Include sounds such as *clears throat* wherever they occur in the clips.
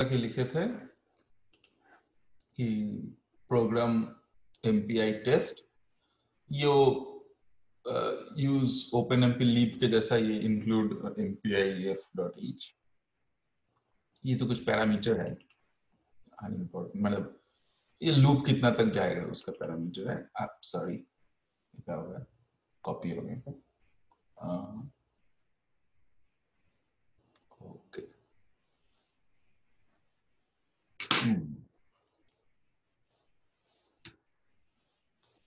ये लिखे थे कि प्रोग्राम एमपीआई टेस्ट ये यूज़ ओपन एमपी लीप के जैसा ये include MPI F dot h ये तो कुछ पैरामीटर है मतलब ये लूप कितना तक जाएगा उसका पैरामीटर है? आप सॉरी क्या होगा कॉपी हो गया ओके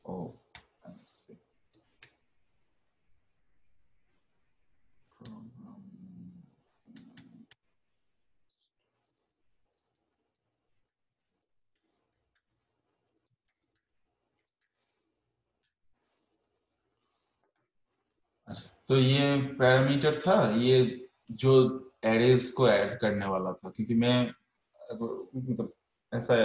oh. तो ये पैरामीटर था, ये जो एरेज को ऐड करने वाला था, क्योंकि मैं मतलब ऐसा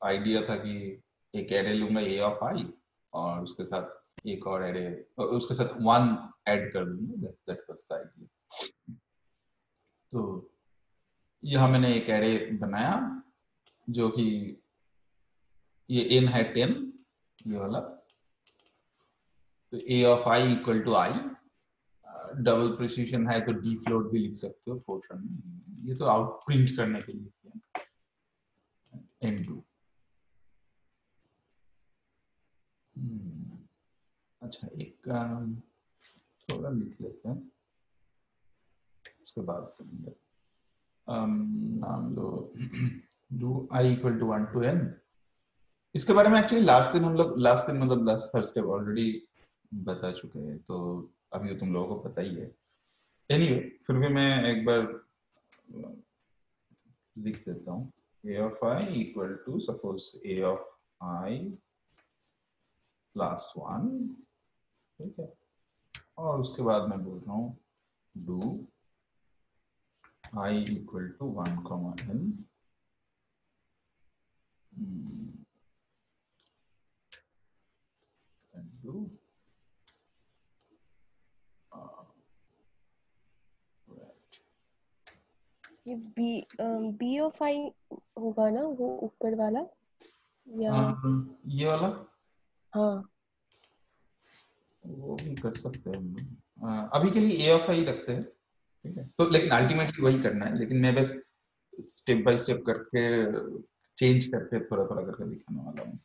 आइडिया था कि एक एरे लूँगा ए ऑफ़ आई और उसके साथ एक और एरे उसके साथ वन ऐड कर दूँगा। दैट वाज द आइडिया तो यहाँ मैंने एक एरे बनाया, जो कि ये एन है टेन ये वाला। तो A of I equal to I double precision है तो डी फ्लोट भी लिख सकते हो फोर्ट्रन ये तो आउट प्रिंट करने के लिए एन टू अच्छा एक थोड़ा लिख लेते हैं। उसके बाद करेंगे। नाम लो do I equal to one to N इसके बारे में एक्चुअली लास्ट दिन हम लोग लास्ट दिन मतलब लास्ट थर्सडे ऑलरेडी बता चुके हैं तो अभी तो तुम लोगों को पता ही है। एनीवे anyway, फिर भी मैं एक बार लिख देता हूँ। A of I equal to suppose A of I plus one ठीक है? और उसके बाद मैं बोल रहा हूँ do I equal to one comma N ये बी बी ऑफ़ आई होगा ना वो ऊपर वाला? या हाँ, ये वाला? हाँ। वो भी कर सकते हैं अभी के लिए ए ऑफ़ आई रखते हैं ठीक है? तो लेकिन अल्टीमेटली वही करना है लेकिन मैं बस स्टेप बाय स्टेप करके चेंज करके थोड़ा थोड़ा करके दिखाने वाला हूँ।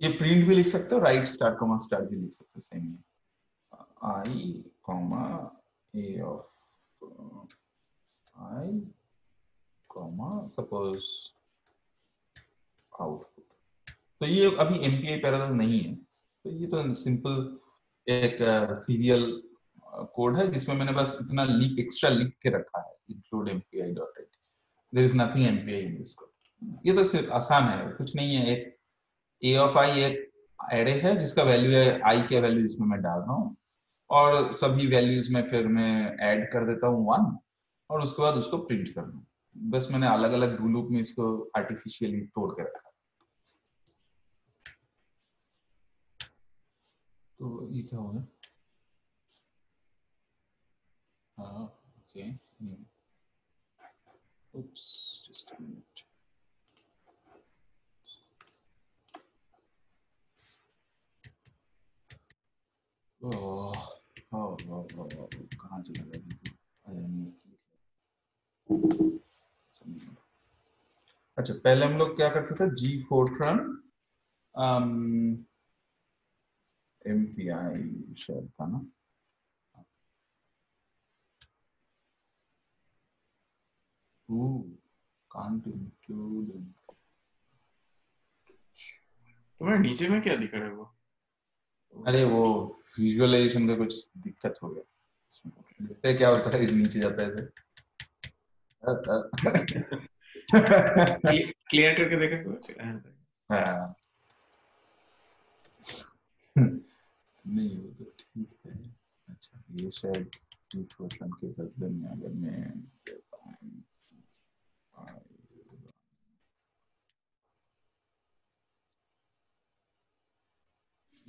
ये प्रिंट भी लिख सकते हो राइट स्टार कॉमा स्टार्ट भी लिख सकते हो same I comma A of i comma suppose output. तो ये अभी एमपीआई पैराडाइज नहीं है। तो ये तो सिंपल एक सीरियल uh, कोड uh, है जिसमें मैंने बस इतना लिख एक्स्ट्रा लिख के रखा है include MPI dot at there is nothing MPI in this code ये तो सिर्फ़ आसान है कुछ नहीं है। एक ए ऑफ़ आई एक एरे है जिसका वैल्यू है आई के वैल्यू इसमें मैं डाल रहा हूँ। और सभी वैल्यूज़ में फिर मैं ऐड कर देता हूँ वन और उसके बाद उसको प्रिंट कर दूँ। बस मैंने अलग अलग डू लूप में इसको आर्टिफिशियली तोड़ के रखा। तो ये क्या हुआ? हाँ ओके oops कहाँ चला गया अच्छा पहले हम लोग क्या करते थे G Fortran M P I शायद था ना तुम्हारे नीचे में क्या दिख रहा है वो अरे वो विजुअलाइजेशन का कुछ दिक्कत हो गया। देखते क्या होता है नीचे जाता है क्लियर *laughs* करके देखा हाँ नहीं वो तो ठीक है। अच्छा ये शायद क्वेश्चन के बदले में अगर मैं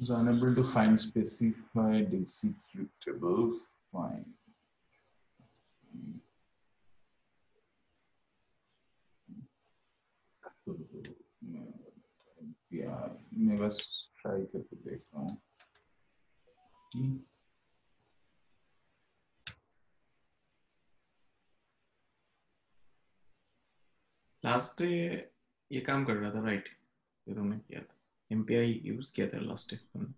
is unable to find specified executable file. Yeah, मैं बस ट्राई करके देख रहा हूँ लास्ट ये ये काम कर एमपीआई यूज़ किया था लास्ट तुमने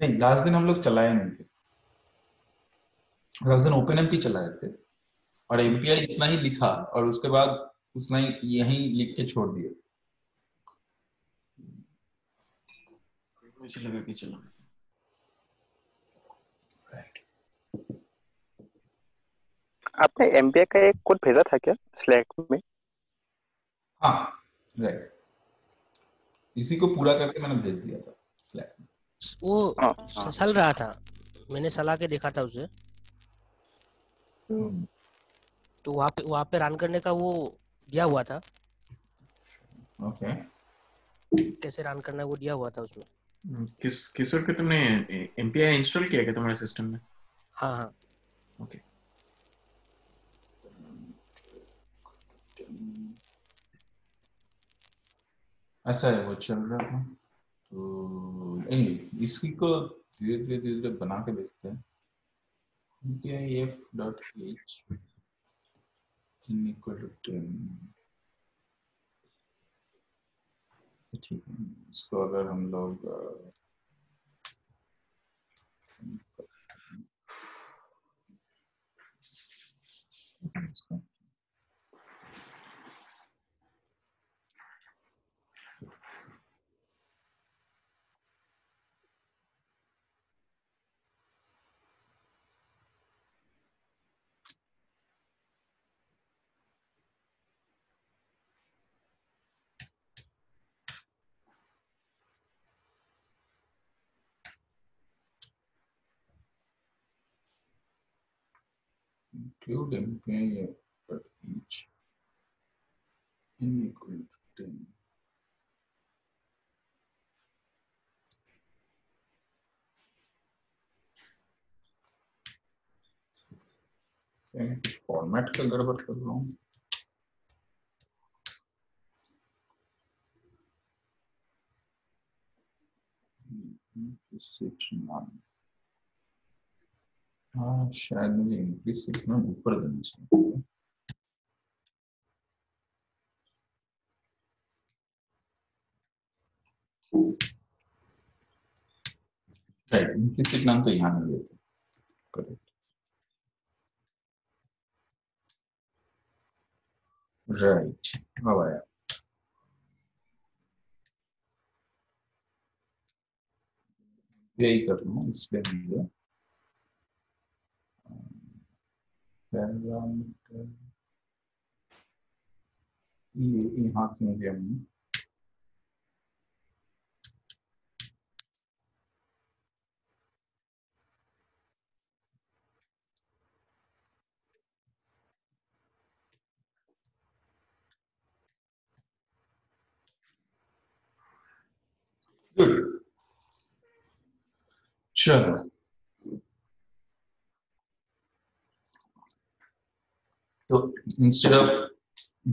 नहीं लास्ट दिन हम लोग चलाए नहीं थे। लास्ट दिन ओपन एमपी चलाए थे। और एमपीआई इतना ही लिखा और उसके बाद उतना ही यही लिख के छोड़ दिया। मुझे लगा कि चलो। आपने एमबीए का एक कोड भेजा था क्या? स्लैक में? हाँ राइट इसी को पूरा करके मैंने भेज दिया था स्लैक में। वो हाँ, हाँ। चल रहा था। मैंने चला के देखा था उसे। हम्म, तो वहाँ पे वहाँ पे रन करने का वो दिया हुआ था। ओके कैसे रन करना है वो दिया हुआ था उसमें। हम्म, किस किशोर के तुमने एमपीआई इंस्टॉल किया क्या तुम्हारे सिस्टम में? हाँ हाँ। ओके ऐसा है, वो चल रहा था। तो एनीवे इसी को धीरे धीरे धीरे धीरे बना के देखते हैं। F dot H in equal to ten ठीक है, इसको अगर हम लोग include MPI at each n equal to 10. क्या मैं कुछ फॉर्मेट का गड़बड़ कर रहा हूँ Implicit none. हाँ शायद मुझे implicit none ऊपर देना चाहिए। राइट implicit none तो यहाँ नहीं देते। करेक्ट राइट अब आया। यही कर रहा हूँ इसके लिए पैरामीटर ये यहाँ क्यों गया मैं गुड चलो तो इंस्टेड ऑफ़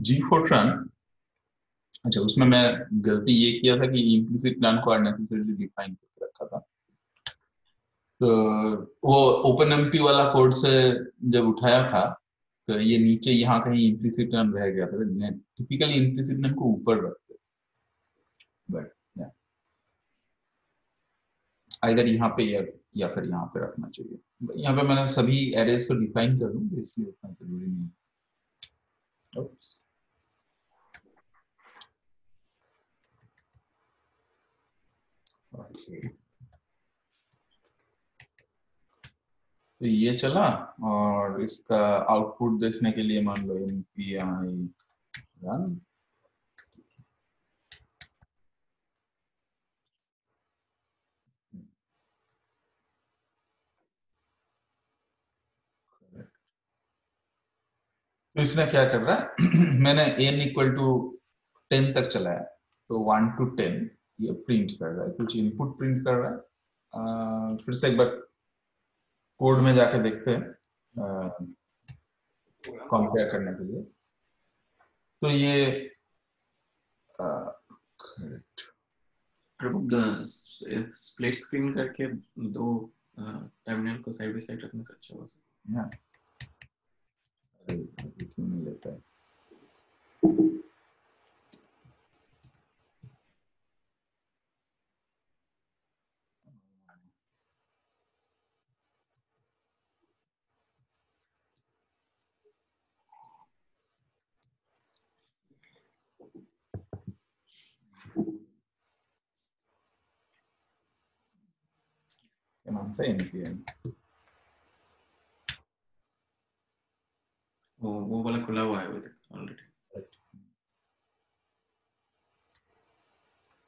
जी फोर्ट्रन अच्छा उसमें मैं गलती ये किया था कि इम्प्लिसिट प्लान को अननेसेसरीली डिफाइन करके रखा था। तो वो ओपन एमपी वाला कोड से जब उठाया था तो ये नीचे यहाँ कहीं इम्प्लिसिट प्लान रह गया था टिपिकली इम्प्लिसिट प्लान को ऊपर रखते बट आइदर यहाँ पे या या फिर यहाँ पे रखना चाहिए। यहाँ पे मैंने सभी एरेज को डिफाइन कर दूँ, इसलिए उतना ज़रूरी नहीं Oops. Okay. तो ये चला और इसका आउटपुट देखने के लिए मान लो एम पी आई रन तो इसने क्या कर रहा है? *clears throat* मैंने एन इक्वल टू टेन तक चलाया। तो वन टू टेन ये प्रिंट कर रहा है। कुछ इनपुट प्रिंट कर रहा है। आ, फिर से एक बार कोड में जाके देखते हैं कंपेयर करने के लिए। तो ये करेक्ट स्प्लिट स्क्रीन करके दो टर्मिनल को साइड बाय साइड रखने से अच्छा होगा क्यों नहीं लेता है? नाम था एनपीएम वो वो वाला खुला हुआ है ऑलरेडी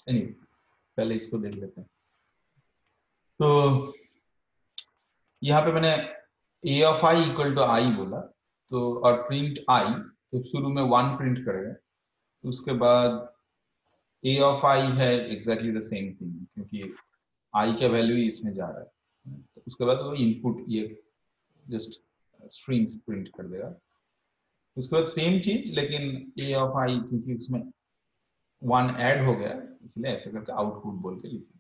anyway, पहले इसको देख लेते हैं। तो यहाँ पे मैंने A of I equal to I बोला तो और प्रिंट आई तो शुरू में वन प्रिंट करेगा तो उसके बाद ए ऑफ़ आई है एग्जैक्टली द सेम थिंग क्योंकि आई का वैल्यू ही इसमें जा रहा है। तो उसके बाद वो इनपुट ये जस्ट स्ट्रिंग्स प्रिंट कर देगा। उसके बाद सेम चीज़ लेकिन ए ऑफ़ आई क्योंकि उसमें वन ऐड हो गया इसलिए ऐसे करके आउटपुट बोल के लिखे।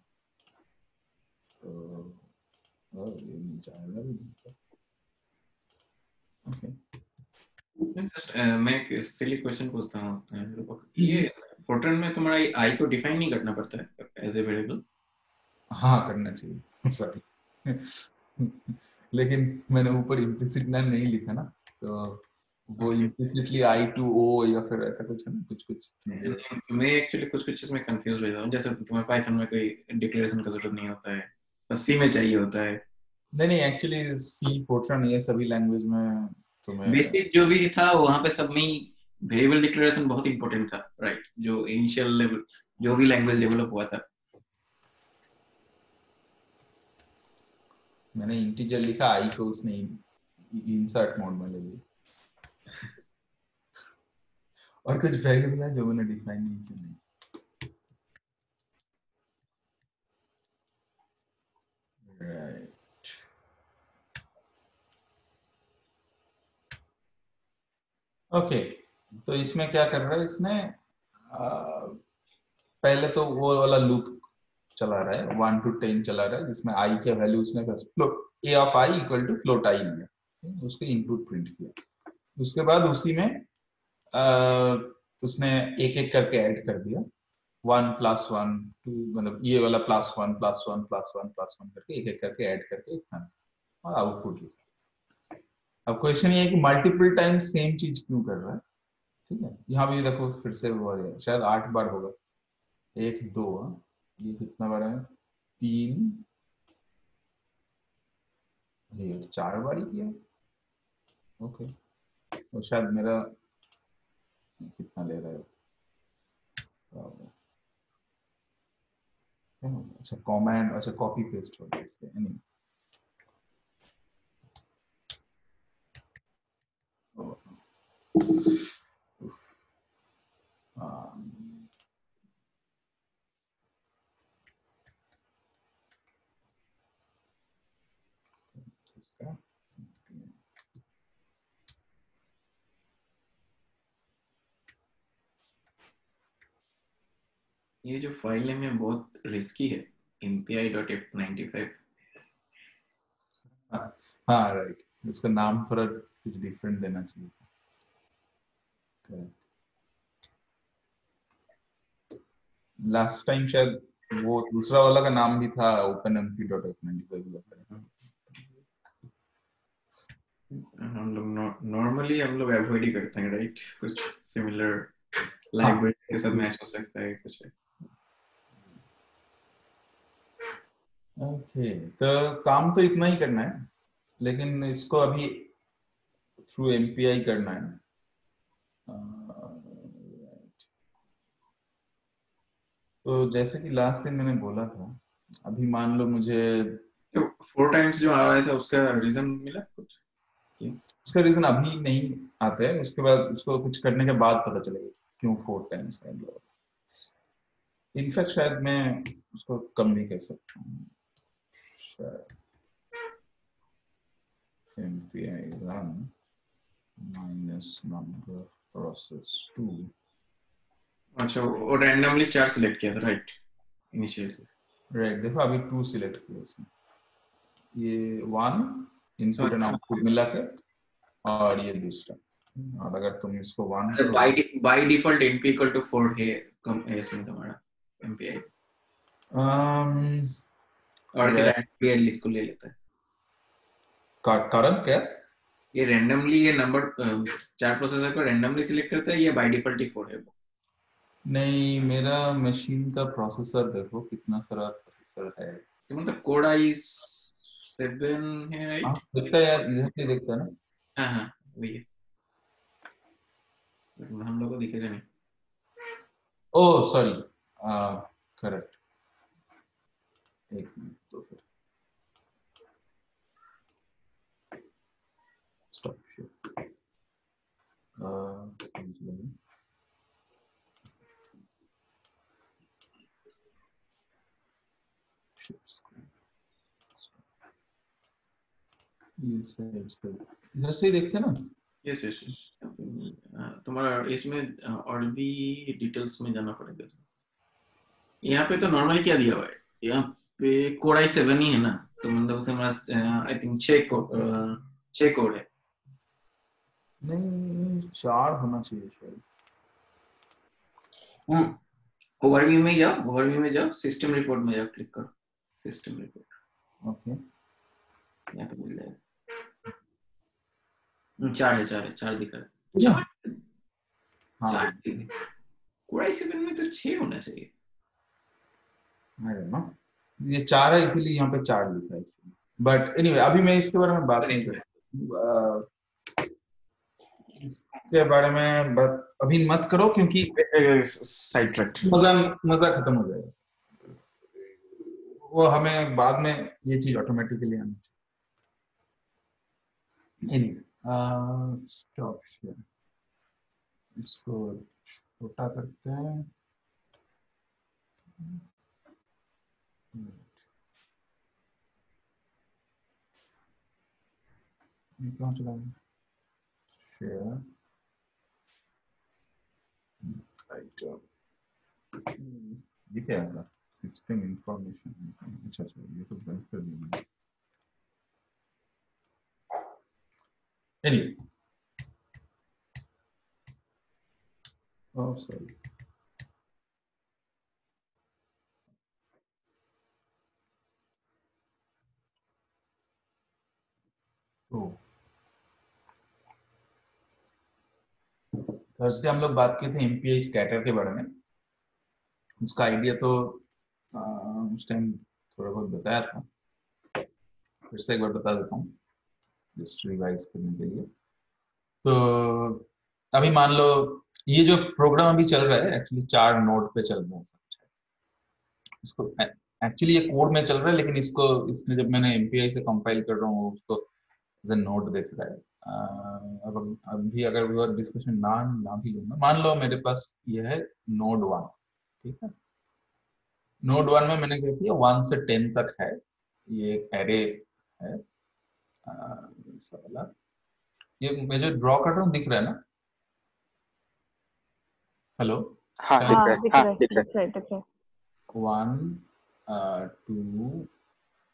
तो मैं एक सिली क्वेश्चन पूछता हूँ ये में तुम्हारा आई को डिफाइन नहीं करना पड़ता है एज ए वेरिएबल हाँ करना चाहिए। सॉरी *laughs* लेकिन मैंने ऊपर इम्प्लिसिट नहीं लिखा ना तो वो इम्प्लिसिटली आई टू ओ या फिर ऐसा कुछ है ना? कुछ कुछ। मैं एक्चुअली कुछ कुछ इसमें कंफ्यूज हो जाता हूँ। जैसे तुम्हें पाइथन में कोई डिक्लेरेशन का ज़रूरत नहीं होता है बस सी में चाहिए होता है। नहीं नहीं एक्चुअली सी फोर्ट्रन ये सभी लैंग्वेज में तुम्हें बेसिक जो भी था वहाँ पे सब में वेरिएबल डिक्लेरेशन बहुत इंपॉर्टेंट था राइट जो इनिशियल लेवल जो भी लैंग्वेज डेवलप हुआ था। मैंने इंटीजर लिखा आई को उसने इंसर्ट मोड में ले लिया। और कुछ वेरिएबल है जो मैंने डिफाइन नहीं किया राइट ओके तो इसमें क्या कर रहा है इसने आ, पहले तो वो वाला लूप चला रहा है वन टू टेन चला रहा है जिसमें आई के वैल्यू उसने A of I equal to float I लिया उसके इनपुट प्रिंट किया। उसके बाद उसी में उसने एक एक करके ऐड कर दिया। वन प्लस वन टू मतलब ये वाला plus one plus one plus one plus one करके एक एक करके ऐड करके इतना और आउटपुट लिखा। अब क्वेश्चन ये है कि मल्टीपल टाइम सेम चीज़ क्यों कर रहा है? ठीक है? यहाँ भी देखो फिर से गया शायद आठ बार होगा। एक दो हाँ, ये कितना बार है तीन। ये चार बार ही किया। ओके। तो शायद मेरा कितना ले रहा है क्या हो गया? क्या हो गया? अच्छा कमेंट अच्छा कॉपी पेस्ट हो गया इस पे anyway. Um, इसका ये जो फ़ाइल नेम है बहुत रिस्की है। Mpi.f95 हाँ हाँ राइट उसका नाम थोड़ा कुछ डिफरेंट देना चाहिए। लास्ट टाइम शायद वो दूसरा वाला का नाम भी था open M P dot F हम लोग नॉर्मली हम लोग अवॉइड ही करते हैं राइट कुछ सिमिलर लाइब्रेरी के साथ मैच हो सकता है कुछ। ओके तो काम तो इतना ही करना है लेकिन इसको अभी थ्रू एमपीआई करना है। तो जैसे कि लास्ट दिन मैंने बोला था अभी मान लो मुझे तो फोर टाइम्स जो आ रहा था उसका रीजन मिला कुछ? उसका रीजन अभी नहीं आता है उसके बाद उसको कुछ करने के बाद पता चलेगा क्यों फोर टाइम्स इनफैक्ट शायद मैं उसको कम भी कर सकता हूँ। MPI run minus number process 2 अच्छा वो रैंडमली चार सिलेक्ट किया था राइट इनिशियली राइट देखो अभी टू सिलेक्ट किया उसने। ये वन इनपुट एंड अच्छा। आउटपुट मिला के और ये दूसरा। और अगर तुम इसको one by by default NP equal to 4 है कम है इसमें तुम्हारा एमपीआई और. रैंडमली इसको ले लेता है। कारण क्या? ये रैंडमली ये नंबर चार प्रोसेसर को रैंडमली सिलेक्ट करता है या बाय डिफ़ॉल्ट ही 4 है वो? नहीं मेरा मशीन का प्रोसेसर देखो कितना सारा प्रोसेसर है। तो मतलब कोड आई 7 है हाँ, राइट दिखता है यार इधर भी दिखता है ना। हाँ हाँ वही है। हम लोग को दिखेगा नहीं। ओह सॉरी करेक्ट एक मिनट तो फिर स्टॉप शेयर से इधर से देखते ना। यस यस तुम्हारा इसमें और भी डिटेल्स में जाना पड़ेगा। यहाँ पे तो नॉर्मली क्या दिया हुआ है? यहाँ पे कोड आई सेवन ही है ना। तो मतलब तुम्हारा आई थिंक छह कोड छह कोड है। नहीं चार होना चाहिए शायद। ओवरव्यू में जाओ ओवरव्यू में जाओ सिस्टम रिपोर्ट में जाओ क्लिक करो सिस्टम रिपोर्ट ओके यहाँ पे मिल जाएगा। हम्म, चार है चार है चार दिखा रहा है। हाँ। कोड आई सेवन में तो छह होना चाहिए। अरे ना ये चार है इसीलिए यहाँ पे चार लिखा है। बट एनीवे अभी मैं इसके बारे में बात नहीं कर इसके बारे में बात अभी मत करो क्योंकि साइड ट्रैक। मज़ा मज़ा खत्म हो जाएगा। वो हमें बाद में ये चीज़ ऑटोमेटिकली आनी चाहिए। एनीवे स्टॉप शेयर इसको छोटा करते हैं। कहाँ चला गया? share. Item. You have system information which Anyway. Oh, sorry. Thursday हम लोग बात किए थे एमपीआई स्कैटर के बारे में। उसका आइडिया तो आ, उस टाइम थोड़ा बहुत बताया था। फिर से एक बार बता देता हूँ जस्ट रिवाइज करने के लिए। तो अभी मान लो ये जो प्रोग्राम अभी चल रहा है एक्चुअली चार नोड पे चल रहा है सब इसको एक्चुअली ये कोड में चल रहा है लेकिन इसको इसमें जब मैंने एमपीआई से कंपाइल कर रहा हूँ उसको एज ए नोड देख रहा है। अब अभी अगर वो डिस्कशन ना ना भी लूँगा। मान लो मेरे पास ये है नोड वन ठीक है? नोड वन में मैंने क्या किया? वन से टेन तक है। ये एक एरे है। ऐसा वाला। ये मैं जो ड्रॉ कर रहा हूँ दिख रहा है ना? हेलो हाँ दिख रहा हाँ है दिख हाँ रहा है। दिख रहा है दिख रहा है। वन टू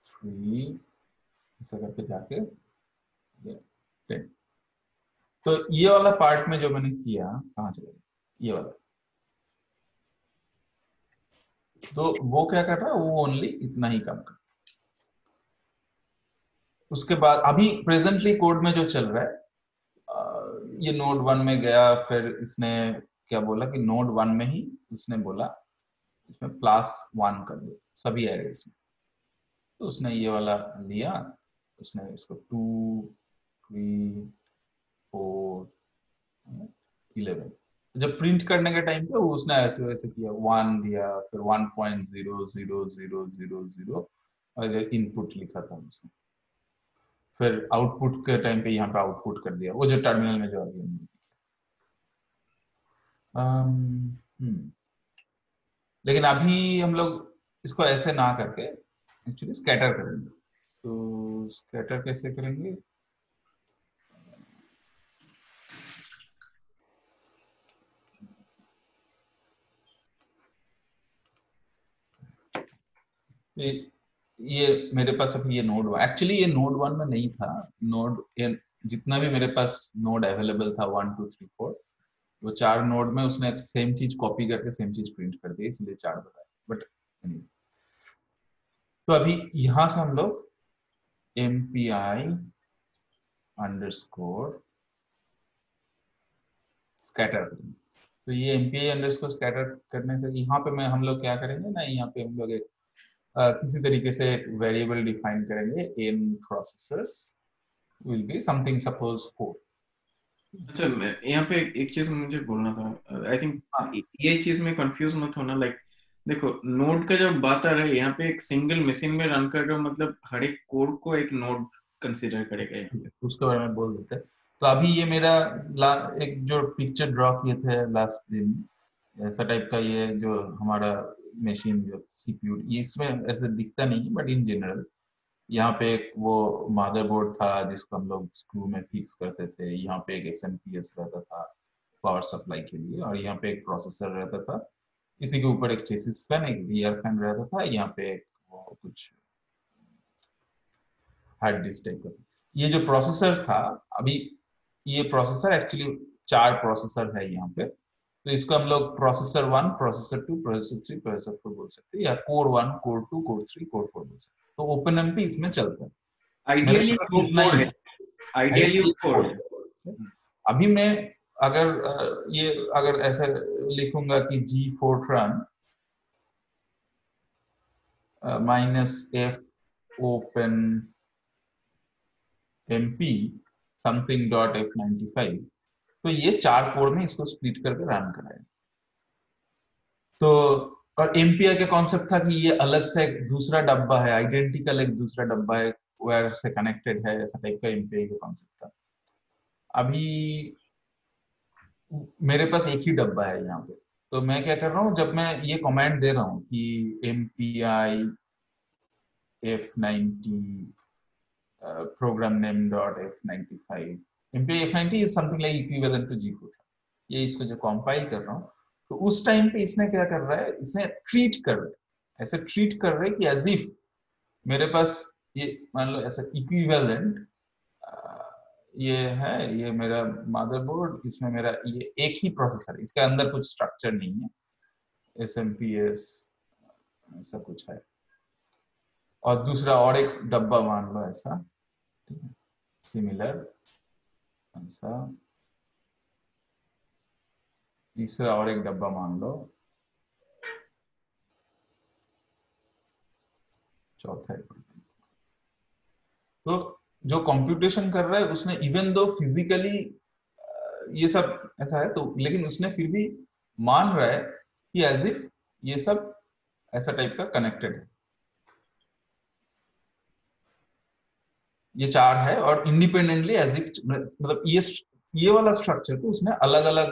थ्री ऐसा करके जाके ये तो ये वाला पार्ट में जो मैंने किया, कहाँ चला ये वाला। तो वो क्या कर रहा है? वो ओनली इतना ही काम कर उसके बाद, अभी प्रेजेंटली कोड में जो चल रहा है ये नोड वन में गया, फिर इसने क्या बोला कि नोड वन में ही उसने बोला, इसमें प्लस वन कर दो, सभी एरेज में। तो उसने ये वाला लिया, उसने इसको टू थ्री फोर इलेवन जब प्रिंट करने के टाइम पे उसने ऐसे वैसे किया वन दिया फिर one point zero zero zero zero zero और इनपुट लिखा था उसने फिर आउटपुट के टाइम पे यहाँ पे आउटपुट कर दिया। वो जो टर्मिनल में जो अभी हमने अम्म, हम्म लेकिन अभी हम लोग इसको ऐसे ना करके एक्चुअली स्कैटर करेंगे। तो स्कैटर कैसे करेंगे? ये मेरे पास अभी ये नोड एक्चुअली ये नोड वन में नहीं था। नोड जितना भी मेरे पास नोड अवेलेबल था वन टू थ्री फोर वो चार नोड में उसने सेम चीज़ कॉपी करके सेम चीज़ प्रिंट कर दी, इसलिए चार बताया। बट तो अभी यहाँ से हम लोग M P I underscore scatter करेंगे। तो ये M P I underscore scatter करने से यहाँ पे मैं, हम लोग क्या करेंगे ना, यहाँ पे हम लोग एक किसी तरीके से एक वेरिएबल डिफाइन करेंगे in processors will be something suppose four अच्छा यहाँ पे एक, चीज़ मुझे बोलना था। आई थिंक ये चीज़ में कंफ्यूज मत होना लाइक देखो नोड का जब बात आ रहा है यहाँ पे एक सिंगल मशीन में रन कर रहे हो मतलब हर एक कोड को एक नोड कंसीडर करेगा यहाँ पे। उसके बारे में बोल देते हैं। तो अभी ये मेरा एक जो पिक्चर ड्रॉ किए थे लास्ट दिन ऐसा टाइप का ये जो हमारा मशीन जो सीपीयू इसमें ऐसे दिखता नहीं बट इन जनरल यहाँ पे एक वो मदरबोर्ड था जिसको हम लोग स्क्रू में फिक्स करते थे, यहाँ पे एक एसएमपीएस रहता था पावर सप्लाई के लिए, और यहाँ पे एक प्रोसेसर रहता था। इसी के ऊपर एक चेसिस फ़ैन एक रियर फ़ैन रहता था, यहाँ पे एक वो कुछ हार्ड डिस्क टाइप का ये जो प्रोसेसर था, अभी ये प्रोसेसर एक्चुअली चार प्रोसेसर है यहाँ पे। तो इसको हम लोग processor one processor two processor three processor four बोल सकते हैं या core one core two core three core four बोल सकते हैं। तो ओपन एमपी इसमें चलता है। Ideally ideally. अभी मैं अगर ये अगर ऐसा लिखूँगा कि G Fortran minus F open M P something dot F ninety five तो ये चार कोर में इसको स्प्लिट करके रन कराएगा। तो और एमपीआई का कॉन्सेप्ट था कि ये अलग से एक दूसरा डब्बा है आइडेंटिकल एक दूसरा डब्बा है वायर से कनेक्टेड है, ऐसा टाइप का एमपीआई का कॉन्सेप्ट था। अभी मेरे पास एक ही डब्बा है यहाँ पे। तो मैं क्या कर रहा हूँ, जब मैं ये कमांड दे रहा हूँ कि M P I F ninety program name dot F ninety five M P F ninety is something like equivalent to G four ये इसको जो कंपाइल कर रहा हूँ तो उस टाइम पे इसने क्या कर रहा है? इसने ट्रीट कर रहा है। ऐसे ट्रीट कर रहा है कि एज इफ़ मेरे पास ये मान लो ऐसा इक्विवेलेंट ये है, ये मेरा मदरबोर्ड इसमें मेरा ये एक ही प्रोसेसर इसके अंदर कुछ स्ट्रक्चर नहीं है। एस एम पी एस ऐसा कुछ है। और दूसरा और एक डब्बा मान लो ऐसा सिमिलर ऐसा तीसरा और एक डब्बा मान लो चौथा तो जो कंप्यूटेशन कर रहा है, उसने इवन दो फिजिकली ये सब ऐसा है तो लेकिन उसने फिर भी मान रहा है कि एज इफ़ ये सब ऐसा टाइप का कनेक्टेड है। ये चार है और इंडिपेंडेंटली एज इफ़ मतलब ये ये वाला स्ट्रक्चर को उसने अलग अलग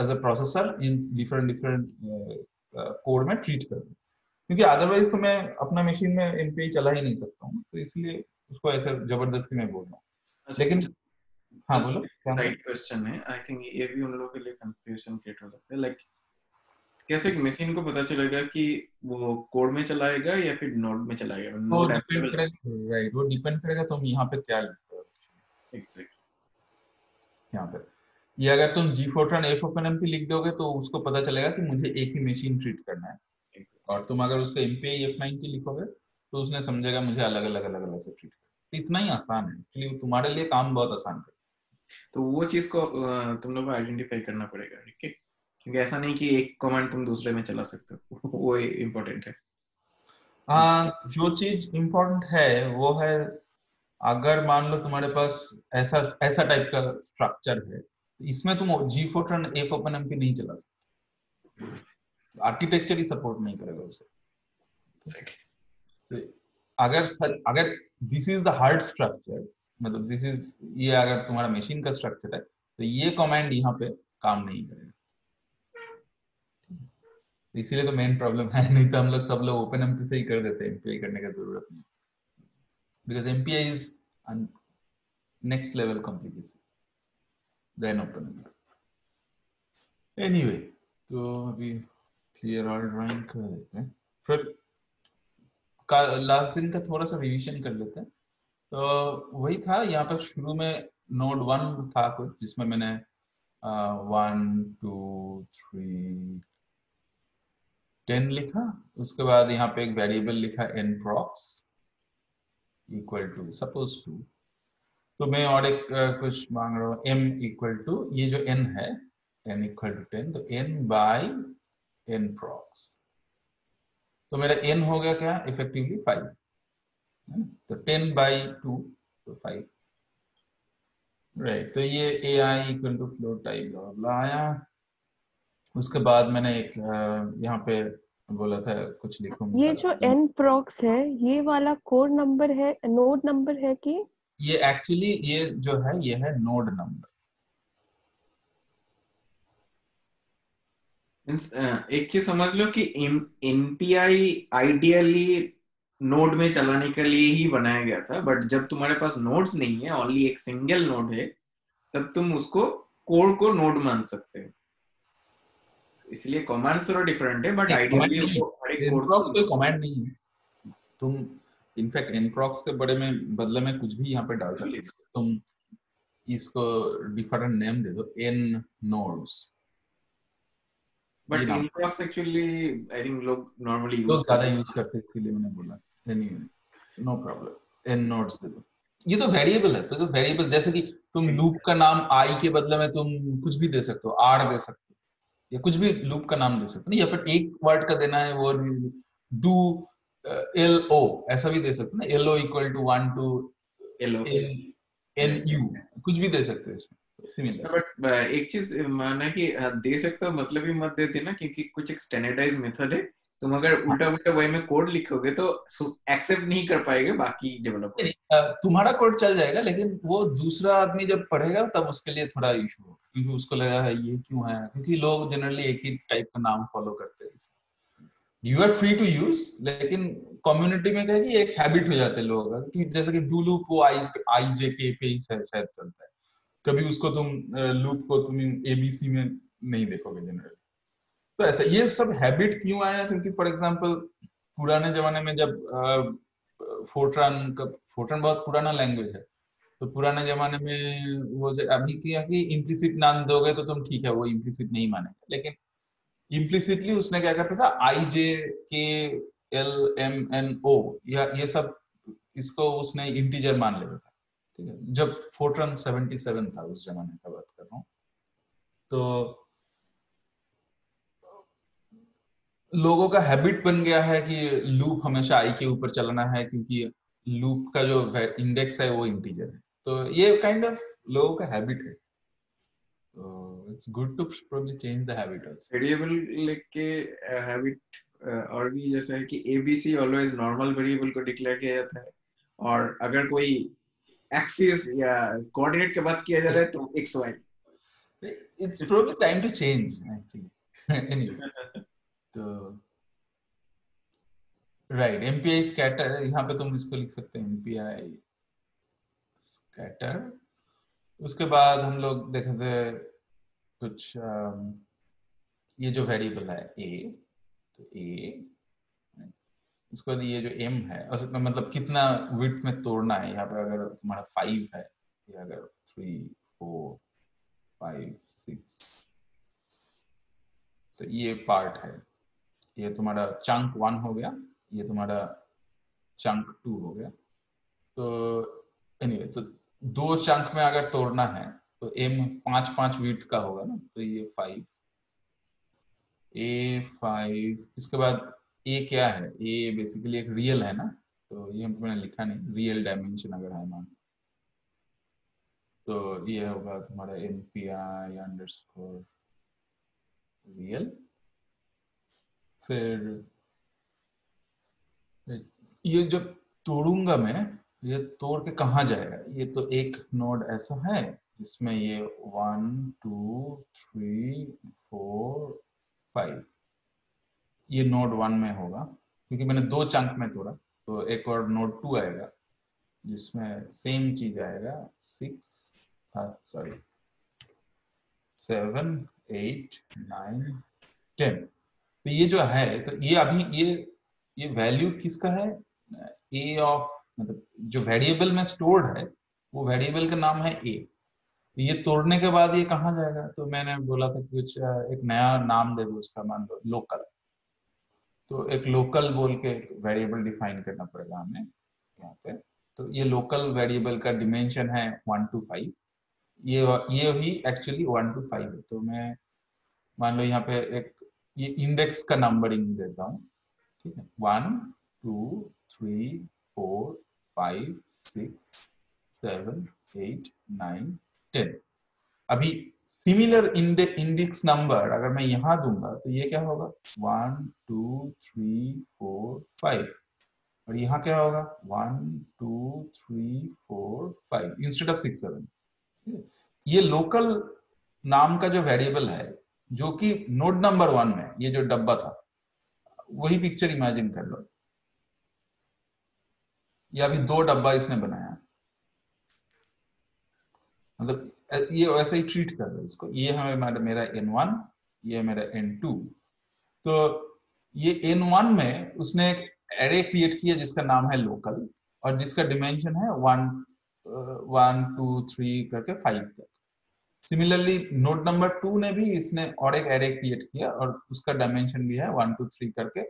as a processor in different different code में ट्रीट कर दिया। क्योंकि अदरवाइज़ तो मैं अपना मशीन में एमपीआई चला ही नहीं सकता हूँ तो इसलिए उसको ऐसे ज़बरदस्ती में बोल रहा हूँ। लेकिन हाँ बोलो। साइड क्वेश्चन है आई थिंक ये भी उन लोगों के लिए कंफ्यूजन क्रिएट हो सकता है लाइक कैसे मशीन को पता चलेगा कि वो कोड में चलाएगा या फिर नोड में चलाएगा? वो नोड डिपेंड करेगा राइट वो डिपेंड करेगा तुम यहाँ पे क्या लिखते हो? एग्जैक्ट यहाँ पे। ये अगर तुम G Fortran F open M लिख दोगे तो उसको पता चलेगा कि मुझे एक ही मशीन ट्रीट करना है। Exactly. और तुम अगर उसको एम पी एफ़ नाइन लिखोगे तो उसने समझेगा मुझे अलग अलग अलग अलग से ट्रीट करना तो इतना ही आसान है। इसलिए तुम्हारे लिए काम बहुत आसान कर तो वो चीज़ को तुम लोग को आइडेंटिफाई करना पड़ेगा ठीक है? क्योंकि ऐसा नहीं कि एक कमांड तुम दूसरे में चला सकते हो। *laughs* वो इम्पोर्टेंट है। हाँ जो चीज़ इम्पोर्टेंट है वो है अगर मान लो तुम्हारे पास ऐसा ऐसा टाइप का स्ट्रक्चर है इसमें तुम G Fortran F open M नहीं चला सकते। आर्किटेक्चर ही सपोर्ट नहीं करेगा उसे। तो अगर सर अगर this is the hard structure मतलब दिस इज़ ये अगर तुम्हारा मशीन का स्ट्रक्चर है तो ये कमांड यहाँ पे काम नहीं करेगा। इसीलिए तो मेन प्रॉब्लम है, नहीं तो हम लोग सब लोग ओपन एमपी से ही कर देते हैं एमपीआई करने का ज़रूरत नहीं। Because MPI is next level complication then open MP anyway तो अभी क्लियर ऑल ड्राइंग कर देते हैं। फिर लास्ट दिन का थोड़ा सा रिवीजन कर लेते हैं। तो वही था, यहाँ पर शुरू में नोड वन था कुछ, जिसमें मैंने वन टू थ्री टेन लिखा, उसके बाद यहाँ पे एक वेरिएबल लिखा N procs equal to suppose two तो मैं और एक कुछ मांग रहा हूँ एम इक्वल टू ये जो एन है एन इक्वल टू टेन तो एन बाई एन प्रॉक्स तो मेरा एन हो गया क्या? इफेक्टिवली फाइव तो टेन बाई टू तो फाइव राइट तो ये A I equal to float type आया। उसके बाद मैंने एक यहाँ पे बोला था कुछ लिखूं ये जो एन प्रॉक्स है ये वाला कोड नंबर है नोड नंबर है कि? ये एक्चुअली ये जो है ये है नोड नंबर एक चीज़ समझ लो कि एनपीआई आइडियली नोड में चलाने के लिए ही बनाया गया था बट जब तुम्हारे पास नोड्स नहीं है ओनली एक सिंगल नोड है तब तुम उसको कोड को नोड मान सकते हो। इसलिए कमांड्स थोड़ा डिफरेंट है बट आइडियली हर एक कोड कोई कमांड नहीं है। तुम इनफैक्ट nprox के बड़े में बदले में कुछ भी यहाँ पे डाल सकते हो। तुम इसको डिफरेंट नेम दे दो n nodes but nprox actually I think लोग नॉर्मली यूज़ ज़्यादा यूज़ करते हैं इसलिए मैंने बोला। Any no problem n nodes दे दो। ये तो वेरिएबल है तो, तो वेरिएबल जैसे कि तुम लूप का नाम आई के बदले में तुम कुछ भी दे सकते हो आर दे सकते हो। या कुछ भी लूप का नाम दे सकते हो। या फिर एक वर्ड का देना है वो डू एल ओ ऐसा भी दे सकते ना। L O equal to one two L O N U कुछ भी दे सकते हो इसमें बट एक चीज़ माना कि दे सकता हो मतलब ही मत देते ना क्योंकि कुछ एक स्टैंडर्डाइज मेथड है। तुम अगर उल्टा उल्टा वही में कोड लिखोगे तो एक्सेप्ट नहीं कर पाएँगे बाकी डेवलपर तुम्हारा कोड चल जाएगा लेकिन वो दूसरा आदमी जब पढ़ेगा तब उसके लिए थोड़ा इशू होगा क्योंकि उसको लगा है ये क्यों है? क्योंकि लोग जनरली एक ही टाइप का नाम फॉलो करते हैं। You are free to use लेकिन कम्युनिटी में क्या कि एक हैबिट हो जाते हैं लोगों का कि जैसे कि डू लूप वो आई आई जे के पे ही शायद चलता है। कभी उसको तुम लूप को तुम एबीसी में नहीं देखोगे जनरली तो ऐसा ये सब हैबिट क्यों आया क्योंकि फॉर एग्जांपल पुराने जमाने में जब फोर्ट्रान का, फोर्ट्रान बहुत पुराना लैंग्वेज है। तो पुराने जमाने में वो अभी क्या कि इम्प्लिसिट नाम दोगे तो तुम ठीक है, वो इम्प्लिसिट नहीं मानेगा। लेकिन इम्प्लिसिटली उसने क्या करता था? आई जे के एल एम एन ओ या ये सब, इसको उसने इंटीजर मान लेता था। ठीक है? जब फोर्ट्रन 77 था उस जमाने का बात कर रहा हूँ। तो लोगों का हैबिट बन गया है कि लूप हमेशा आई के ऊपर चलाना है क्योंकि लूप का जो इंडेक्स है वो इंटीजर है। तो ये काइंड ऑफ़ लोगों का हैबिट है। तो it's good to probably change the habit also variable लेके uh, हैबिट uh, और भी जैसा है कि एबीसी ऑलवेज नॉर्मल वेरिएबल को डिक्लेअर किया जाता है। और अगर कोई एक्सिस या कोऑर्डिनेट के बाद किया जा रहा है तो X Y it's probably time to change actually anyway तो राइट एमपीआई स्कैटर यहाँ पे तुम इसको लिख सकते हैं MPI scatter उसके बाद हम लोग देखे थे कुछ ये जो वेरिएबल है ए तो ए उसके बाद ये जो एम है मतलब कितना विथ में तोड़ना है, यहाँ पे अगर तुम्हारा फाइव है, या अगर थ्री फोर फाइव सिक्स तो ये पार्ट है। ये तुम्हारा चंक वन हो गया ये तुम्हारा चंक टू हो गया। तो एनीवे anyway, तो दो चंक में अगर तोड़ना है तो एम पाँच पाँच वीट का होगा ना तो ये फाइव ए फाइव इसके बाद ए क्या है? ए बेसिकली एक रियल है ना तो ये मैंने लिखा नहीं रियल डायमेंशन अगर है मान। तो ये होगा तुम्हारा M P I underscore real फिर ये जब तोड़ूँगा मैं, ये तोड़ के कहा जाएगा? ये तो एक नोड ऐसा है जिसमें ये one two three four five ये नोड वन में होगा, क्योंकि मैंने दो चंक में तोड़ा तो एक और नोड टू आएगा, जिसमें सेम चीज़ आएगा six sorry seven eight nine ten तो ये जो है तो ये अभी ये ये वैल्यू किसका है? ए ऑफ़ मतलब जो वेरिएबल में स्टोर्ड है, वो वेरिएबल का नाम है ए ये तोड़ने के बाद ये कहाँ जाएगा? तो मैंने बोला था कुछ, एक नया नाम दे दो उसका, मान लो लोकल तो एक लोकल बोल के वेरिएबल डिफाइन करना पड़ेगा हमें यहाँ पे. तो ये लोकल वेरिएबल का डिमेंशन है वन टू फाइव ये ये भी एक्चुअली वन टू फाइव है. तो मैं, मान लो यहाँ पे एक ये इंडेक्स का नंबरिंग देता हूँ, ठीक है? One two three four five six seven eight nine ten अभी सिमिलर इंडेक्स नंबर अगर मैं यहाँ दूँगा तो ये क्या होगा? One two three four five और यहाँ क्या होगा? One two three four five instead of six seven ये लोकल नाम का जो वेरिएबल है जो कि नोड नंबर वन में, ये जो डब्बा था, वही पिक्चर इमेजिन कर लो। या अभी दो डब्बा इसने बनाया। मतलब ये वैसे ही ट्रीट कर रहे इसको। ये हमें मेरा एन वन ये मेरा एन टू तो ये एन वन में उसने एक एरे क्रिएट किया जिसका नाम है लोकल और जिसका डिमेंशन है वन वन टू थ्री करके फाइव तक। सिमिलरली नोड नंबर टू ने भी इसने और एक एरे क्रिएट किया और उसका डायमेंशन भी है वन टू थ्री करके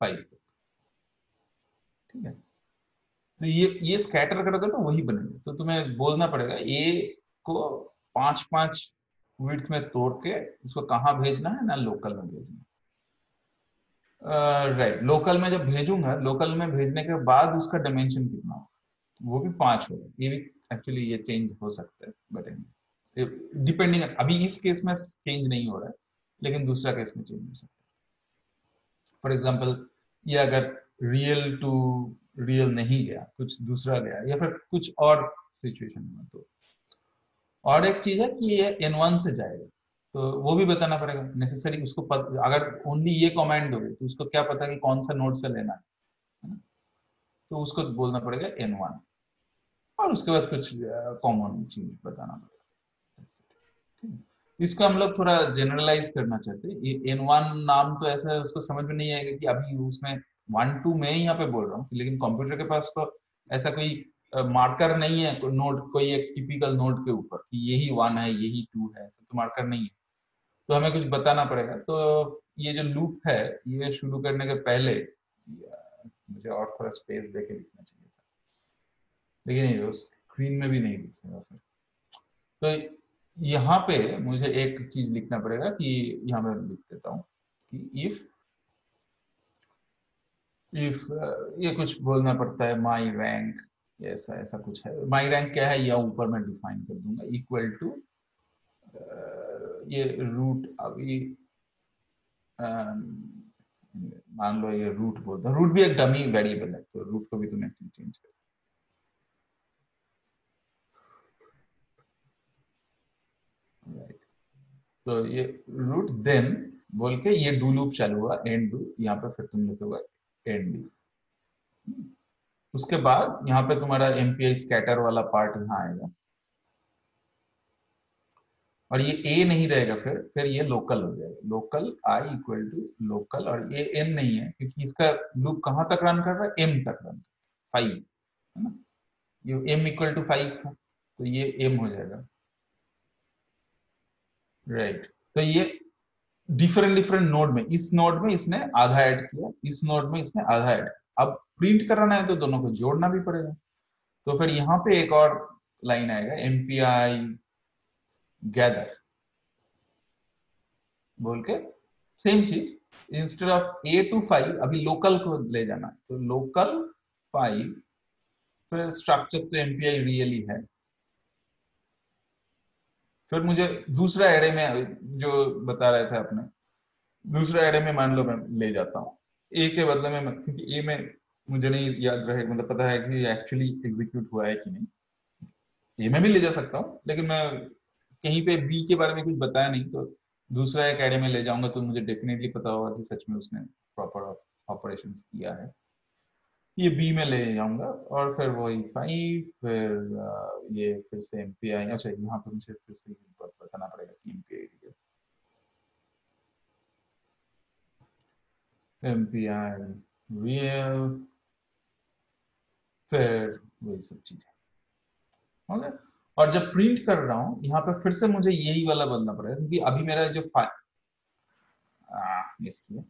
फाइव ठीक है? तो ये ये स्कैटर करोगे तो वही बनेगा। तो तुम्हें बोलना पड़ेगा ए को पाँच पाँच विड्थ में तोड़ के उसको कहाँ भेजना है? ना लोकल में भेजना। राइट लोकल में जब भेजूँगा लोकल में भेजने के बाद उसका डायमेंशन कितना होगा? वो भी पाँच होगा। ये भी एक्चुअली ये चेंज हो सकता है बट डिपेंडिंग अभी इस केस में चेंज नहीं हो रहा है लेकिन दूसरा केस में चेंज हो सकता है। फॉर एग्ज़ाम्पल ये अगर रियल टू रियल नहीं गया कुछ दूसरा गया या फिर कुछ और सिचुएशन में तो। और एक चीज़ है कि ये एन वन से जाएगा तो वो भी बताना पड़ेगा। नेसेसरी उसको पत, अगर ओनली ये कमेंट दोगे तो उसको क्या पता कि कौन सा नोट से लेना है तो उसको बोलना पड़ेगा एन वन और उसके बाद कुछ कॉमन चीज़ बताना पड़ेगा। इसको हम लोग थोड़ा जनरलाइज करना चाहते हैं। एन वन नाम तो ऐसा है, उसको समझ में नहीं आएगा कि अभी उसमें वन टू में यहाँ पे बोल रहा हूँ, लेकिन कंप्यूटर के पास तो ऐसा कोई मार्कर नहीं है को नोट कोई एक टिपिकल नोट के ऊपर कि यही वन है, यही टू है, ऐसा तो मार्कर नहीं है। तो हमें कुछ बताना पड़ेगा। तो ये जो लूप है, ये शुरू करने के पहले, मुझे और थोड़ा स्पेस देके लिखना चाहिए था। लेकिन स्क्रीन में भी नहीं दिखेगा फिर। तो यहाँ पे मुझे एक चीज़ लिखना पड़ेगा कि यहाँ मैं लिख देता हूँ कि इफ़ इफ़ uh, ये कुछ बोलना पड़ता है माई रैंक ऐसा ऐसा कुछ है। माई रैंक क्या है? यह ऊपर मैं डिफाइन कर दूँगा। इक्वल टू uh, ये रूट अभी um, मान लो ये रूट बोलता रूट भी एक डमी वेरिएबल है तो रूट को भी तुम्हें चेंज कर right. तो ये रूट देन बोल के ये डू लूप चालू हुआ एंड डू यहाँ पे फिर तुम लिखोगे एंड डी उसके बाद यहाँ पे तुम्हारा एमपीआई स्कैटर वाला पार्ट यहाँ आएगा। और ये ए नहीं रहेगा फिर फिर ये लोकल हो जाएगा। Local I equal to local और ये एम नहीं है, क्योंकि इसका लूप कहाँ तक रन कर रहा है? एम तक रन फाइव है। ना? ये एम इक्वल टू फाइव था तो ये एम हो जाएगा। राइट. तो ये डिफरेंट डिफरेंट नोड में, इस नोड में इसने आधा ऐड किया, इस नोड में इसने आधा ऐड अब प्रिंट कराना है तो दोनों को जोड़ना भी पड़ेगा। तो फिर यहाँ पे एक और लाइन आएगा एम पी आई गैदर बोल के same cheese. Instead of a two five अभी लोकल को ले जाना है। तो लोकल फाइव फिर स्ट्रक्चर तो एमपीआई रियली है। फिर मुझे दूसरा एरे में, जो बता रहे थे अपने दूसरा एरे में मान लो मैं ले जाता हूँ। ए के बदले में क्योंकि ए में मुझे नहीं याद रहे मतलब पता है कि एक्चुअली एग्जीक्यूट हुआ है कि नहीं। ए में भी ले जा सकता हूँ, लेकिन मैं कहीं पे बी के बारे में कुछ बताया नहीं तो दूसरा एक एरे में ले जाऊँगा तो मुझे डेफिनेटली पता होगा कि सच में उसने प्रॉपर ऑपरेशन किया है। ये बी में ले जाऊँगा और फिर वही फाइव फिर ये फिर से एम पी आई अच्छा यहाँ पर मुझे फिर से बताना पड़ेगा कि M P I M P I real फिर वही सब चीज़ें ओके और जब प्रिंट कर रहा हूँ, यहाँ पे फिर से मुझे यही वाला बदलना पड़ेगा, क्योंकि अभी मेरा जो फ़ाइल किया।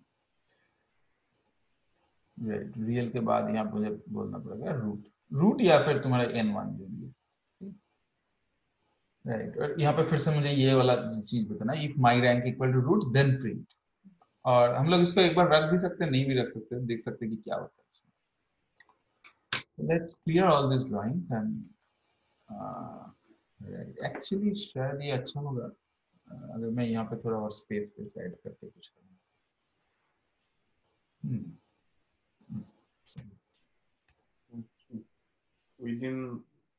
रियल के बाद यहाँ मुझे बोलना पड़ेगा रूट रूट या फिर तुम्हारा एन वन जो भी राइट और यहाँ पे फिर से मुझे ये वाला चीज़ बताना if my rank equal to root then print और हम लोग इसको एक बार रख भी सकते हैं नहीं भी रख सकते देख सकते कि क्या होता है। Let's clear all this drawing and actually शायद ये अच्छा होगा uh, अगर मैं यहाँ पे थोड़ा और स्पेस पे ऐड करके कुछ करूँ। Hmm. Within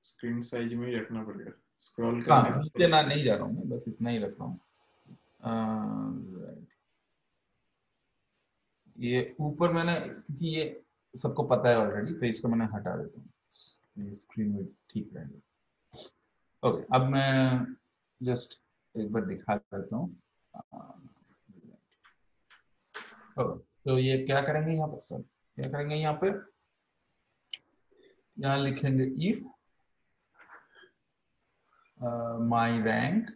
screen size में ही रखना पड़ेगा। स्क्रॉल हाँ नीचे ना नहीं जा रहा हूँ मैं बस इतना ही रख रहा हूँ। ये ऊपर मैंने क्योंकि ये सबको पता है ऑलरेडी तो इसको मैंने हटा देता हूँ। ये स्क्रीन में ठीक रहेगा। ओके अब मैं जस्ट एक बार दिखा देता हूँ। तो ये क्या करेंगे यहाँ पर सर क्या करेंगे यहाँ पे? यहाँ लिखेंगे if my rank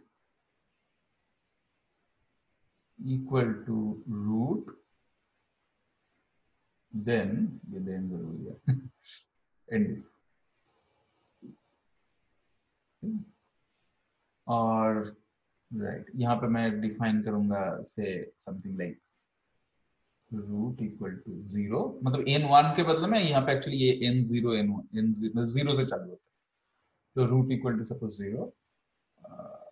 equal to root then ये देन ज़रूरी है *laughs* एंड और राइट right. यहाँ पे मैं डिफाइन करूँगा से something like root equal to zero मतलब एन वन के बदले में यहाँ पे एक्चुअली ये N zero N one N zero से चालू होता है। equal to suppose zero uh,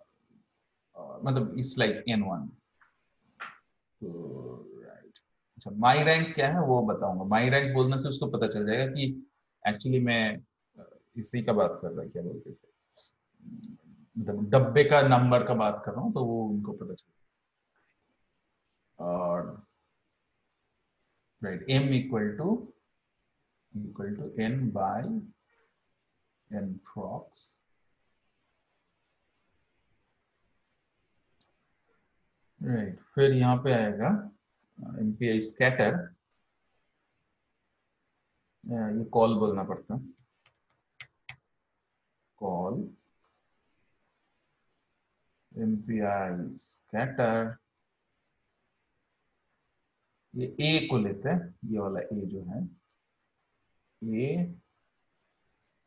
uh, मतलब it's like n1 so right. अच्छा my rank क्या है वो बताऊँगा। My रैंक बोलने से उसको पता चल जाएगा कि एक्चुअली मैं इसी का बात कर रहा क्या बोलते से मतलब डब्बे का नंबर का बात कर रहा हूँ तो वो उनको पता चल और right m equal to equal to n by and procs. Right. फिर यहाँ पे आएगा MPI scatter. ये कॉल बोलना पड़ता कॉल MPI scatter. ये A को लेते हैं, ये वाला ए जो है ए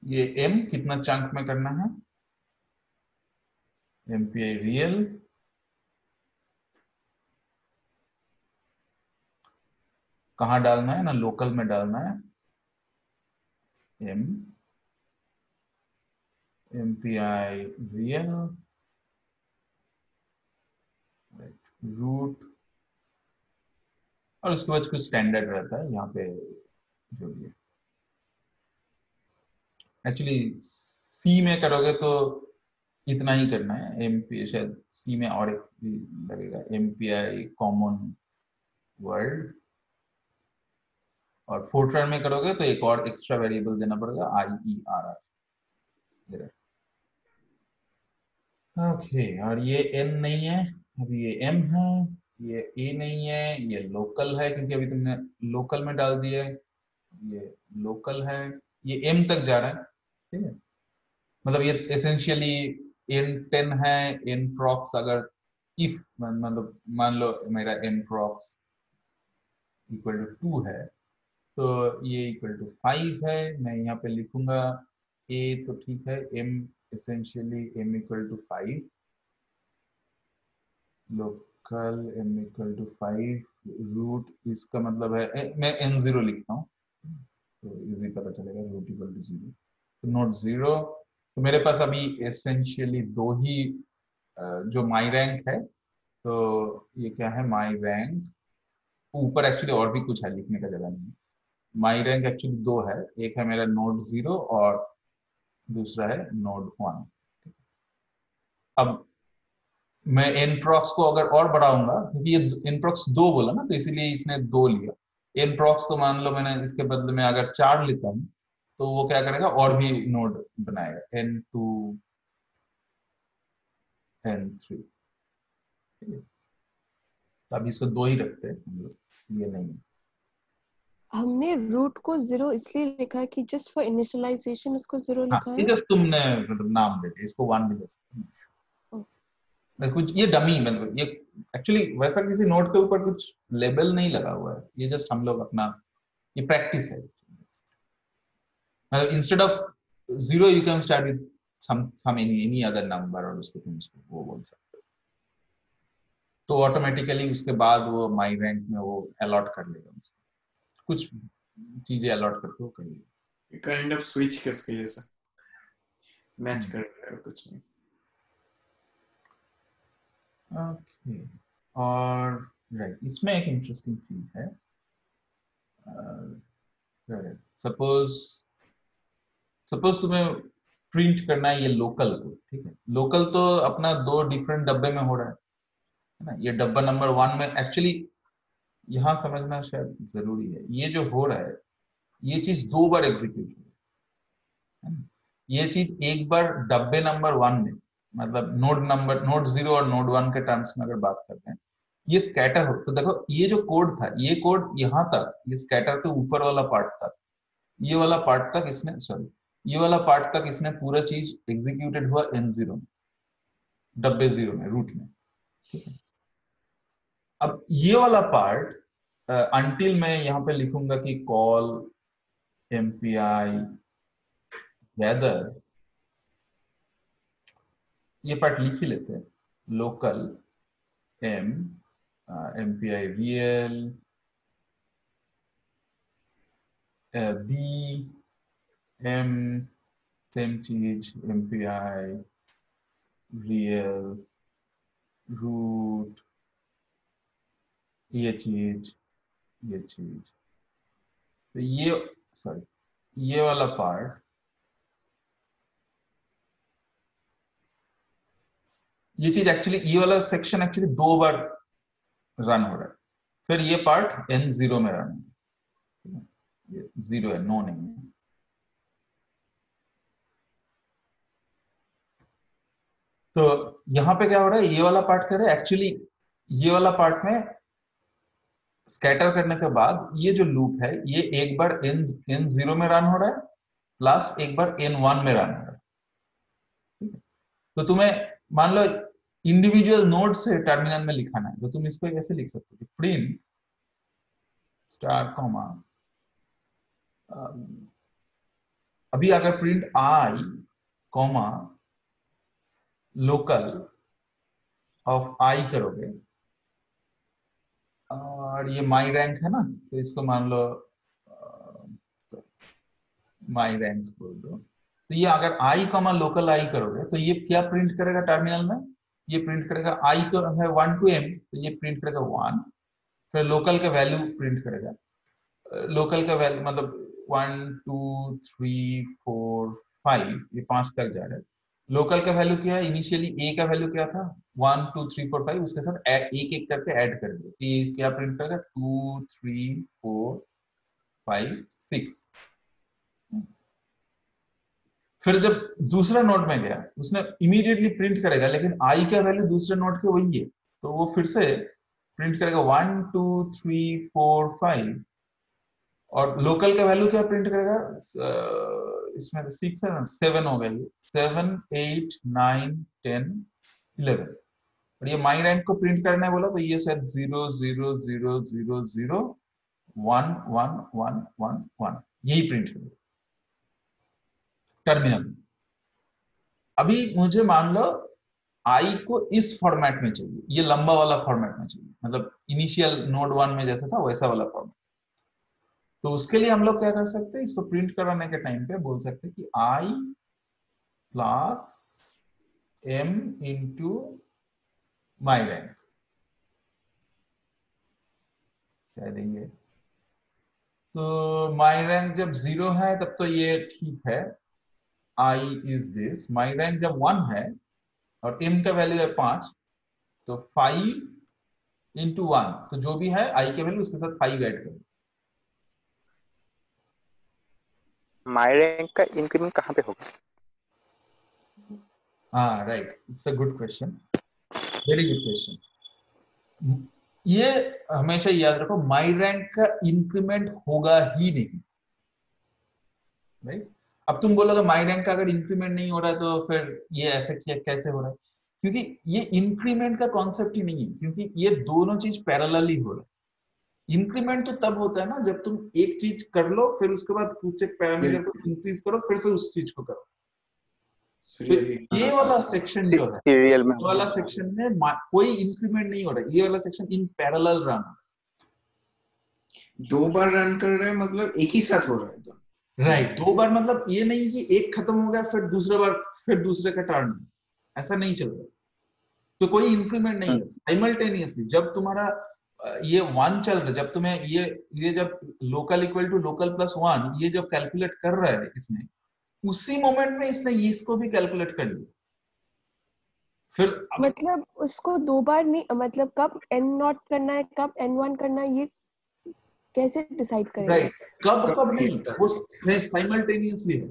ये एम कितना चंक में करना है? एमपीआई रियल कहा डालना है? ना लोकल में डालना है M M P I real root और उसके बाद कुछ स्टैंडर्ड रहता है, यहाँ पे जो भी है। एक्चुअली सी में करोगे तो इतना ही करना है। एम पी शायद सी में और एक भी लगेगा। M P I common world और फोर्ट्रन में करोगे तो एक और एक्स्ट्रा वेरिएबल देना पड़ेगा I E R R okay और ये एन नहीं है अभी ये एम है। ये ए नहीं है, ये लोकल है, क्योंकि अभी तुमने लोकल में डाल दिया है। ये लोकल है, ये एम तक जा रहा है, ठीक है? मतलब ये एसेंशियली एन टेन है एन प्रॉक्स अगर इफ़ मतलब मान लो मेरा N procs equal to two है तो ये इक्वल टू फाइव है, मैं यहाँ पे लिखूँगा ए तो ठीक है M essentially M equal to five local M equal to five root इसका मतलब है मैं एन ज़ीरो लिखता हूँ। तो इजी पता चलेगा root equal to zero not zero तो मेरे पास अभी एसेंशियली दो ही जो माई रैंक है तो ये क्या है माई रैंक ऊपर एक्चुअली और भी कुछ है, लिखने का जगह नहीं माई रैंक एक्चुअली दो है, एक है मेरा नोड ज़ीरो और दूसरा है नोड वन अब मैं एनप्रॉक्स को अगर और बढ़ाऊँगा क्योंकि ये एनप्रॉक्स दो बोला ना तो इसीलिए इसने दो लिया। एनप्रॉक्स को मान लो मैंने इसके बदले में अगर चार लेता हूँ तो वो क्या करेगा? और भी नोड बनाएगा। एन टू एन थ्री अभी इसको दो ही रखते हैं हम लोग। ये नहीं हमने रूट को ज़ीरो इसलिए लिखा है कि जस्ट फॉर इनिशियलाइजेशन उसको ज़ीरो हाँ लिखा है। जस्ट तुमने मतलब नाम दे दिया इसको वन भी दे। हो। कुछ ये डमी मतलब ये एक्चुअली वैसा किसी नोट के ऊपर कुछ लेबल नहीं लगा हुआ है। ये जस्ट हम लोग अपना ये प्रैक्टिस है। Instead of zero you can start with some some any any other number और उसको तुम उसको वो बोल सकते हो। तो ऑटोमेटिकली उसके बाद वो माई रैंक में वो अलॉट कर लेगा उसको। कुछ चीज़ें अलॉट करके वो कर लेगा। काइंड ऑफ़ स्विच केस के जैसा मैच कर रहा है कुछ नहीं। ओके और राइट इसमें एक इंटरेस्टिंग चीज़ है। सपोज़ सपोज़ तुम्हें प्रिंट करना है ये लोकल को, ठीक है? लोकल तो अपना दो डिफरेंट डब्बे में हो रहा है ना? ये डब्बा नंबर वन में एक्चुअली यहाँ समझना शायद ज़रूरी है। ये जो हो रहा है, ये चीज़ दो बार एग्जीक्यूट हो रही है ये चीज़ एक बार डब्बे नंबर वन में मतलब नोड नंबर नोड ज़ीरो और नोड वन के टर्म्स में अगर बात करते हैं, ये स्कैटर हो तो देखो, ये जो कोड था, ये कोड यहाँ तक, ये स्कैटर के ऊपर वाला पार्ट तक, ये वाला पार्ट तक इसने सॉरी ये वाला पार्ट तक इसने पूरा चीज़ एग्जीक्यूटेड हुआ एन ज़ीरो में, डब्बे ज़ीरो में रूट में अब ये वाला पार्ट अंटिल मैं यहाँ पे लिखूँगा कि call M P I gather ये पार्ट लिख ही लेते हैं। Local M M P I V L B M same cheese MPI L root ये चीज़ ये चीज़ तो ये सॉरी ये वाला पार्ट ये चीज़ एक्चुअली ये वाला सेक्शन एक्चुअली दो बार रन हो रहा है। फिर ये पार्ट एन ज़ीरो में रन है ज़ीरो है नो नहीं है। तो यहाँ पे क्या हो रहा है? ये वाला पार्ट कर रहा है एक्चुअली ये वाला पार्ट में स्कैटर करने के बाद ये जो लूप है, ये एक बार एन एन ज़ीरो में रन हो रहा है प्लस एक बार एन वन में रन हो रहा है? तो तुम्हें मान लो इंडिविजुअल नोड से टर्मिनल में लिखाना है तो तुम इसको ऐसे लिख सकते हो? प्रिंट स्टार कॉमा अभी अगर print I comma local of I करोगे, और ये माई रैंक है ना तो इसको मान लो माई रैंक बोल दो। तो ये अगर आई कॉमा लोकल आई करोगे तो ये क्या प्रिंट करेगा टर्मिनल में? ये प्रिंट करेगा आई तो है वन टू एम तो ये प्रिंट करेगा वन फिर लोकल का वैल्यू प्रिंट करेगा। लोकल का वैल्यू मतलब one two three four five ये पाँच तक जा रहा है। लोकल का वैल्यू क्या है? इनिशियली ए का वैल्यू क्या था? One two three four five उसके साथ एक एक करके ऐड कर दिया। क्या प्रिंट करेगा? Two three four five six फिर जब दूसरा नोट में गया, उसने इमीडिएटली प्रिंट करेगा, लेकिन आई का वैल्यू दूसरे नोट के वही है। तो वो फिर से प्रिंट करेगा one two three four five और लोकल का वैल्यू क्या प्रिंट करेगा? इसमें सिक्स है ना सेवन हो गई seven eight nine ten eleven और ये माई रैंक को प्रिंट करना है बोला तो ये शायद zero zero zero zero zero one one one one one यही प्रिंट करेगा। टर्मिनल अभी मुझे मान लो आई को इस फॉर्मेट में चाहिए। ये लंबा वाला फॉर्मेट में चाहिए। मतलब इनिशियल नोड वन में जैसा था, वैसा वाला फॉर्मेट तो उसके लिए हम लोग क्या कर सकते हैं, इसको प्रिंट कराने के टाइम पे बोल सकते हैं कि I plus M into my rank शायद ये? तो माई रैंक जब ज़ीरो है, तब तो ये ठीक है। I is this my rank जब वन है और एम का वैल्यू है पाँच तो फाइव इंटू वन तो जो भी है आई के वैल्यू उसके साथ फाइव ऐड करो। माई रैंक का इंक्रीमेंट कहाँ पे होगा? हाँ right it's a good question very good question ये हमेशा याद रखो माई रैंक का इंक्रीमेंट होगा ही नहीं राइट अब तुम बोलोगे माई रैंक का अगर इंक्रीमेंट नहीं हो रहा है तो फिर ये ऐसे किया कैसे हो रहा है? क्योंकि ये इंक्रीमेंट का कॉन्सेप्ट ही नहीं है क्योंकि ये दोनों चीज़ ही हो रहा है। इंक्रीमेंट तो तब होता है ना जब तुम एक चीज़ कर लो फिर उसके बाद कुछ एक पैरामीटर को इंक्रीज करो फिर से उस चीज़ को करो। तो ये वाला सेक्शन जो है सीरियल में ये वाला सेक्शन में कोई इंक्रीमेंट नहीं हो रहा है। ये वाला सेक्शन इन पैरेलल रन दो बार रन कर रहे हैं मतलब एक ही साथ हो रहा है राइट दो बार मतलब ये नहीं कि एक खत्म हो गया, फिर दूसरा बार, फिर दूसरे का टर्न ऐसा नहीं चल रहा। तो कोई इंक्रीमेंट नहीं है। साइमल्टेनियसली जब तुम्हारा ये वन चल रहा है जब तुम्हें ये ये जब local equal to local plus one ये जब कैलकुलेट कर रहा है इसने, उसी मोमेंट में इसने इसको भी कैलकुलेट कर लिया। फिर मतलब उसको दो बार नहीं मतलब कब एन नॉट करना है, कब एन वन करना है, ये कैसे डिसाइड करेंगे? राइट कब कब नहीं वो साइमल्टेनियसली है।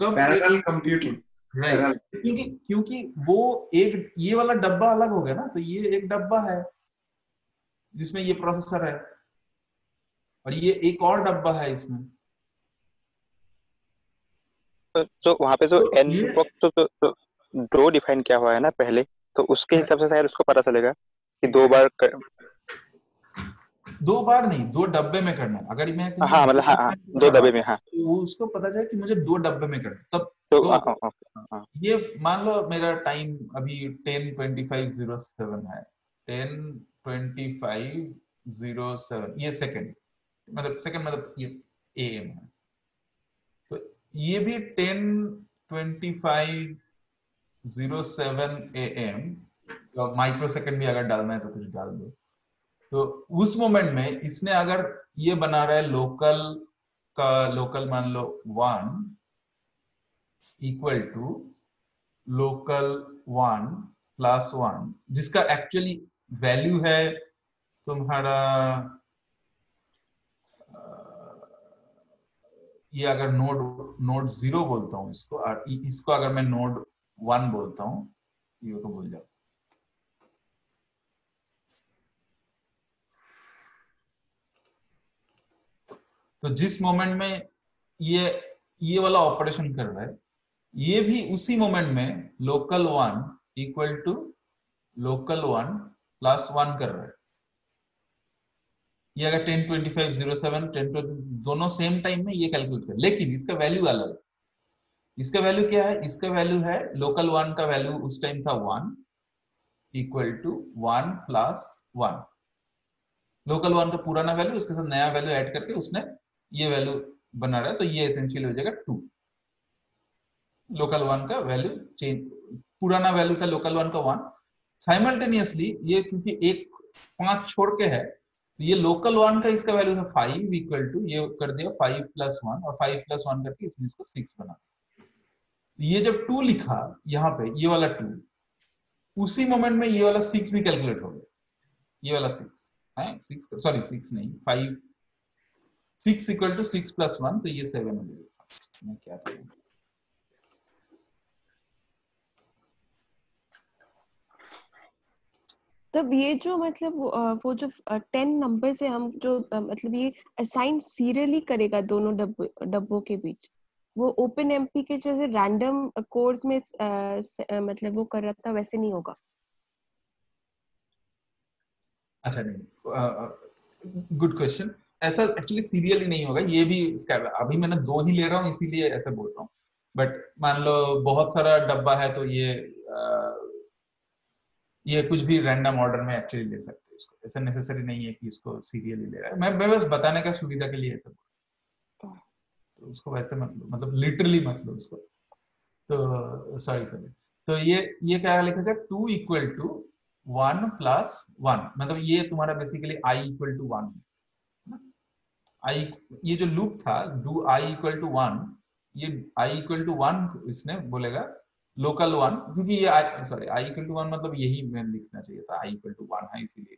कब पैरेलल कंप्यूटिंग राइट क्योंकि क्योंकि वो एक ये वाला डब्बा अलग हो गया ना तो ये एक डब्बा है जिसमें ये प्रोसेसर है। और ये एक और डब्बा है इसमें। तो, तो वहाँ पे जो तो एन बॉक्स तो, तो, तो दो डिफाइन किया हुआ है ना पहले तो उसके हिसाब से शायद उसको पता चलेगा कि दो बार कर, दो बार नहीं दो डब्बे में करना है। अगर मैं हाँ मतलब हाँ हाँ दो दबे में हाँ। तो वो उसको पता चले कि मुझे दो डब्बे में करना तब तो तो- हाँ, हाँ, हाँ, हाँ, ये मान लो मेरा टाइम अभी ten twenty five zero seven है। Ten twenty five zero seven ये सेकंड मतलब सेकंड मतलब ये ए एम है। तो ये भी ten twenty five zero seven A M micro second भी अगर डालना है तो कुछ डाल दो। तो उस मोमेंट में इसने अगर ये बना रहा है लोकल का लोकल मान लो one equal to local one plus one जिसका एक्चुअली वैल्यू है तुम्हारा ये अगर नोड नोड ज़ीरो बोलता हूँ इसको इसको अगर मैं नोड वन बोलता हूँ, ये तो भूल जाओ। तो जिस मोमेंट में ये ये वाला ऑपरेशन कर रहा है, ये भी उसी मोमेंट में local one equal to local one plus one कर रहा है। ये अगर ten twenty five zero seven ten दोनों सेम टाइम में ये कैलकुलेट कर। लेकिन इसका वैल्यू अलग है। इसका वैल्यू क्या है? इसका वैल्यू है लोकल वन का वैल्यू उस टाइम था one equal to one plus one local one का पुराना वैल्यू उसके साथ नया वैल्यू ऐड करके उसने ये वैल्यू बना रहा है तो ये एसेंशियल हो जाएगा टू लोकल वन का वैल्यू चेंज पुराना वैल्यू था लोकल वन का वन साइमल्टेनियसली ये क्योंकि एक पाँच छोड़ के है तो ये लोकल वन का इसका वैल्यू था फाइव इक्वल टू ये कर दिया फाइव प्लस वन और फाइव प्लस वन करके इसने इसको सिक्स बना ये जब टू लिखा यहाँ पे, ये वाला टू उसी मोमेंट में ये वाला सिक्स भी कैलकुलेट हो गया. ये वाला सिक्स सॉरी सिक्स नहीं five six equal to six plus one तो ये सेवन हो जाएगा। मैं क्या करूँ? तब ये जो मतलब वो, जो टेन नंबर से हम जो मतलब ये असाइन सीरियली करेगा दोनों डब्बे डब्बों के बीच। वो ओपन एमपी के जैसे रैंडम कोर्स में मतलब वो कर रहा था वैसे नहीं होगा। अच्छा नहीं गुड क्वेश्चन ऐसा एक्चुअली सीरियल ही नहीं होगा ये भी अभी मैंने दो ही ले रहा हूँ इसीलिए ऐसे बोल रहा हूँ। बट मान लो बहुत सारा डब्बा है तो ये अ, ये कुछ भी रैंडम ऑर्डर में एक्चुअली ले सकते हैं इसको। ऐसा नेसेसरी नहीं है कि इसको सीरियली ले रहा है। मैं मैं बस बताने का सुविधा के लिए ऐसा बोल हूँ। तो उसको वैसे मत लो मतलब लिटरली मत लो उसको। तो सॉरी फॉर तो ये ये क्या लिखा था? Two equal to one plus one मतलब ये तुम्हारा basically I equal to one I ये जो लूप था do I equal to one ये आई इक्वल टू वन इसने बोलेगा लोकल वन क्योंकि ये sorry I equal to one मतलब यही मैं लिखना चाहिए था आई इक्वल टू वन है, इसीलिए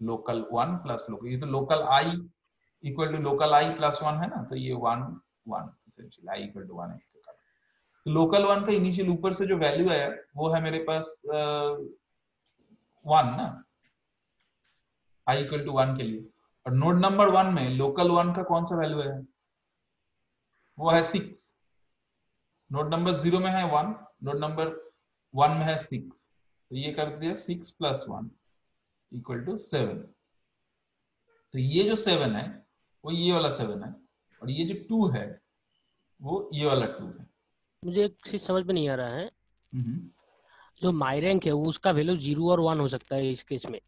लोकल वन प्लस लोकल ये तो local I equal to local I plus one है ना तो ये one one essentially I equal to one है। तो लोकल वन का इनिशियल ऊपर से जो वैल्यू आया वो है मेरे पास वन ना आई इक्वल टू वन के लिए। और नोड नंबर वन में लोकल वन का कौन सा वैल्यू है? वो है सिक्स नोड नंबर ज़ीरो में है वन नोड नंबर वन में है सिक्स तो ये कर दिया six plus one equal to seven तो ये जो सेवन है वो ये वाला सेवन है और ये जो टू है वो ये वाला टू है. मुझे एक चीज़ समझ में नहीं आ रहा है। हम्म। जो माई रैंक है उसका वैल्यू ज़ीरो और वन हो सकता है इस केस में।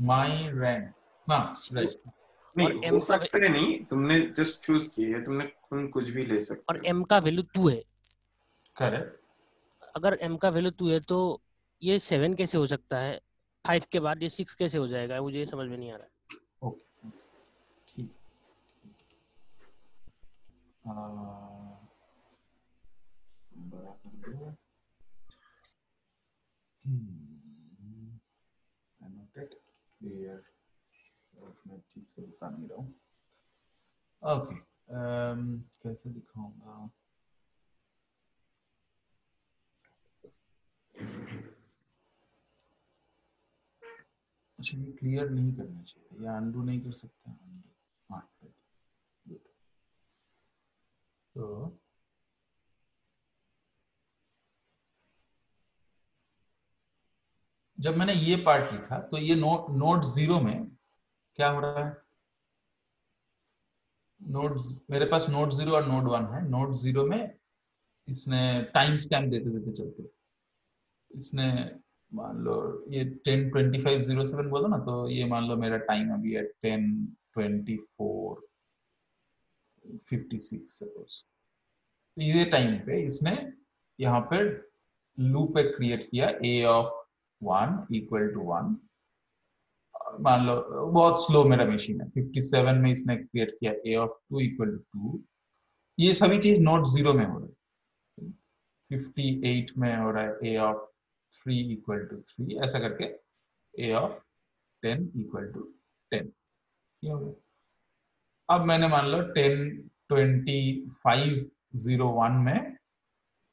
माई रैंक हाँ। राइट नहीं M हो सकता है नहीं तुमने जस्ट चूज़ की है तुमने तुम कुछ भी ले सकते और एम का वैल्यू टू है। करेक्ट अगर एम का वैल्यू टू है तो ये सेवन कैसे हो सकता है? फाइव के बाद ये सिक्स कैसे हो जाएगा? मुझे ये समझ में नहीं आ रहा। है ओके ठीक हम्म, clear और रहा हूँ ओके कैसे दिखाऊँगा अच्छा ये क्लियर नहीं करना चाहिए, या अनडू नहीं कर सकते हाँ गुड तो जब मैंने ये पार्ट लिखा तो ये नोट नोट ज़ीरो में क्या हो रहा है? नोट मेरे पास नोट ज़ीरो और नोट वन है। नोट ज़ीरो में इसने टाइम स्टैम्प देते देते चलते। इसने मान लो ये ten twenty five zero seven बोलो ना तो ये मान लो मेरा टाइम अभी है ten twenty four fifty six ये टाइम पे इसने यहाँ पे लूप एक क्रिएट किया A of one equal to one मान लो, बहुत स्लो मेरा मशीन है। 57 में इसने क्रिएट किया A of two equal to two ये सभी चीज़ नोट ज़ीरो में हो रही है। 58 में हो रहा है A of three equal to three ऐसा करके A of ten equal to ten ये हो गया। अब मैंने मान लो ten twenty five zero one में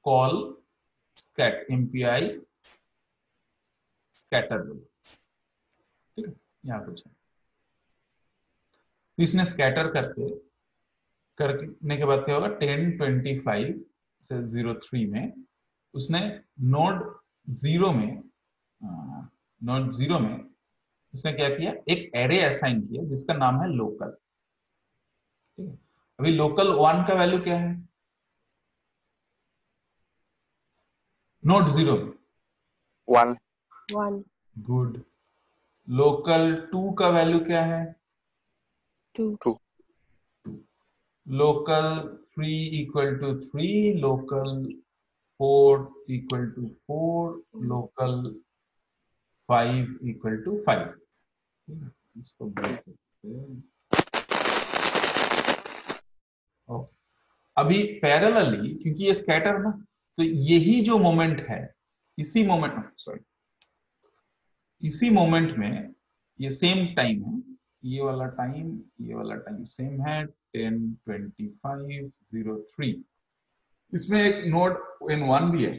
कॉल स्कैट एमपीआई स्कैटर ठीक है? यहाँ कुछ है तो इसने स्कैटर करके करने के बाद क्या होगा? टेन ट्वेंटी फाइव से ज़ीरो थ्री में उसने नोड ज़ीरो में नोड ज़ीरो में उसने क्या किया? एक एरे असाइन किया जिसका नाम है लोकल ठीक है? अभी लोकल वन का वैल्यू क्या है? Node zero one one good local two का वैल्यू क्या है? Two local three equal to three local four equal to four local five equal to five इसको करते हैं। अभी पैरेलली क्योंकि ये स्कैटर ना तो यही जो मोमेंट है इसी मोमेंट सॉरी इसी मोमेंट में ये सेम टाइम है, ये वाला टाइम ये वाला टाइम सेम है ten twenty five zero three इसमें एक नोड एन वन भी है।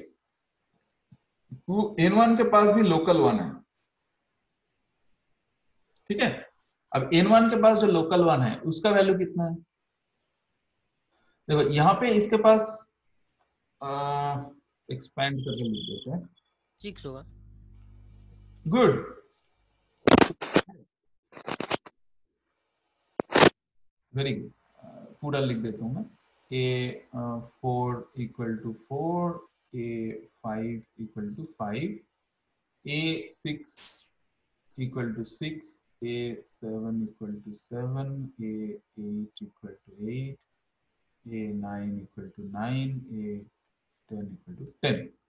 एन वन के पास भी लोकल वन है। ठीक है? अब एन वन के पास जो लोकल वन है, उसका वैल्यू कितना है? देखो, यहाँ पे इसके पास एक्सपैंड करके लिख देते हैं। सिक्स होगा। गुड वेरी गुड पूरा लिख देता हूँ मैं A four equal to four A five equal to five A six equal to six A seven equal to seven A eight equal to eight A nine equal to nine A ten equal to ten ठीक है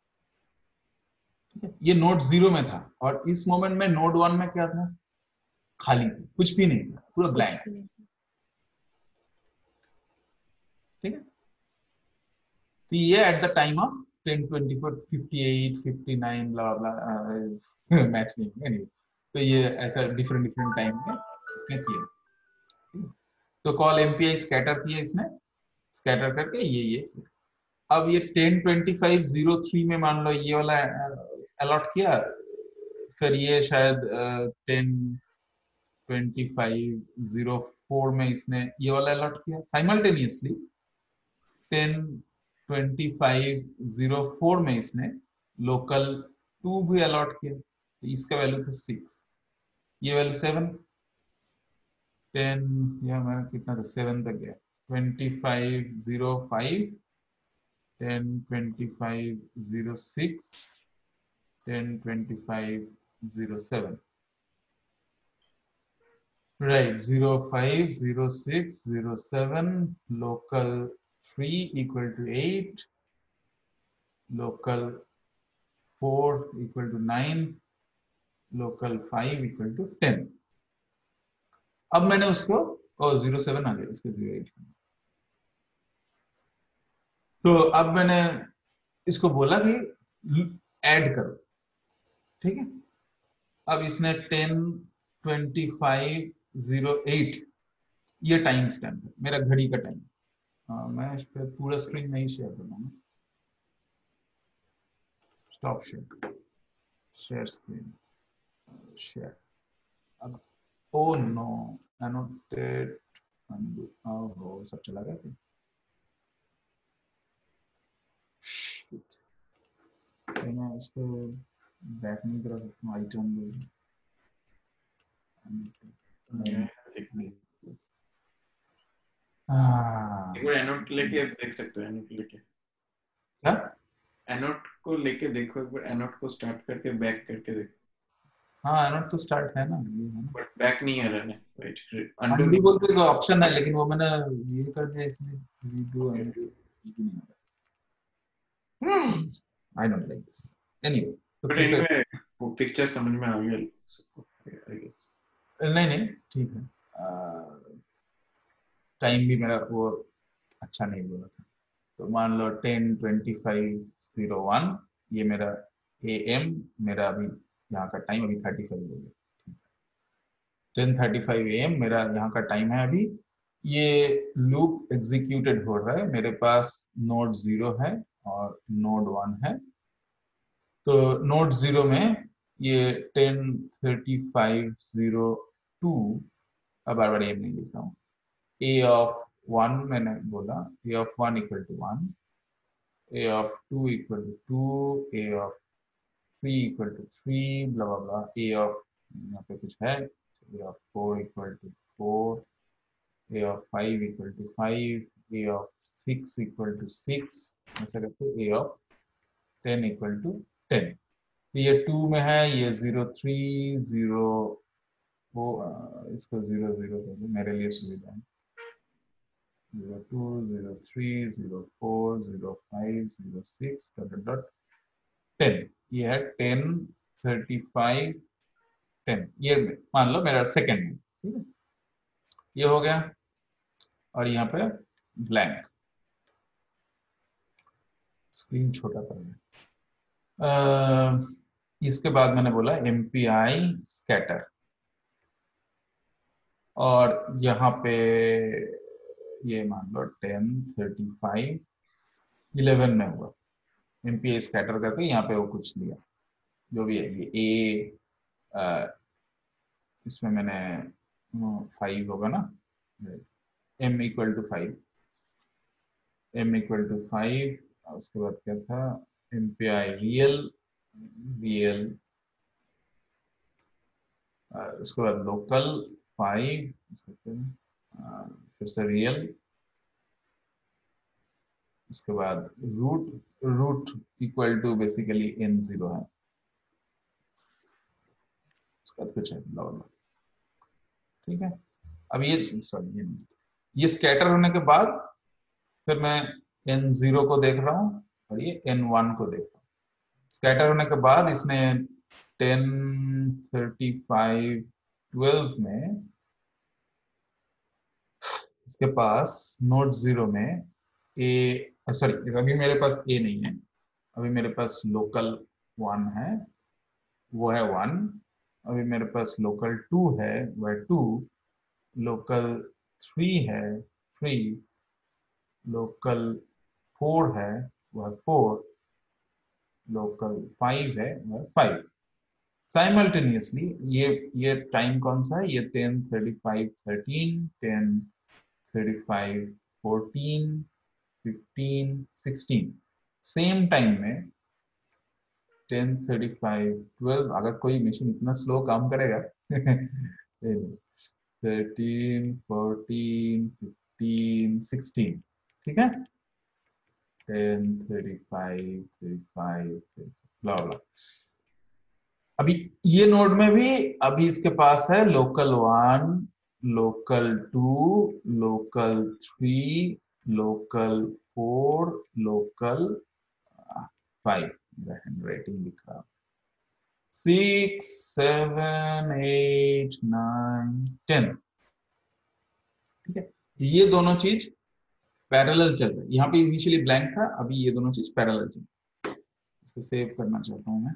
ये note zero में था और इस moment में note one में क्या था? खाली थी कुछ भी नहीं था पूरा ब्लैंक। ठीक है? तो ये at the time of 10 24 58 59 blah blah match नहीं एनीवे तो ये ऐसा डिफरेंट डिफरेंट टाइम में इसने किया? तो कॉल एमपीआई स्कैटर किया इसने। स्कैटर करके ये ये अब ये 10 25 03 में मान लो ये वाला अलॉट किया, फिर ये शायद ten twenty five zero four में इसने ये वाला अलॉट किया simultaneously ten twenty five zero four में इसने लोकल टू भी अलॉट किया तो इसका वैल्यू था सिक्स ये वैल्यू सेवन टेन यह हमारा कितना था सेवन तक गया twenty five zero five ten twenty five zero six ten twenty five zero seven. Right, zero five, zero six, zero seven, local three equal to eight, local four equal to nine, local five equal to ten. अब मैंने उसको ओ zero seven आ गया इसके zero eight तो अब मैंने इसको बोला कि ऐड करो ठीक है? अब इसने ten twenty five zero eight ये टाइम स्टैम्प है। मेरा घड़ी का टाइम हाँ मैं इस पर पूरा स्क्रीन नहीं शेयर करूँगा stop share share screen share अब ओ नो एनोटेट ओहो सब चला गया क्या मैं इसको बैक नहीं करा सकता हूँ आइटम एक बार एनोट लेके देख सकते हो एनोट लेके। क्या एनोट को लेके देखो एक बार एनोट को स्टार्ट करके बैक करके देखो। हाँ एनोट तो स्टार्ट है ना ये है ना। बट बैक नहीं आ रहा राइट अनडू अनडू बोलते ऑप्शन है लेकिन वो मैंने ये कर दिया undo I don't like this anyway तो बट फिर वो पिक्चर समझ में आ गया आई गेस नहीं नहीं ठीक है। टाइम भी मेरा वो अच्छा नहीं बोला था। तो मान लो ten twenty five zero one ये मेरा ए एम मेरा अभी यहाँ का टाइम अभी थर्टी फाइव हो गया। Ten thirty five A M मेरा यहाँ का टाइम है अभी। ये लूप एग्जीक्यूटेड हो रहा है मेरे पास नोड ज़ीरो है और नोड वन है। तो नोट ज़ीरो में ये ten thirty five zero two, अब बार बार एम नहीं लिख रहा हूँ। ए ऑफ़ वन मैंने बोला A of one equal to one A of two equal to two A of three equal to three blah A of यहाँ पे कुछ है A of four equal to four A of five equal to five A of six equal to six ऐसा करके A of ten equal to ten तो ये to में है, ये ज़ीरो थ्री ज़ीरो वो इसको ज़ीरो ज़ीरो कर दो, मेरे लिए सुविधा है। Zero two zero three zero four zero five zero six dot dot ten ये है टेन थर्टी फाइव टेन ये मान लो मेरा सेकेंड में ठीक है? ये हो गया। और यहाँ पे ब्लैंक स्क्रीन छोटा कर इसके बाद मैंने बोला एम पी आई स्कैटर और यहाँ पे ये मान लो टेन थर्टी फाइव इलेवन में हुआ। एम पी आई स्कैटर करके यहाँ पे वो कुछ लिया। जो भी है, ये ए इसमें मैंने फाइव होगा ना? M equal to five M equal to five उसके बाद क्या था? M P I real real उसके बाद लोकल फाइव फिर से रियल उसके बाद root root equal to basically N zero है उसके बाद कुछ है. ठीक है अब ये सॉरी। ये स्कैटर होने के बाद फिर मैं एन ज़ीरो को देख रहा हूँ और ये एन वन को देख। स्कैटर होने के बाद इसने टेन थर्टी फाइव ट्वेल्व में इसके पास नोट ज़ीरो में ए सॉरी अभी मेरे पास ए नहीं है। अभी मेरे पास लोकल वन है, वो है वन अभी मेरे पास लोकल टू है, वो है टू लोकल थ्री है थ्री लोकल फोर है वो फोर लोकल फाइव है वो फाइव साइमल्टेनियसली ये ये टाइम कौन सा है? ये ten thirty five thirteen ten thirty five fourteen fifteen sixteen same time में टेन थर्टी फाइव ट्वेल्व अगर कोई मशीन इतना स्लो काम करेगा थर्टीन फोर्टीन फिफ्टीन सिक्सटीन ठीक है? Ten thirty five thirty five blah blah अभी ये नोड में भी अभी इसके पास है local one local two local three local four local five hand writing लिख। रहा six seven eight nine ten ठीक है? ये दोनों चीज़ पैरेलल चल रहा है। यहाँ पे इनिशियली ब्लैंक था, अभी ये दोनों चीज़ पैरेलल चल इसको सेव करना चाहता हूँ मैं।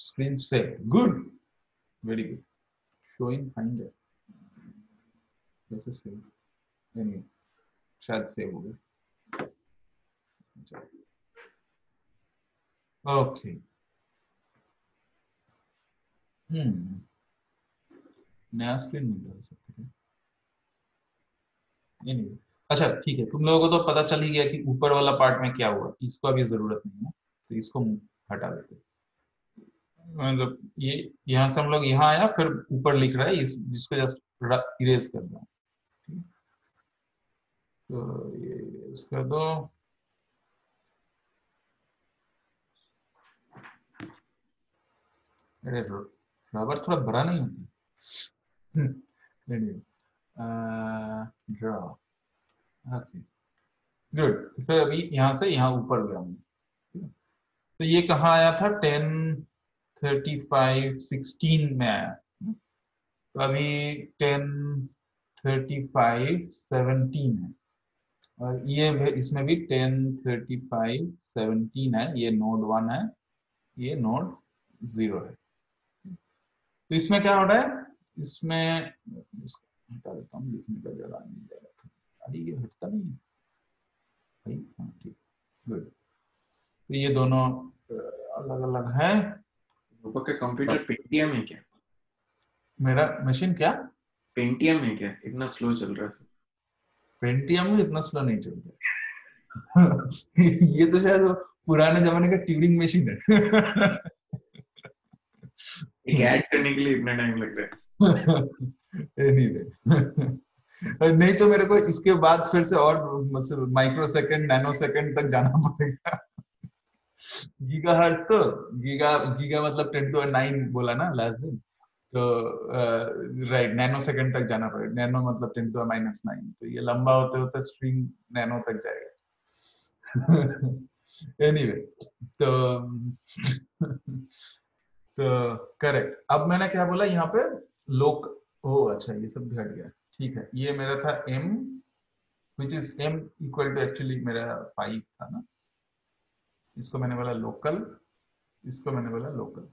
Screen save, good, very good showing finder कैसे save anyway, शायद सेव हो गया। ओके हम्म नया स्क्रीन नहीं डाल सकते anyway अच्छा ठीक है तुम लोगों को तो पता चल ही गया कि ऊपर वाला पार्ट में क्या हुआ इसको अभी ज़रूरत नहीं है तो इसको हटा देते मतलब ये यहाँ से हम लोग यहाँ आया फिर ऊपर लिख रहा है इस, जिसको जस्ट इरेज कर दो तो ये इरेज कर दो। अरे रबर थोड़ा बड़ा नहीं होता। *laughs* ड्रॉ ओके गुड फिर अभी यहाँ से यहाँ ऊपर गया हूँ। तो ये कहाँ आया था? टेन थर्टी फाइव सिक्सटीन में आया। तो अभी टेन थर्टी फाइव सेवनटीन है। और ये इसमें भी टेन थर्टी फाइव सेवनटीन है। ये नोड वन है। ये नोड ज़ीरो है। तो इसमें क्या हो रहा है? इसमें हटा देता हूँ, लिखने का जगह नहीं जाएगा अरे ये हटता नहीं है। भाई हाँ ठीक गुड तो ये दोनों अलग अलग है। रूपक का कंप्यूटर पेंटियम है क्या? मेरा मशीन क्या? पेंटियम है क्या? इतना स्लो चल रहा है पेंटियम में इतना स्लो नहीं चलता *laughs* ये तो शायद पुराने जमाने का ट्यूनिंग मशीन है। *laughs* ऐड करने के लिए इतना टाइम लग रहा है। *laughs* Anyway. *laughs* नहीं तो मेरे को इसके बाद फिर से और माइक्रो सेकंड नैनो सेकंड तक जाना पड़ेगा। *laughs* गीगा हर्ट्ज तो गीगा गीगा मतलब टेन टू नाइन बोला ना लास्ट दिन। तो राइट नैनो सेकंड तक जाना पड़ेगा। नैनो मतलब टेन टू माइनस नाइन तो ये लंबा होते होते स्ट्रिंग नैनो तक जाएगा। *laughs* एनीवे तो तो करेक्ट अब मैंने क्या बोला, यहाँ पे लोक हो अच्छा ये सब घट गया। ठीक है ये मेरा था m which is m equal to actually मेरा फाइव था ना। इसको मैंने बोला लोकल इसको मैंने बोला लोकल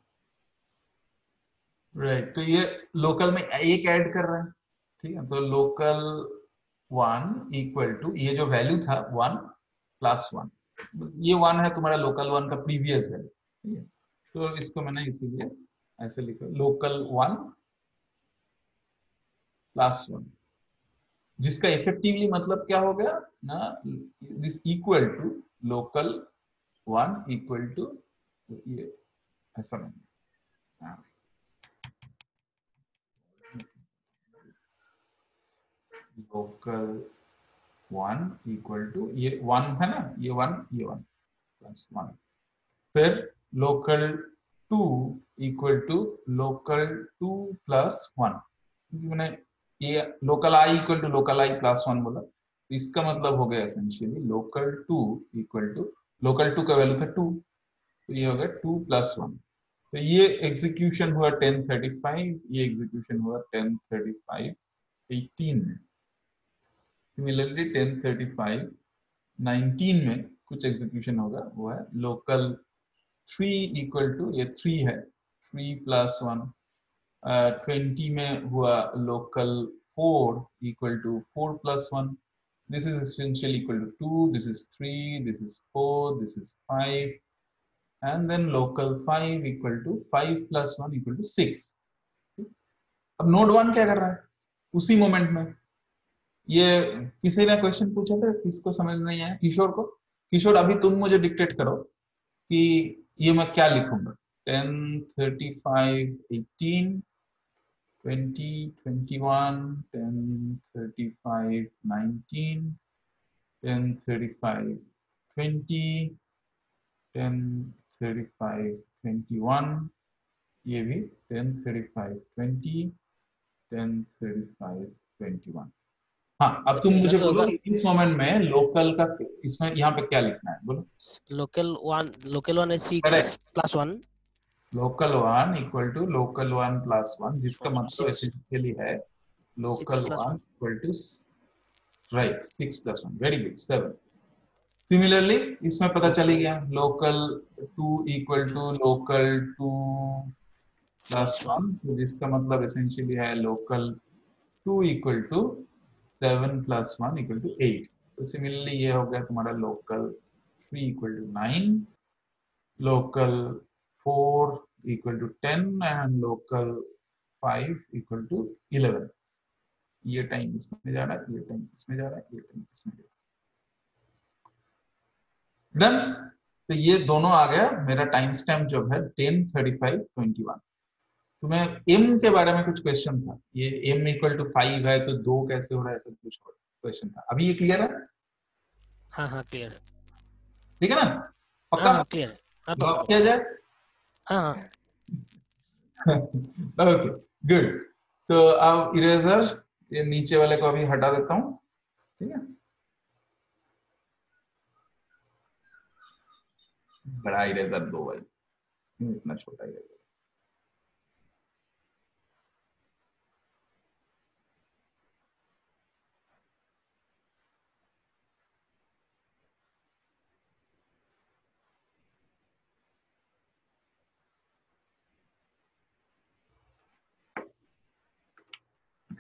राइट right, तो ये लोकल में एक ऐड कर रहा है ठीक है तो लोकल वन इक्वल टू ये जो वैल्यू था वन प्लस वन ये वन है तुम्हारा लोकल वन का प्रीवियस वैल्यू ठीक है। तो इसको मैंने इसीलिए ऐसे लिखा लोकल वन प्लस वन जिसका इफेक्टिवली मतलब क्या हो गया? ना this equal to local one equal to ये ऐसा नहीं लोकल वन इक्वल टू ये वन है ना? ये वन ये वन प्लस वन फिर local two equal to local two plus one मैंने ये local I equal to local I plus one बोला। तो इसका मतलब हो गया essentially local two equal to local two का वैल्यू था टू तो ये हो गया टू प्लस वन तो ये एग्जीक्यूशन हुआ टेन थर्टी फाइव ये एग्जीक्यूशन हुआ टेन थर्टी फाइव एटीन में। Similarly ten thirty five nineteen में कुछ एग्जीक्यूशन होगा, वो है लोकल थ्री इक्वल टू ये थ्री है थ्री प्लस वन ट्वेंटी में हुआ local four equal to four plus one this is essentially equal to 2 this is 3 this is 4 this is 5 and then local 5 equal to 5 plus 1 equal to 6 अब node one क्या कर रहा है? उसी moment में। ये किसी ने क्वेश्चन पूछा था? किसको समझ नहीं आया? किशोर को? किशोर, अभी तुम मुझे डिक्टेट करो कि ये मैं क्या लिखूँगा? 10 35 18 20 21 10 35 19 10 35 20 10 35 21 ये भी 10 35 20 10 35 21 हाँ अब तुम मुझे तो बोलो इस मोमेंट में लोकल का इसमें यहाँ पे क्या लिखना है? बोलो। लोकल वन लोकल वन है six plus one local one equal to local one plus one जिसका मतलब एसेंशियली है local one equal to right six plus one very good seven similarly इसमें पता चली गया local two equal to local two plus one तो जिसका मतलब एसेंशियली है local two equal to seven plus one equal to eight तो similarly ये हो गया तुम्हारा local three equal to nine local 4 equal to 10 and local 5 equal to 11 ये टाइम इसमें जा रहा है ये टाइम इसमें जा रहा है ये टाइम इसमें जा रहा है डन तो ये दोनों आ गया मेरा टाइम स्टैम्प जो है 10 35 21 तो मैं m के बारे में कुछ क्वेश्चन था। ये m इक्वल टू 5 है तो दो कैसे हो रहा है ऐसा कुछ क्वेश्चन था। अभी ये क्लियर है? हाँ हाँ क्लियर है। ठीक है ना? हाँ पक्का? हाँ क्लियर है। हाँ तो किया जाए। ओके गुड तो अब इरेजर ये नीचे वाले को अभी हटा देता हूँ ठीक है बड़ा इरेजर दो भाई इतना छोटा इरेजर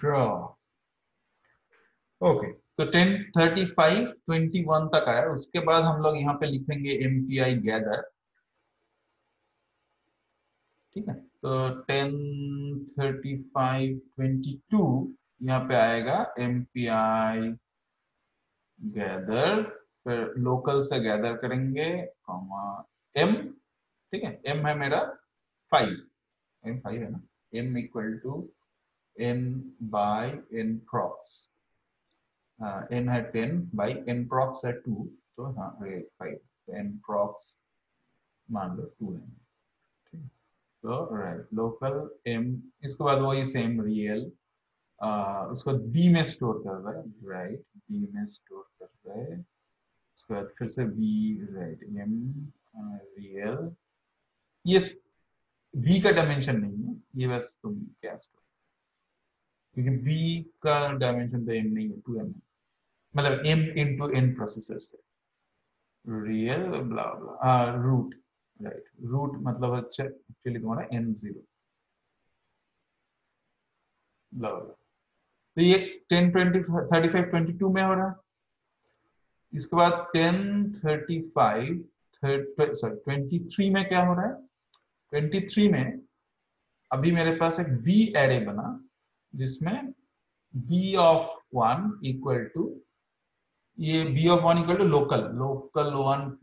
ड्रॉ ओके तो 10 35 21 तक आया। उसके बाद हम लोग यहाँ पे लिखेंगे एम पी आई गैदर ठीक है? तो 10 35 22 यहाँ पे आएगा एम पी आई गैदर फिर लोकल से गैदर करेंगे कॉमा एम ठीक है? एम है मेरा फाइव एम फाइव है ना? M equal to n by n prox uh, n है 10 by n prox है 2 तो हाँ ये 5 तो n prox मान लो 2 है. ठीक तो राइट m इसके बाद वही सेम रियल उसको बाद b में स्टोर कर रहा है. राइट b में स्टोर कर रहा है. उसके बाद फिर से b राइट m रियल ये b का डायमेंशन नहीं है. ये बस तुम क्या स्टोर क्योंकि b का डायमेंशन तो m नहीं है टू एम है मतलब m इंटू n प्रोसेसर से रियल रूट राइट रूट मतलब अच्छा एक्चुअली तुम्हारा n ज़ीरो तो ये 10 20 35 22 में हो रहा है। इसके बाद 10 35 सॉरी 23 में क्या हो रहा है? 23 में अभी मेरे पास एक b एरे बना। जिसमें b of one equal to ये b of one equal to local local one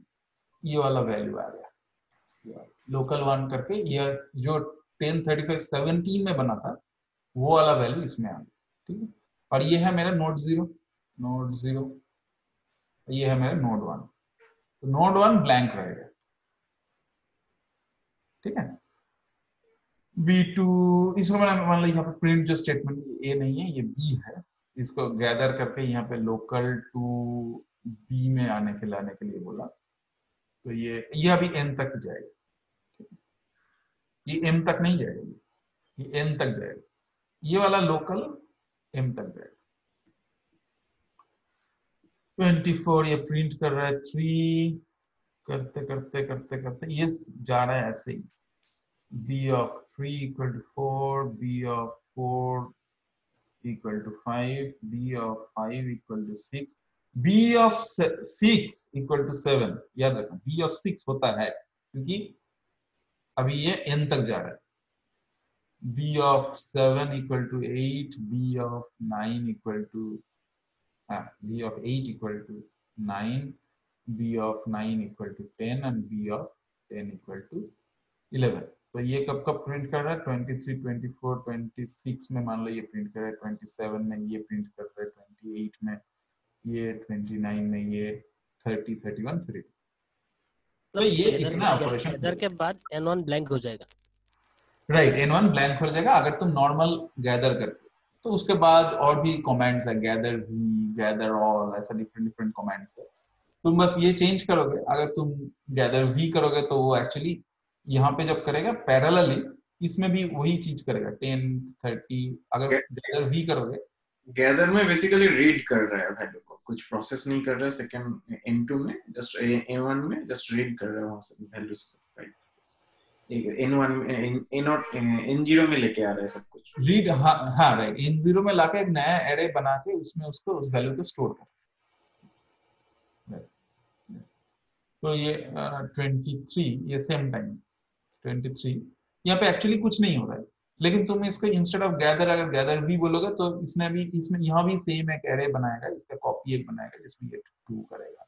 ये वाला वैल्यू आ गया। लोकल वन करके ये जो 10 35 17 में बना था, वो वाला वैल्यू इसमें आ गया, ठीक है? और ये है मेरा नोड ज़ीरो नोड ज़ीरो ये है मेरा नोड वन तो नोड वन ब्लैंक रहेगा, ठीक है? B2 इसको मैंने, मान लो यहाँ पे प्रिंट जो स्टेटमेंट ए नहीं है, ये बी है। इसको गैदर करके यहाँ पे लोकल टू बी में आने के, लाने के लिए बोला। तो ये ये अभी n तक जाएगा। ये m तक नहीं जाएगा। ये n तक जाएगा। ये वाला लोकल एम तक जाएगा। 24 ये प्रिंट कर रहा है। थ्री करते करते करते करते। ये जा रहा है ऐसे ही। b of 3 equal to 4, b of 4 equal to 5, b of 5 equal to 6, b of 6 equal to 7. याद रखना b of 6 होता है क्योंकि अभी ये n तक जा रहा है b of 7 equal to 8 b of 9 equal to uh, b of 8 equal to 9 b of 9 equal to 10 and b of 10 equal to 11 तो ये कब कब प्रिंट कर रहा है? 23 24 26 में मान लो ये प्रिंट कर रहा है 27 में ये प्रिंट कर रहा है 28 में ये 29 में ये 30 31 32 तो ये इतना ऑपरेशन गैदर के बाद n1 ब्लैंक हो जाएगा। राइट एन वन ब्लैंक हो जाएगा अगर तुम नॉर्मल गैदर करते तो उसके बाद और भी कमेंट्स है गैदर वी गैदर ऑल ऐसा डिफरेंट डिफरेंट कमेंट्स है। तुम बस ये चेंज करोगे। अगर तुम गैदर वी करोगे तो वो एक्चुअली यहाँ पे जब करेगा पैरेलली इसमें भी वही चीज़ करेगा टेन थर्टी अगर गैदर भी करोगे। गैदर में बेसिकली रीड कर रहा है वैल्यू को। कुछ प्रोसेस नहीं कर रहा है सेकंड एन2 में जस्ट ए1 में जस्ट रीड कर रहा है वहाँ से वैल्यूज़ को राइट एन1 एन0 एन0 में लेके आ रहा है सब कुछ। रीड हाँ हाँ राइट इन ज़ीरो में लाके एक नया एरे बना के उसमें उसको उस वैल्यू को स्टोर कर। तो ये ट्वेंटी थ्री ये सेम टाइम ट्वेंटी थ्री यहाँ पे एक्चुअली कुछ नहीं हो रहा है। लेकिन तुम इसको इंस्टेड ऑफ़ गैदर अगर गैदर भी बोलोगे तो इसने भी इसमें यहाँ भी सेम एक एरे बनाएगा इसका कॉपी एक बनाएगा जिसमें ये टू करेगा।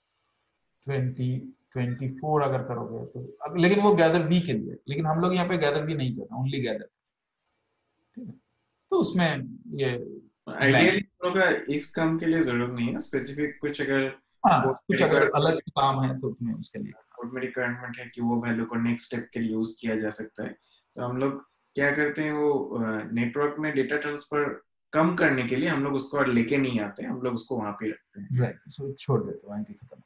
ट्वेंटी ट्वेंटी फोर अगर करोगे तो लेकिन वो गैदर बी के लिए लेकिन हम लोग यहाँ पे गैदर भी नहीं कर रहे ओनली गैदर ठीक है? तो उसमें ये आइडियली इस काम के लिए ज़रूरत नहीं है स्पेसिफिक कुछ अगर हाँ कुछ अगर अलग काम है तो उसके लिए। कोड में रिक्वायरमेंट है कि वो वैल्यू को नेक्स्ट स्टेप के लिए यूज़ किया जा सकता है। तो हम लोग क्या करते हैं, वो नेटवर्क में डेटा ट्रांसफ़र कम करने के लिए हम लोग उसको लेके नहीं आते, हम लोग उसको वहाँ पे रखते हैं। राइट सो छोड़ देते वहीं पे खत्म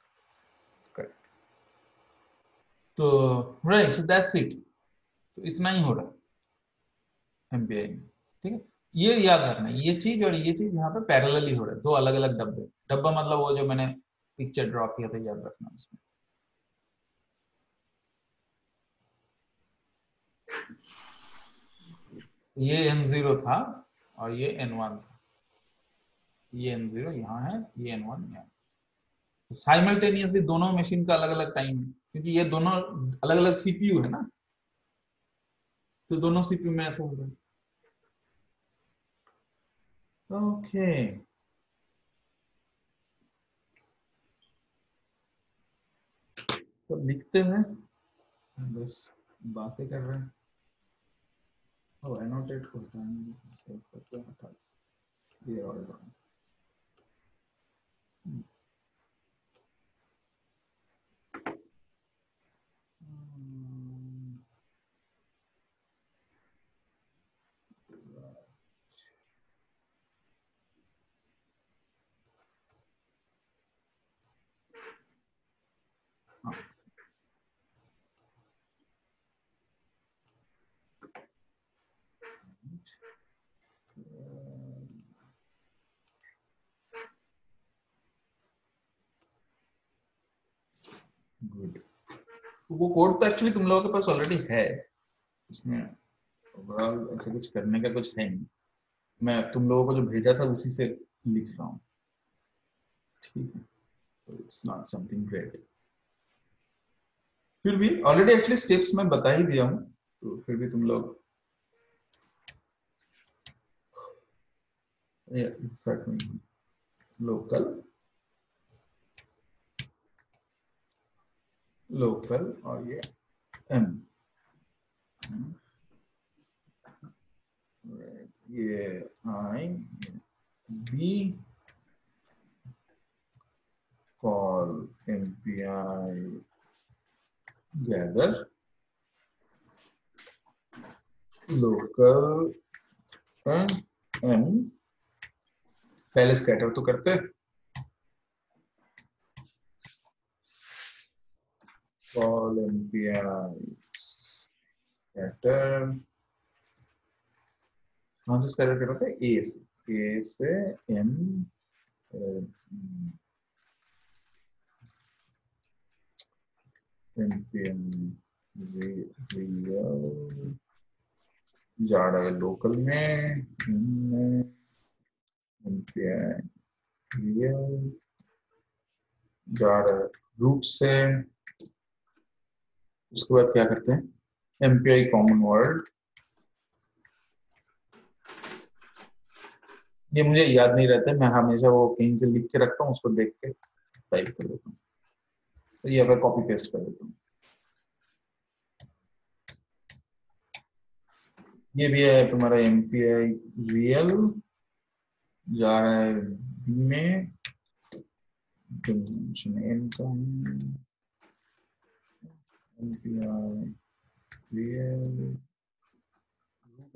तो राइट सो दैट्स इट तो इतना ही हो रहा है एमपीआई में, ठीक है? ये याद रखना, ये चीज़ और ये चीज़ यहाँ पे पैरेलली हो रहा है, दो अलग अलग डब्बे। डब्बा मतलब वो जो मैंने पिक्चर ड्रॉ किया था, याद रखना उसमें। ये एन ज़ीरो था और ये एन वन था। ये एन ज़ीरो यहाँ है, ये एन वन यहाँ साइमल्टेनियसली दोनों मशीन का अलग अलग टाइम है, क्योंकि ये दोनों अलग अलग सीपीयू है ना। तो दोनों सीपीयू में ऐसा हो रहा है। ओके तो लिखते हैं। बस बातें कर रहे हैं। ओ annotate को हटाएँगे सेव करके हटा ये और डाउन गुड वो कोड तो एक्चुअली तुम लोगों के पास ऑलरेडी है। उसमें ओवरऑल ऐसा कुछ करने का कुछ है नहीं। मैं तुम लोगों को जो भेजा था उसी से लिख रहा हूँ। ठीक है। इट्स नॉट समथिंग ग्रेट फिर भी ऑलरेडी एक्चुअली स्टेप्स मैं बता ही दिया हूँ तो फिर भी तुम लोग में लोकल लोकल और ये एम ये I B call call MPI gather. Local and m. पहले स्कैटर तो करते हैं। MPI scatter कौन से स्कैटर कर रहे थे ए से ए से एम npm real जा रहा है लोकल में real जा रहा है रूट से उसके बाद क्या करते हैं? एमपीआई कॉमन वर्ड ये मुझे याद नहीं रहता, मैं हमेशा वो कहीं से लिख के रखता हूँ, उसको देख के टाइप कर देता हूँ। तो ये अगर कॉपी पेस्ट कर देता हूँ। ये भी है तुम्हारा एम पी आई रियल जा रहा है बी में डिमेंशन एन का एम पी आई रियल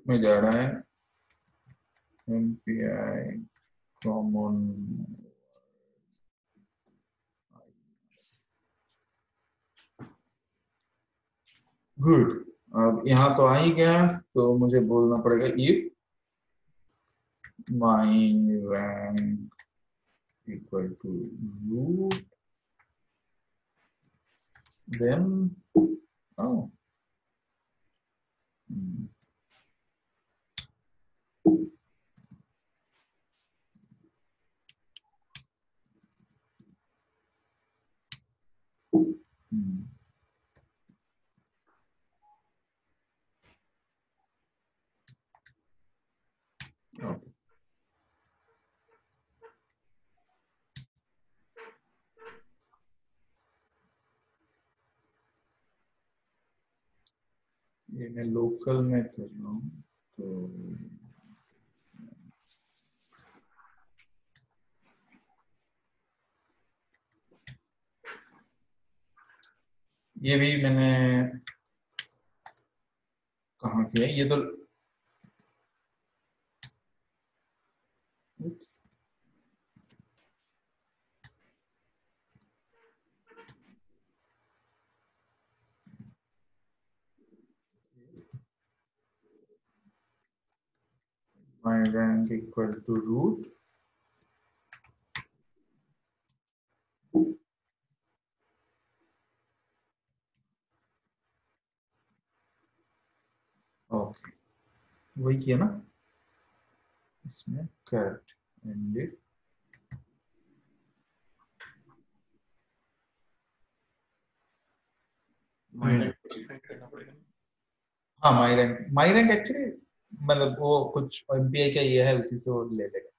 में जा रहा है। M P I common good. अब यहाँ तो आ ही गया तो मुझे बोलना पड़ेगा if my rank equal to root then oh hmm. Hmm. ये मैं लोकल में कर रहा हूँ तो ये भी मैंने कहा किया ये तो Oops. My rank equal to root. Okay वही किया ना? इसमें करेक्ट एंड करना पड़ेगा हाँ my rank my rank actually मतलब वो कुछ एमपीआई का ये है, उसी से वो ले लेगा।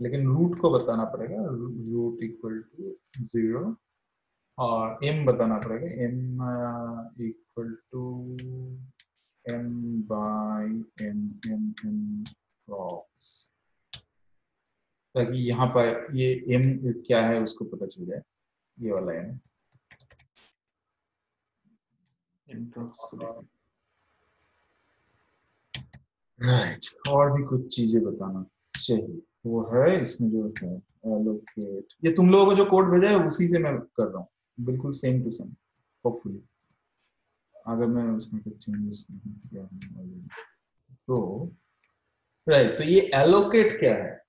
लेकिन रूट को बताना पड़ेगा। रूट इक्वल टू ज़ीरो और एम बताना पड़ेगा। M equal to M by M M M cross ताकि यहाँ पर ये एम क्या है, उसको पता चल जाए। ये वाला एम इनप्रॉक्स को देखो राइट और भी कुछ चीज़ें बताना चाहिए। वो है, इसमें जो है एलोकेट ये तुम लोगों को जो कोड भेजा है, उसी से मैं कर रहा हूँ। बिल्कुल सेम टू सेम होपफुली अगर मैं उसमें कुछ चेंजेस नहीं किया तो राइट तो ये एलोकेट क्या है?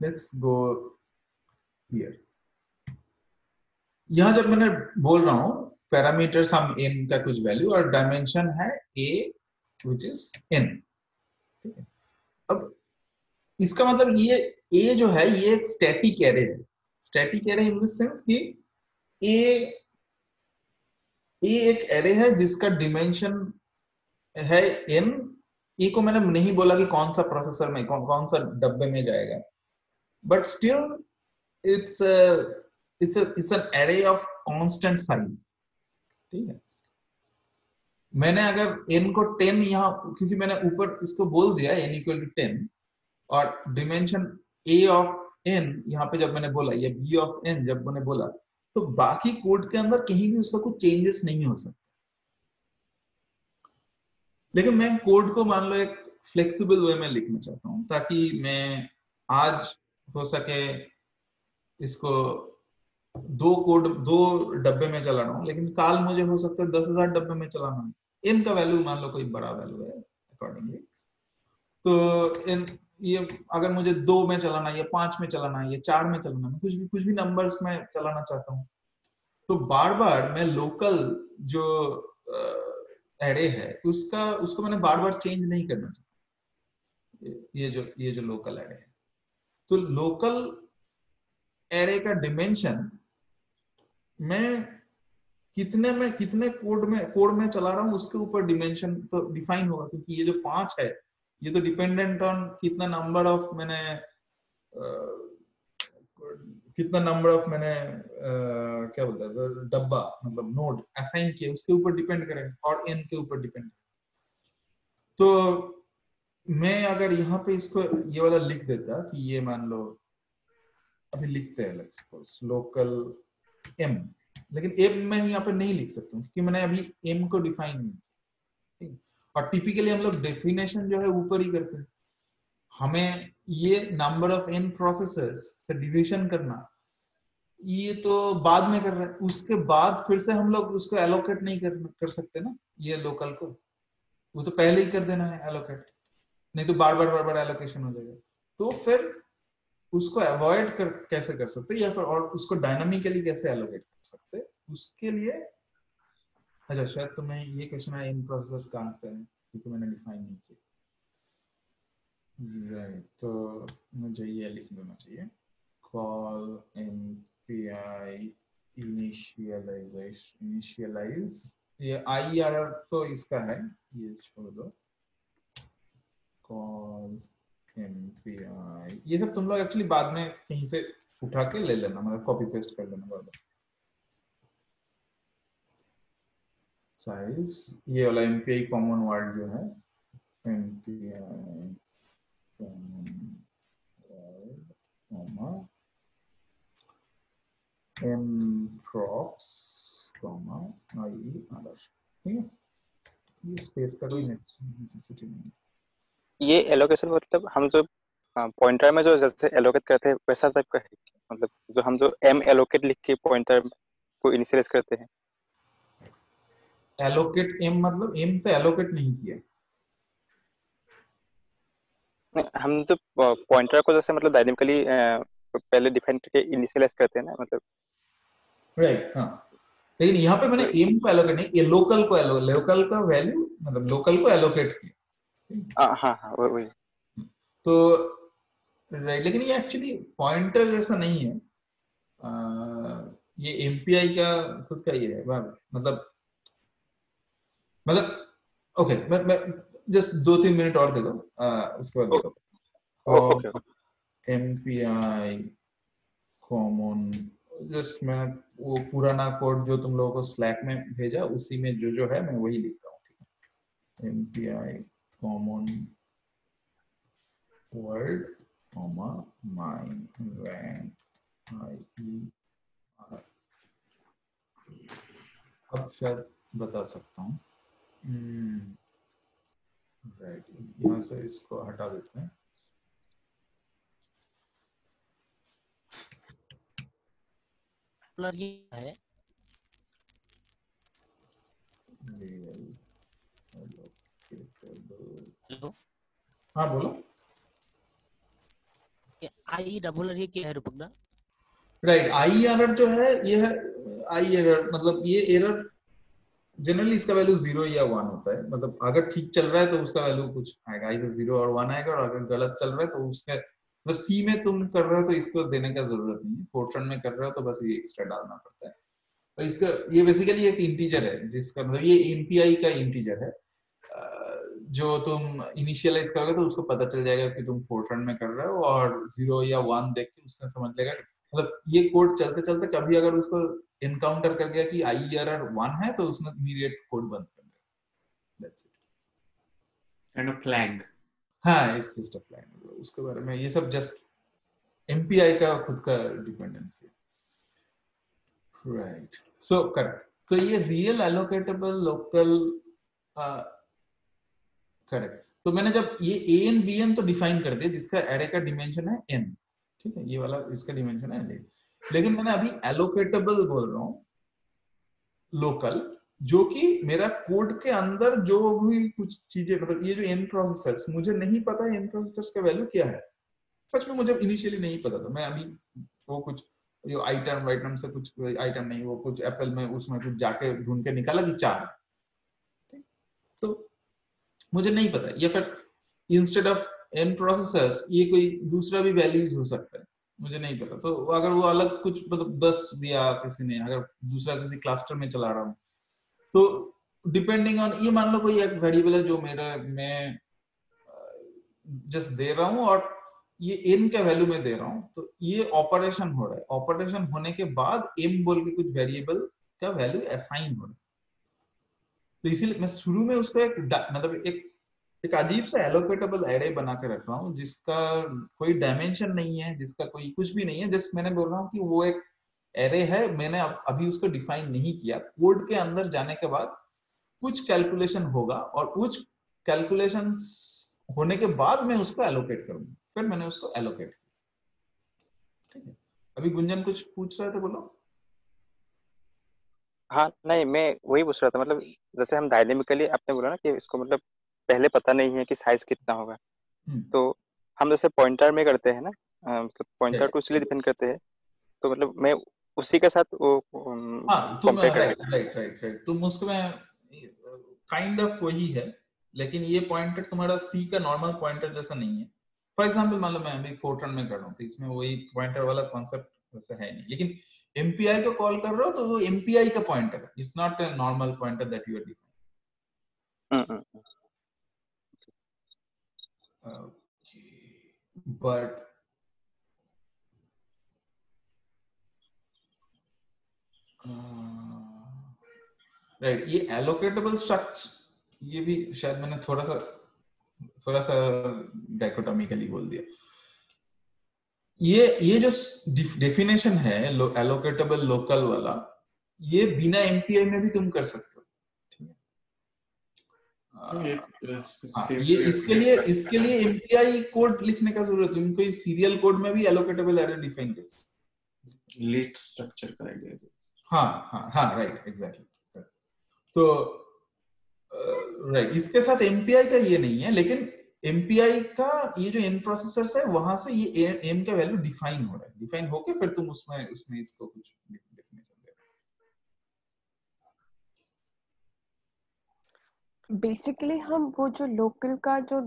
लेट्स गो हियर यहाँ जब मैंने बोल रहा हूँ पैरामीटर सम n का कुछ वैल्यू और डायमेंशन है ए विच इज़ एन अब इसका मतलब ये ए जो है, ये एक स्टैटिक एरे है। Static array in the sense कि ए a एक एरे है जिसका डिमेंशन है एन ए को मैंने नहीं बोला कि कौन सा प्रोसेसर में, कौन कौन सा डब्बे में जाएगा। But still it's it's a, it's an array of constant size ठीक है? मैंने अगर n को 10 यहाँ, क्योंकि मैंने ऊपर इसको बोल दिया, n इक्वल टू 10 और डिमेंशन a ऑफ़ n यहाँ पे जब मैंने बोला, या b ऑफ़ n जब मैंने बोला तो बाकी कोड के अंदर कहीं भी उसका कुछ चेंजेस नहीं हो सकता। लेकिन मैं कोड को मान लो एक फ्लेक्सिबल वे में लिखना चाहता हूँ, ताकि मैं आज हो सके इसको दो कोड, दो डब्बे में चलाना हूँ, लेकिन काल मुझे हो सकता है दस हज़ार डब्बे में चलाना है। इन का वैल्यू मान लो कोई बड़ा वैल्यू है अकॉर्डिंगली तो इन, ये अगर मुझे दो में चलाना है, या पाँच में चलाना है, या चार में चलाना है, कुछ भी कुछ भी नंबर्स में चलाना चाहता हूँ। तो बार बार मैं लोकल जो एरे है, उसका, उसको मैंने बार बार चेंज नहीं करना चाहता। ये जो ये जो लोकल एरे है। तो लोकल एरे का डिमेंशन मैं कितने में कितने कोड में कोड में चला रहा हूँ उसके ऊपर डिमेंशन तो डिफाइन होगा क्योंकि ये जो पाँच है ये तो डिपेंडेंट ऑन कितना नंबर ऑफ़ मैंने अ, कितना नंबर ऑफ़ मैंने अ, क्या बोलते हैं डब्बा मतलब नोड असाइन किया उसके ऊपर डिपेंड करेगा और एन के ऊपर डिपेंड तो मैं अगर यहाँ पे इसको ये वाला लिख देता कि ये मान लो अभी लिखते हैं लेट्स सपोज़ लोकल एम लेकिन एम मैं यहाँ पे नहीं लिख सकता क्योंकि मैंने अभी एम को डिफाइन नहीं किया? और टिपिकली हम लोग डेफिनेशन जो है ऊपर ही करते हैं। हमें ये नंबर ऑफ़ एन प्रोसेसर्स से डिविजन करना, ये तो बाद में कर रहे हैं। उसके बाद फिर से हम लोग उसको एलोकेट नहीं कर कर सकते ना, ये लोकल को। वो तो पहले ही कर देना है एलोकेट नहीं तो बार बार बार बार एलोकेशन हो जाएगा। तो फिर उसको अवॉइड कर, कैसे कर सकते या फिर और उसको डायनामिकली कैसे एलोकेट कर सकते उसके लिए अच्छा शायद तुम्हें ये क्वेश्चन है इन प्रोसेस कहाँ पे है क्योंकि मैंने डिफाइन नहीं किया। राइट तो मुझे ये लिख देना चाहिए। Call P I initialize initialise ये आई आर तो इसका है, ये छोड़ दो। Call MPI ये सब तुम लोग एक्चुअली बाद में कहीं से उठा के ले लेना मतलब कॉपी पेस्ट कर लेना में। साइज़ ये वाला MPI कॉमन वर्ड जो है word, comma, m props comma ie other ठीक है? ये स्पेस का कोई नेसेसिटी नहीं ये एलोकेशन मतलब हम जो पॉइंटर में जो जैसे एलोकेट करते हैं वैसा टाइप का है मतलब जो हम जो एम एलोकेट लिख के पॉइंटर को इनिशियलाइज करते हैं। एलोकेट m मतलब m तो एलोकेट नहीं किया। हम जो पॉइंटर को जैसे मतलब डायनेमिकली पहले डिफाइन करके इनिशियलाइज करते हैं ना मतलब। राइट right, हाँ। लेकिन यहाँ पे मैंने m को एलोकेट नहीं ये लोकल को लोकल का वैल्यू मतलब लोकल को एलोकेट किया। हाँ हाँ वही वही। तो राइट लेकिन ये एक्चुअली पॉइंटर जैसा नहीं है। आ, ये एमपीआई का खुद का ये है मतलब मतलब ओके मैं मैं जस्ट दो तीन मिनट और दे दो उसके बाद ओके एमपीआई कॉमन जस्ट मैं वो पुराना कोड जो तुम लोगों को स्लैक में भेजा उसी में जो जो है मैं वही लिख रहा हूँ ठीक है। MPI common word comma my rank i e r. अब शायद बता सकता हूँ। राइट यहाँ से इसको हटा देते हैं। है। हेलो। हाँ बोलो। आई डबल ये क्या है राइट आई एरर जो है ये है आई एरर मतलब ये एरर जनरली इसका वैल्यू ज़ीरो या वन होता है। मतलब अगर ठीक चल रहा है तो उसका वैल्यू कुछ आएगा। इधर ज़ीरो और वन आएगा और अगर गलत चल रहा है तो उसका मतलब सी में तुम कर रहे हो तो इसको देने का ज़रूरत नहीं है। पोर्शन में कर रहे हो तो बस ये एक्स्ट्रा डालना पड़ता है। और इसका ये बेसिकली एक इंटीजर है जिसका मतलब ये एमपीआई का इंटीजर है। जो तुम इनिशियलाइज करोगे तो उसको पता चल जाएगा कि तुम फोर्ट्रन में कर रहे हो और ज़ीरो या वन देख के उसने समझ लेगा मतलब ये कोड चलते चलते कभी अगर उसको इनकाउंटर कर गया कि आई एरर वन है तो उसने इमीडिएट कोड बंद कर दिया। That's it. kind of flag. हाँ इस जस्ट अप्लाई उसके बारे में ये सब जस्ट एमपीआई का खुद का डिपेंडेंसी राइट सो करेक्ट तो ये रियल एलोकेटेबल लोकल करेक्ट तो मैंने जब ये ए एन बी एन तो डिफाइन कर दिया, जिसका एरे का डिमेंशन है एन ठीक है? ये वाला इसका डिमेंशन है एन लेकिन मैंने अभी एलोकेटेबल बोल रहा हूँ लोकल जो कि मेरा कोड के अंदर जो भी कुछ चीज़ें मतलब ये जो एन प्रोसेसर्स मुझे नहीं पता एन प्रोसेसर्स का वैल्यू क्या है। सच में मुझे इनिशियली नहीं पता था। मैं अभी वो कुछ जो आइटम वाइटम से कुछ आइटम नहीं, वो कुछ एप्पल में उसमें कुछ जाके ढूंढ के निकाला कि चार। तो मुझे नहीं पता। या फिर इंस्टेड ऑफ़ एन प्रोसेसर्स ये कोई दूसरा भी वैल्यूज़ हो सकता है। मुझे नहीं पता। तो अगर वो अलग कुछ मतलब दस दिया किसी ने, अगर दूसरा किसी क्लस्टर में चला रहा हूँ तो डिपेंडिंग ऑन ये मान लो कोई एक वेरिएबल है जो मेरा, मैं जस्ट दे रहा हूँ और ये एम का वैल्यू में दे रहा हूँ तो ये ऑपरेशन हो रहा है। ऑपरेशन होने के बाद एम बोल के कुछ वेरिएबल का वैल्यू असाइन हो रहा है। तो इसीलिए मैं शुरू में उसको एक मतलब एक एक अजीब सा एलोकेटेबल एरे बना के रख रहा हूँ, जिसका कोई डायमेंशन नहीं है, जिसका कोई कुछ भी नहीं है जस्ट मैंने बोल रहा हूँ कि वो एक एरे है, मैंने अभी उसको डिफाइन नहीं किया। कोड के अंदर जाने के बाद कुछ कैलकुलेशन होगा और कुछ कैलकुलेशन होने के बाद मैं उसको एलोकेट करूँगा। फिर मैंने उसको एलोकेट किया। ठीक है? अभी गुंजन कुछ पूछ रहे थे बोलो। हाँ नहीं मैं वही पूछ रहा था मतलब जैसे हम डायनेमिकली आपने बोला ना कि इसको मतलब पहले पता नहीं है कि साइज़ कितना होगा हम्म। तो हम जैसे पॉइंटर में करते हैं ना मतलब पॉइंटर. टू इसलिए डिफाइन करते हैं तो मतलब मैं उसी के साथ वो हाँ तुम राइट राइट राइट राइट तुम उसको में काइंड ऑफ़ वही है लेकिन ये पॉइंटर तुम्हारा सी का नॉर्मल पॉइंटर जैसा नहीं है फॉर एग्जांपल मान लो मैं अभी फोर्ट्रन में कर रहा हूँ तो इसमें वही पॉइंटर वाला कॉन्सेप्ट वैसे है नहीं। लेकिन एमपीआई को कॉल कर रहे हो तो वो एमपीआई का पॉइंटर है। It's not a normal pointer that you are define hmm, Okay, but right ये एलोकेटेबल स्ट्रक्चर ये भी शायद मैंने थोड़ा सा थोड़ा सा डाइकोटॉमिकली बोल दिया। ये ये जो डेफिनेशन है एलोकेटेबल लोकल वाला ये बिना एमपीआई में भी तुम कर सकते हो। ठीक है? ये इसके लिए इसके लिए एमपीआई कोड लिखने का ज़रूरत है। कोई सीरियल कोड में भी एलोकेटेबल एरे डिफाइन कर सकते लिस्ट स्ट्रक्चर का आइडिया हाँ हाँ हाँ राइट एग्जैक्टली तो राइट इसके साथ एमपीआई का ये नहीं है लेकिन एमपीआई का ये जो एन प्रोसेसर है वहाँ से ये एम का वैल्यू डिफाइन हो रहा है। डिफाइन होके फिर तुम उसमें उसमें इसको कुछ बेसिकली हम वो जो लोकल का जो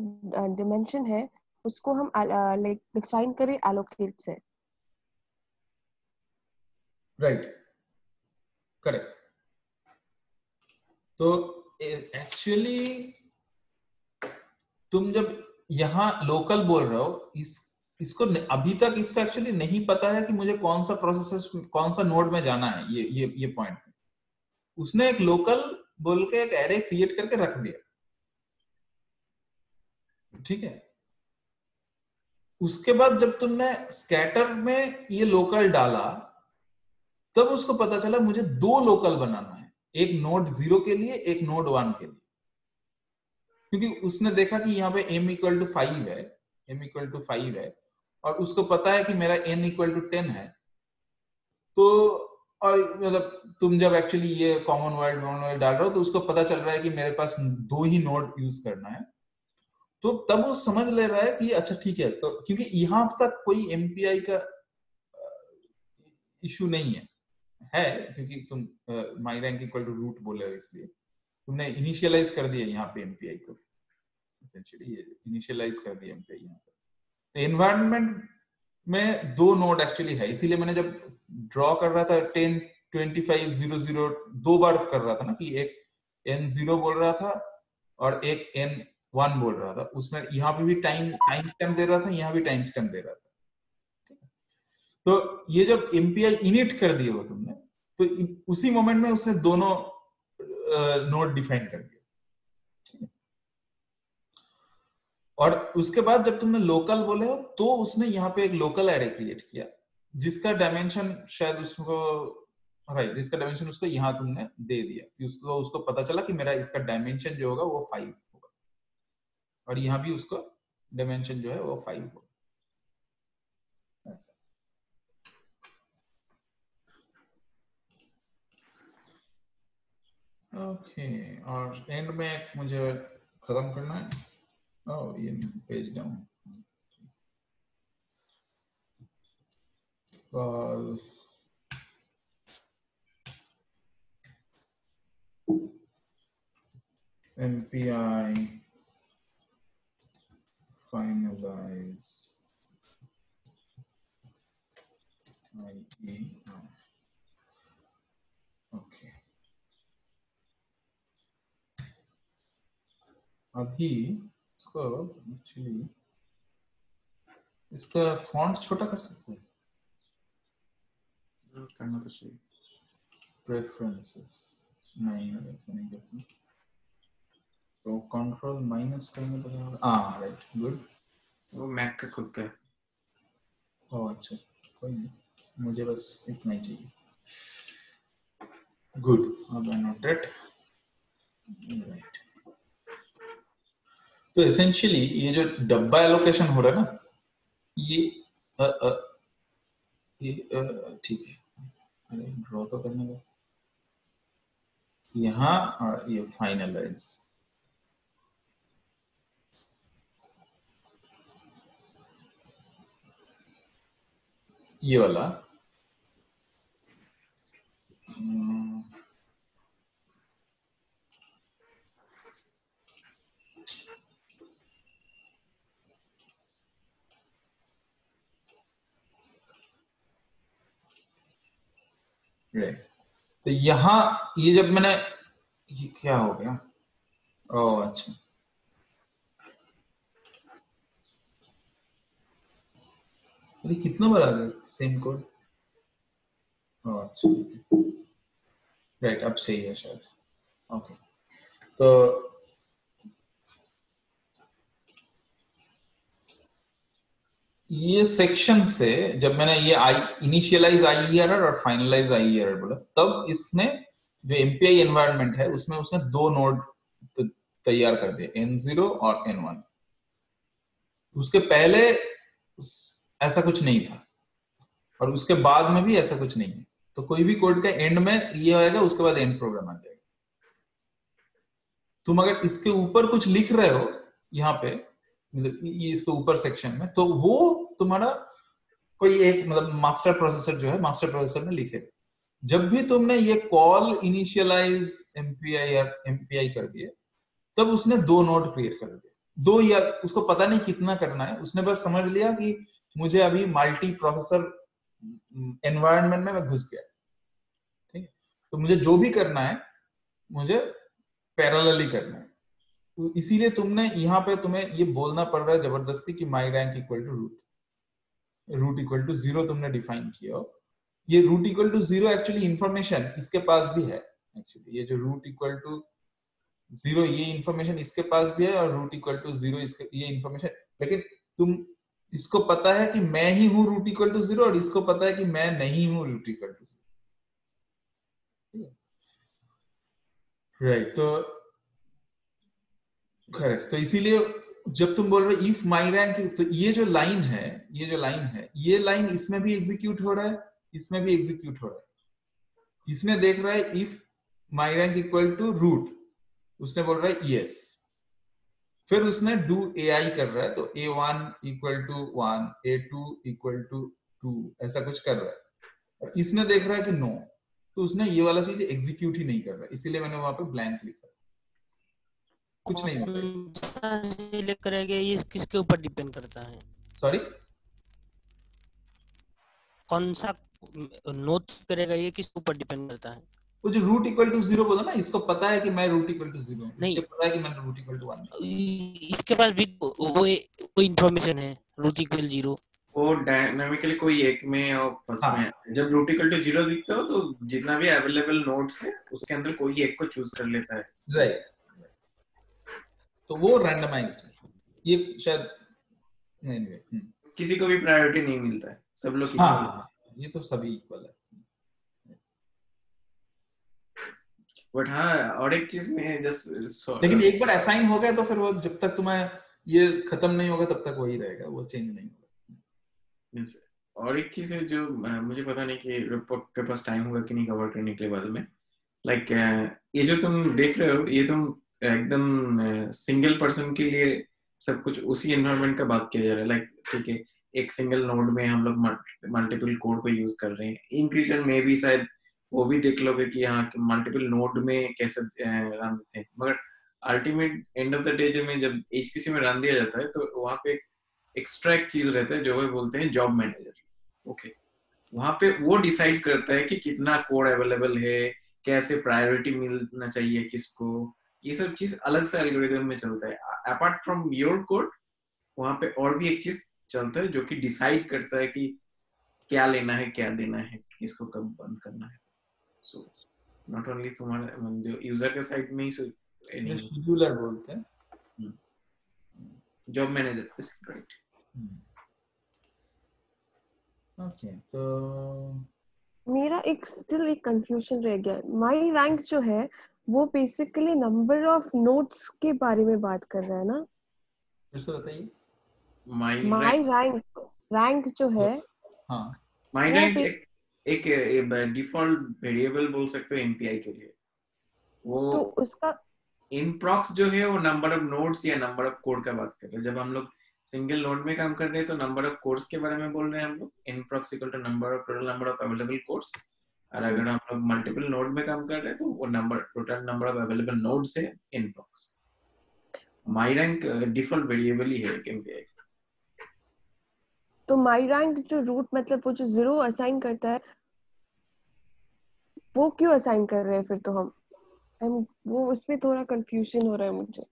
डिमेंशन है उसको हम लाइक डिफाइन करें एलोकेट से। राइट करेक्ट तो एक्चुअली तुम जब यहाँ लोकल बोल रहे हो, इस, इसको अभी तक इसको एक्चुअली नहीं पता है कि मुझे कौन सा प्रोसेस कौन सा नोड में जाना है, ये ये ये पॉइंट उसने एक लोकल बोल के एक एरे क्रिएट करके रख दिया। ठीक है? उसके बाद जब तुमने स्कैटर में ये लोकल डाला, तब उसको पता चला मुझे दो लोकल बनाना है, एक नोड ज़ीरो के लिए, एक नोड वन के लिए। क्योंकि उसने देखा कि यहाँ पे m इक्वल टू फाइव है, m इक्वल टू फाइव है, और उसको पता है कि मेरा n इक्वल टू टेन है। तो और मतलब तुम जब एक्चुअली ये कॉमन वर्ड कॉमन वर्ड डाल रहे हो तो उसको पता चल रहा है कि मेरे पास दो ही नोड यूज़ करना है। तो तब वो समझ ले रहा है कि अच्छा ठीक है तो क्योंकि यहाँ तक कोई एमपीआई का इशू नहीं है है, क्योंकि तुम my rank equal to root बोले हो इसलिए। तुमने इनिशियलाइज कर दिया यहाँ पे एमपीआई को। इनिशियलाइज कर दिया एमपीआई यहाँ पे तो एनवायरनमेंट में दो नोड एक्चुअली है, इसीलिए मैंने जब ड्रॉ कर रहा था ten twenty five zero zero दो बार कर रहा था ना कि एक एन ज़ीरो बोल रहा था और एक एन वन बोल रहा था। उसमें यहाँ पे भी टाइम टाइम स्टैम्प दे रहा था, यहाँ भी टाइम स्टैम्प दे रहा था। तो ये जब एमपीआई इनिट कर दिए हो तुमने तो उसी मोमेंट में उसने दोनों नोड डिफाइन कर दिया। और उसके बाद जब तुमने लोकल बोले हो तो उसने यहाँ पे एक लोकल एरे क्रिएट किया, जिसका डायमेंशन शायद उसको राइट जिसका डायमेंशन उसको यहाँ तुमने दे दिया, कि उसको उसको पता चला कि मेरा इसका डायमेंशन जो होगा वो फाइव होगा। और यहाँ भी उसको डायमेंशन जो है वो फाइव होगा। ऐसा। ओके और एंड में मुझे खत्म करना है? ओह ये पेज डाउन और MPI finalize. IE ओके अभी इसको एक्चुअली इसका फॉन्ट छोटा कर सकते हैं? करना तो चाहिए। प्रेफरेंसेस नहीं ऐसा नहीं करते तो कंट्रोल माइनस करने पर क्या होगा हाँ राइट गुड वो मैक का खुद का ओह अच्छा कोई नहीं। मुझे बस इतना ही चाहिए। गुड अब आई नोटेड राइट तो एसेंशियली ये जो डब्बा एलोकेशन हो रहा है ना, ये ये ठीक है। अरे ड्रॉ तो करने दो। यहाँ और ये फाइनलाइज ये वाला। तो यहाँ, ये जब मैंने, ये क्या हो गया? ओ अच्छा। अरे, कितना बार आ गया? सेम कोड अच्छा। राइट अब सही है शायद। ओके तो ये सेक्शन से जब मैंने ये आई इनिशियलाइज आई एरर और फाइनलाइज आई एरर बोला, तब इसने जो एमपीआई एनवायरनमेंट है, उसमें उसने दो नोड तैयार कर दिए एन ज़ीरो और एन वन उसके पहले ऐसा कुछ नहीं था, और उसके बाद में भी ऐसा कुछ नहीं है। तो कोई भी कोड का एंड में ये आएगा, उसके बाद एंड प्रोग्राम आ जाएगा। तुम अगर इसके ऊपर कुछ लिख रहे हो, यहाँ पे मतलब इसके ऊपर सेक्शन में तो वो तुम्हारा कोई एक मतलब मास्टर प्रोसेसर जो है मास्टर प्रोसेसर में लिखेगा जब भी तुमने ये कॉल इनिशियलाइज एमपीआई या एमपीआई कर दिए, तब उसने दो नोड क्रिएट कर दिए। दो या, उसको पता नहीं कितना करना है। उसने बस समझ लिया कि मुझे अभी मल्टी प्रोसेसर एनवायरनमेंट में मैं घुस गया। ठीक है? तो मुझे जो भी करना है, मुझे पैरेलली करना है। तो इसीलिए तुमने यहाँ पे तुम्हें ये बोलना पड़ रहा है ज़बरदस्ती कि my rank equal to root root equal to zero तुमने डिफाइन किया ये root equal to zero actually information इसके पास भी है। एक्चुअली ये जो रूट इक्वल टू ज़ीरो ये इंफॉर्मेशन इसके पास भी है और रूट इक्वल टू ज़ीरो ये इंफॉर्मेशन लेकिन तुम, इसको पता है कि मैं ही हूँ रूट इक्वल टू ज़ीरो और इसको पता है कि मैं नहीं हूँ root equal to zero right तो करेक्ट तो इसीलिए जब तुम बोल रहे इफ़ माई रैंक तो ये जो लाइन है, ये जो लाइन है, ये लाइन इसमें भी एग्जीक्यूट हो रहा है, इसमें भी एग्जीक्यूट हो रहा है। इसमें देख रहा है if my rank equal to root उसने बोल रहा है यस फिर उसने डू ए आई कर रहा है तो A one equal to one A two equal to two ऐसा कुछ कर रहा है। और इसने देख रहा है कि नो तो उसने ये वाला चीज़ एग्जीक्यूट ही नहीं कर रहा है, इसीलिए मैंने वहाँ पे ब्लैंक लिखा। कुछ नहीं होगा कौन सा select करेगा ये किसके ऊपर डिपेंड करता है? सॉरी कौन सा नोट करेगा ये किसके ऊपर डिपेंड करता है? वो जो रूट इक्वल टू ज़ीरो बोला ना इसको पता है कि मैं रूट इक्वल टू ज़ीरो नहीं। इसको पता है कि मैं रूट इक्वल टू वन इसके पास भी वो वो इंफॉर्मेशन है रूट इक्वल ज़ीरो वो डायनामिकली कोई एक में और हाँ। में। जब रूट इक्वल टू ज़ीरो दिखता हो तो जितना भी अवेलेबल नोड्स है उसके अंदर कोई एक को चूज़ कर लेता है। राइट तो वो रैंडमाइज्ड है। ये शायद नहीं नहीं हम्म। किसी को भी प्रायोरिटी नहीं मिलता है। सब लोग हाँ हाँ, ये तो सभी इक्वल है। बट हाँ और एक चीज़ में जस्ट लेकिन एक बार असाइन हो गया तो फिर वो जब तक तुम्हें ये खत्म नहीं होगा तब तक वही रहेगा वो चेंज नहीं होगा। और एक चीज़ है जो मुझे पता नहीं कि रिपोर्ट के पास टाइम होगा कि नहीं कवर करने के लिए बाद में। लाइक like, ये जो तुम देख रहे हो ये तुम एकदम सिंगल पर्सन के लिए सब कुछ उसी एनवायरनमेंट का बात किया जा रहा है। लाइक ठीक है, एक सिंगल नोड में हम लोग मल्टीपल कोड को यूज़ कर रहे हैं। इन फ्यूचर में भी शायद वो भी देख लोगे कि हाँ मल्टीपल नोड में कैसे रन देते हैं। मगर ultimate end of the day जो में, जब एचपीसी में रन दिया जाता है तो वहाँ पे एक्स्ट्रा एक चीज़ रहता है जो वो बोलते हैं जॉब मैनेजर ओके वहाँ पे वो डिसाइड करता है कि कितना कोड अवेलेबल है, कैसे प्रायोरिटी मिलना चाहिए किसको। ये सब चीज़ अलग से एल्गोरिदम में चलता है। अपार्ट फ्रॉम योर कोड वहाँ पे और भी एक चीज़ चलता है जो कि डिसाइड करता है कि क्या लेना है क्या देना है किसको कब बंद करना है। सो नॉट ओनली तुम्हारा जो यूज़र के साइड में ही शेड्यूलर बोलते हैं। जॉब मैनेजर राइट ओके तो मेरा एक स्टिल एक कंफ्यूजन रह गया। माई रैंक जो है वो बेसिकली नंबर ऑफ़ नोट्स के बारे में बात कर रहा है ना? फिर से बताइए। माई माई रैंक रैंक जो है हाँ। माई रैंक एक एक डिफ़ॉल्ट वेरिएबल बोल सकते हो एमपीआई के लिए। वो तो उसका इन प्रॉक्स जो है वो नंबर ऑफ़ नोड्स या नंबर ऑफ़ कोड का बात कर रहे हैं। जब हम लोग सिंगल नोड में काम कर रहे हैं तो नंबर ऑफ़ कोर्स के बारे में बोल रहे हैं हम लोग। N procs equal to number of total number of available codes और अगर हम लोग मल्टीपल नोड में काम कर रहे हैं तो वो number total number of available nodes है n procs my rank default variable ही है एमपीआई तो माई रैंक जो रूट मतलब वो जो ज़ीरो असाइन करता है वो क्यों असाइन कर रहे हैं फिर तो हम? हम वो उसमें थोड़ा कंफ्यूजन हो रहा है मुझे.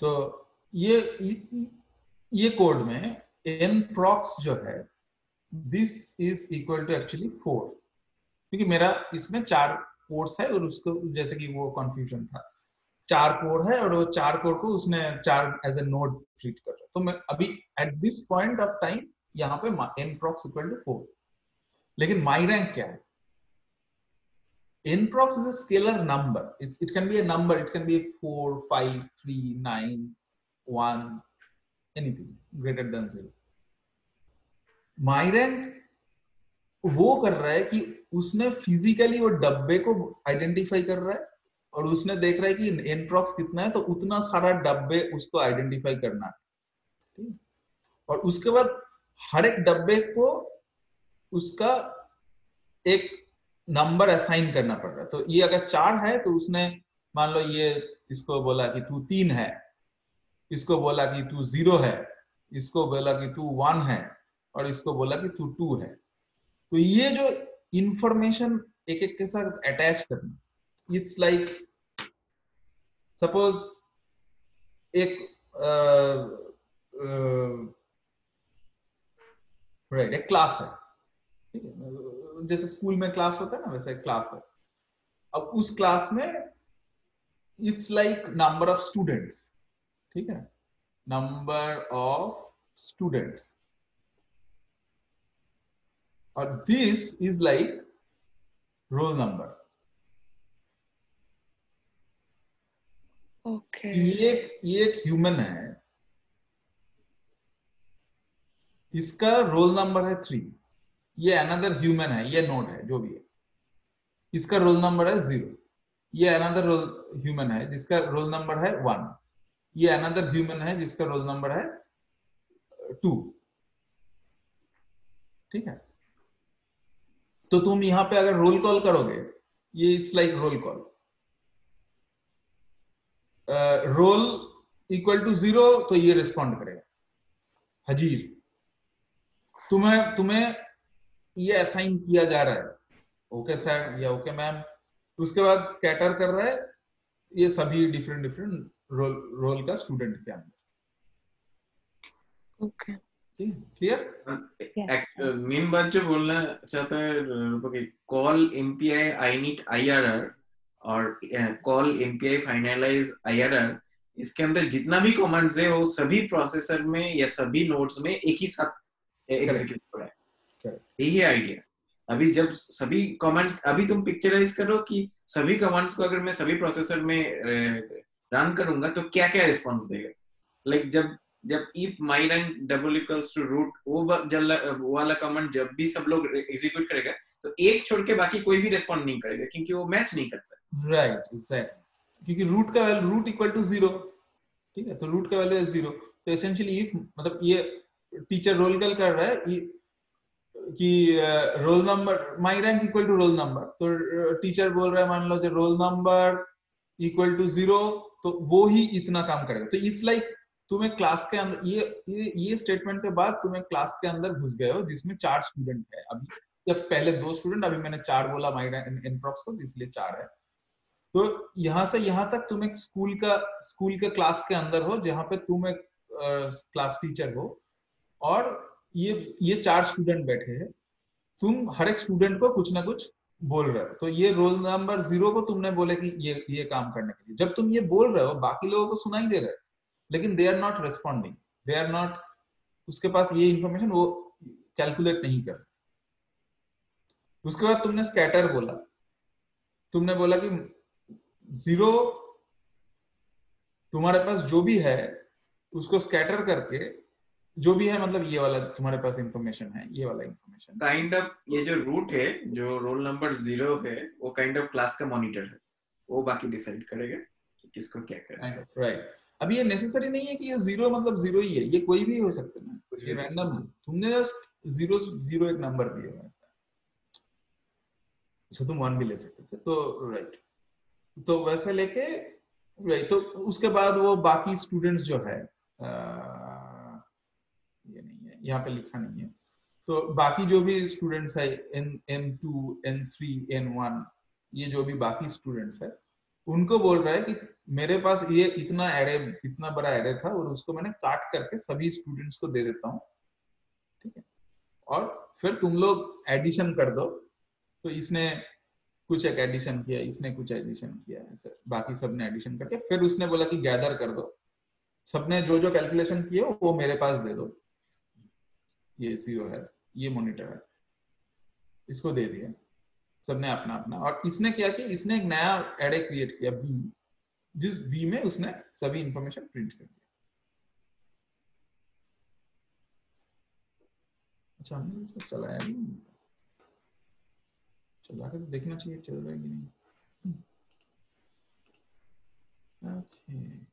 तो ये ये- कोड में n prox जो है this is equal to actually four क्योंकि मेरा इसमें चार कोड्स है और उसको जैसे कि वो कंफ्यूजन था। चार कोर है और वो चार कोड को उसने चार एज ए नोड ट्रीट कर रहा तो मैं अभी at this point of time यहाँ पे n prox equal to four लेकिन माई रैंक क्या है? n prox is a scalar number it's, it can be a number it can be 4 5 3 9 1 anything greater than 0 rank वो कर रहा है कि उसने फिजिकली वो डब्बे को आइडेंटिफाई कर रहा है और उसने देख रहा है कि एनप्रॉक्स कितना है तो उतना सारा डब्बे उसको आइडेंटिफाई करना है? और उसके बाद हर एक डब्बे को उसका एक नंबर असाइन करना पड़ रहा है तो ये अगर चार है तो उसने मान लो ये इसको बोला कि तू तीन है, इसको बोला कि तू ज़ीरो है, इसको बोला कि तू वन है और इसको बोला कि तू टू है। तो ये जो इंफॉर्मेशन एक एक के साथ अटैच करना इट्स लाइक सपोज़ एक राइट एक क्लास है। ठीक है? जैसे स्कूल में क्लास होता है ना, वैसे क्लास है। अब उस क्लास में it's like number of students ठीक है? नंबर ऑफ़ स्टूडेंट्स और this is like roll number okay ये ये एक ह्यूमन है. इसका रोल नंबर है थ्री ये अनदर ह्यूमन है ये नोड है जो भी है. इसका रोल नंबर है ज़ीरो ये अनदर रोल ह्यूमन है जिसका रोल नंबर है वन ये अनदर ह्यूमन है जिसका रोल नंबर है टू ठीक है? तो तुम यहाँ पे अगर रोल कॉल करोगे, ये it's like roll call roll equal to zero तो ये रिस्पॉन्ड करेगा। हजीर, तुम्हें तुम्हें ये असाइन किया जा रहा है। ओके सर या ओके मैम उसके बाद स्कैटर कर रहा है, ये सभी डिफरेंट डिफरेंट रोल रोल का स्टूडेंट के अंदर। ओके क्लियर मेन बात जो बोलना चाहता है रूपक call MPI init IERR और कॉल एमपीआई फाइनलाइज आईआरआर इसके अंदर जितना भी कमांड्स है वो सभी प्रोसेसर में या सभी नोड्स में एक ही साथ एग्जीक्यूट हो रहा है। यही है आइडिया अभी जब सभी कमांड अभी तुम पिक्चराइज करो कि सभी कमांड्स को अगर मैं सभी प्रोसेसर में रन करूँगा तो क्या क्या रिस्पॉन्स देगा? लाइक like जब जब if my rank double equals to root वो वाला कमांड जब भी सब लोग एग्जीक्यूट करेगा तो एक छोड़ के बाकी कोई भी रिस्पॉन्ड नहीं करेगा, क्योंकि वो मैच नहीं करता। राइट एग्जैक्टली क्योंकि रूट का value root equal to zero ठीक है? तो रूट का वैल्यू है ज़ीरो तो एसेंशियली इफ़ मतलब ये टीचर रोल कॉल कर रहा है कि roll number my rank equal to roll number तो टीचर बोल रहा है, मान लो, जो roll number equal to zero तो वो ही इतना काम करेगा। तो इट्स लाइक तुम एक क्लास के अंदर, ये ये ये स्टेटमेंट के बाद तुम एक क्लास के अंदर घुस गए हो, जिसमें चार स्टूडेंट है। अभी, जब पहले दो स्टूडेंट अभी मैंने चार बोला इनप्रॉक्स को तो इसलिए चार है। तो यहाँ से यहाँ तक तुम एक स्कूल का स्कूल के क्लास के अंदर हो, जहाँ पे तुम एक क्लास टीचर हो। और ये ये चार स्टूडेंट बैठे हैं। तुम हर एक स्टूडेंट को कुछ ना कुछ बोल रहे हो। तो ये रोल नंबर ज़ीरो को तुमने बोले कि ये ये काम करने के लिए। जब तुम ये बोल रहे हो, बाकी लोगों को सुनाई दे रहे हो। लेकिन they are not responding they are not उसके पास ये इंफॉर्मेशन वो कैलकुलेट नहीं कर उसके बाद तुमने स्कैटर बोला। तुमने बोला कि ज़ीरो तुम्हारे पास जो भी है उसको स्कैटर करके जो भी है मतलब ये वाला तुम्हारे पास इंफॉर्मेशन है ये वाला इंफॉर्मेशन काइंड ऑफ़ ये जो रूट है जो रोल नंबर ज़ीरो है वो काइंड ऑफ़ क्लास का मॉनिटर है। वो बाकी डिसाइड करेगा कि किसको क्या करना है। राइट अभी ये नेसेसरी नहीं है कि ये ज़ीरो मतलब ज़ीरो ही है ये कोई भी हो सकता है ना ये रैंडम तुमने जस्ट ज़ीरो ज़ीरो एक नंबर दिया है। तो तुम वन भी ले सकते थे तो राइट तो वैसे लेके राइट तो उसके बाद वो बाकी स्टूडेंट्स जो है आ, ये नहीं है यहाँ पे लिखा नहीं है। तो बाकी जो भी स्टूडेंट्स है N N two N three N one ये जो भी बाकी स्टूडेंट्स है उनको बोल रहा है कि मेरे पास ये इतना एरे इतना बड़ा एरे था और उसको मैंने काट करके सभी स्टूडेंट्स को दे देता हूँ। ठीक है? और फिर तुम लोग एडिशन कर दो। तो इसने कुछ एक एडिशन किया, इसने कुछ एडिशन किया, ऐसे। बाकी सबने एडिशन करके फिर उसने बोला कि गैदर कर दो। सबने जो जो कैलकुलेशन किए, वो मेरे पास दे दो। ये ज़ीरो है, ये मॉनिटर है। इसको दे दिया। सबने अपना अपना। और इसने क्या किया? इसने एक नया एरे क्रिएट किया बी जिस बी में उसने सभी इंफॉर्मेशन प्रिंट कर दिया। अच्छा चलाया चला कर देखना चाहिए, चल रहा है कि नहीं। ओके।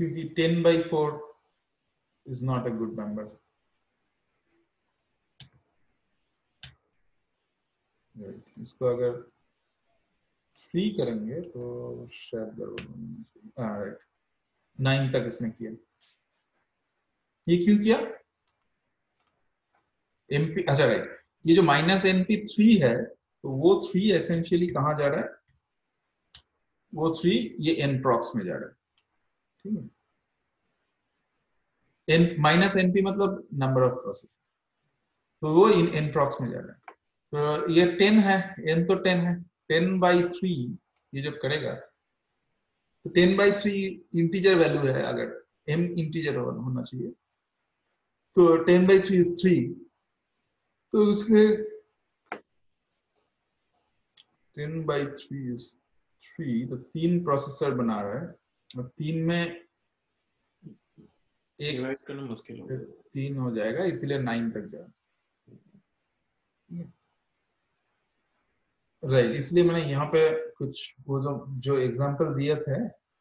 क्योंकि 10 by 4 is not a good number. right. इसको अगर थ्री करेंगे तो शायद हाँ राइट नाइन तक इसने किया। ये क्यों किया? एमपी अच्छा राइट ये जो माइनस एनपी थ्री है तो वो थ्री एसेंशियली कहाँ जा रहा है? वो थ्री ये एन प्रॉक्स में जा रहा है। ठीक है। एन माइनस एनपी मतलब नंबर ऑफ़ प्रोसेस तो वो इन एन प्रॉक्स में जा रहा है। तो ये टेन है एन तो टेन है। टेन बाई थ्री ये जब करेगा तो ten by three integer value है अगर एम इंटीजर होना चाहिए। तो ten by three is three तो उसमें ten by three is three तो तीन प्रोसेसर बना रहा है। और तीन में एक करना मुश्किल होगा तीन हो जाएगा इसीलिए नाइन तक जा। राइट इसलिए मैंने यहाँ पे कुछ वो जो जो एग्जांपल दिए थे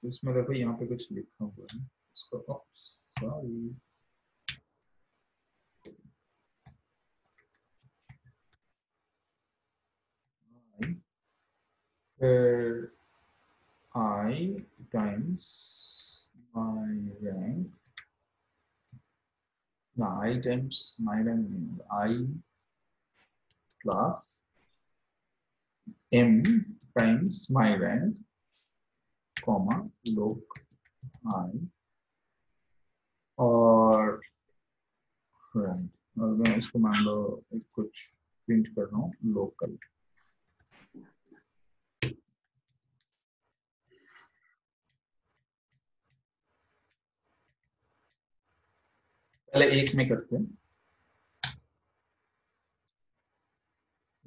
उसमें देखो यहाँ पे कुछ लिखा हुआ है। उसको सॉरी फिर i times my rank no i times my rank means i plus m times my rank comma log i or right और मैं इसको मान लो कुछ प्रिंट कर रहा हूँ लोकल पहले एक में करते हैं।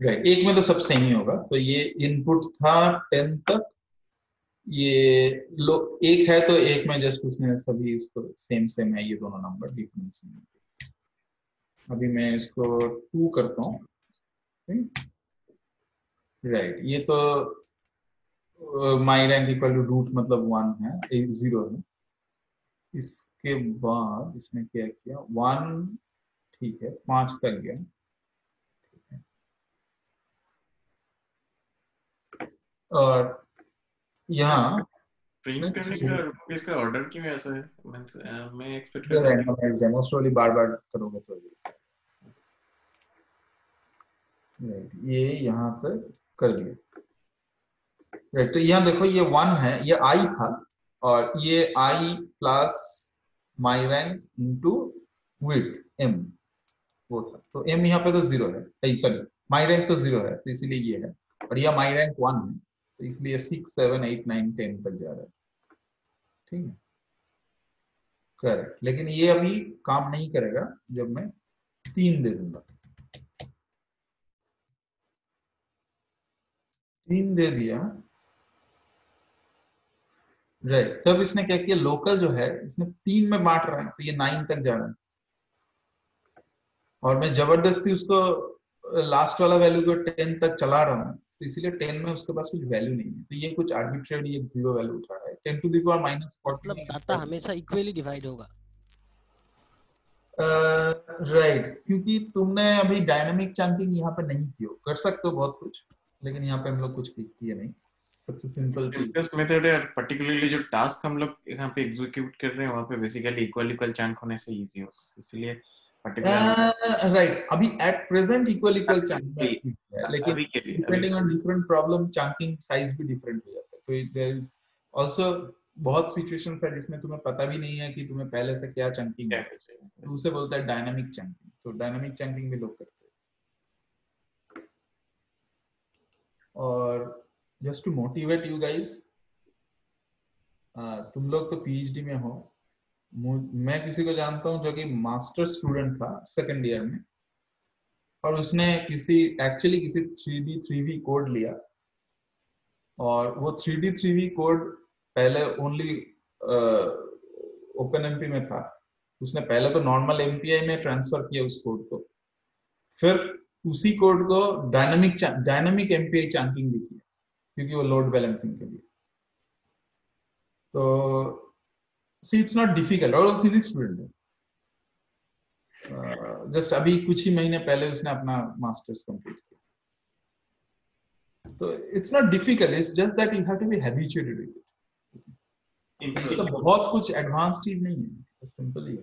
राइट एक में तो सब सेम ही होगा। तो ये इनपुट था टेन तक। ये लो, एक है तो एक में जस्ट उसने सभी इसको सेम सेम है। ये दोनों नंबर डिफरेंस अभी मैं इसको टू करता हूँ। राइट ये तो my rank equal to root मतलब वन है ज़ीरो है। इसके बाद इसने क्या किया? वन ठीक है पाँच तक गया। और यहाँ प्रिंट करने का इसका ऑर्डर क्यों ऐसा है? मैं मैं एक्सपेक्ट कर रहा था मोस्ट प्रोबब्ली बार-बार करोगे तो ये। यहाँ तक कर दिया। राइट तो यहाँ देखो ये वन है ये आई था। और ये I plus my rank into with M वो था। तो एम यहाँ पे तो ज़ीरो है। सॉरी माई रैंक तो ज़ीरो है तो इसीलिए ये है। और यह माई रैंक वन है तो इसलिए six seven eight nine ten तक जा रहा है। ठीक है? करेक्ट लेकिन ये अभी काम नहीं करेगा जब मैं तीन दे दूँगा। तीन दे दिया। राइट तब इसने क्या किया? लोकल जो है इसने तीन में बांट रहा है तो ये नाइन तक जा रहा है। और मैं ज़बरदस्ती उसको लास्ट वाला वैल्यू को टेन तक चला रहा हूँ तो इसीलिए टेन में उसके पास कुछ वैल्यू नहीं है। तो ये कुछ आर्बिट्रेरी एक ज़ीरो वैल्यू उठा रहा है। Ten to the power minus मतलब डाटा हमेशा इक्वली डिवाइड होगा। Right uh, right. क्योंकि तुमने अभी डायनामिक चंकिंग यहाँ पे नहीं की हो कर सकते हो बहुत कुछ लेकिन यहाँ पे हम लोग कुछ किए नहीं। सबसे सिंपल सिंपलेस्ट मेथड है पर्टिकुलरली जो टास्क हम लोग यहाँ पे एग्जीक्यूट कर रहे हैं वहाँ पे बेसिकली इक्वल इक्वल चंक होने से इजी हो इसलिए राइट अभी at present equal equal chunk लेकिन depending on different problem chunking size भी डिफरेंट हो जाता है। तो देयर इज़ आल्सो बहुत सिचुएशंस है जिसमें तुम्हें पता भी नहीं है कि तुम्हें पहले से क्या चंकिंग है। तो उसे बोलता है डायनामिक चंकिंग तो डायनामिक चंकिंग भी लोग करते हैं। और just to motivate you guys तुम लोग तो पीएचडी में हो। मैं किसी को जानता हूँ जो कि मास्टर स्टूडेंट था सेकंड ईयर में। और उसने किसी एक्चुअली किसी three D three V code लिया। और वो three D three V code पहले ओनली ओपन एमपी में था। उसने पहले तो नॉर्मल एमपीआई में ट्रांसफ़र किया उस कोड को। फिर उसी कोड को डायनामिक डायनामिक एमपीआई चैंकिंग भी किया। क्योंकि वो लोड बैलेंसिंग के लिए। तो सी इट्स नॉट डिफ़िकल्ट और फिजिक्स स्टूडेंट है जस्ट अभी कुछ ही महीने पहले उसने अपना मास्टर्स कंप्लीट किया। तो it's not difficult it's just that you have to be habituated with it तो बहुत कुछ एडवांस चीज़ नहीं है। सिंपल ही है।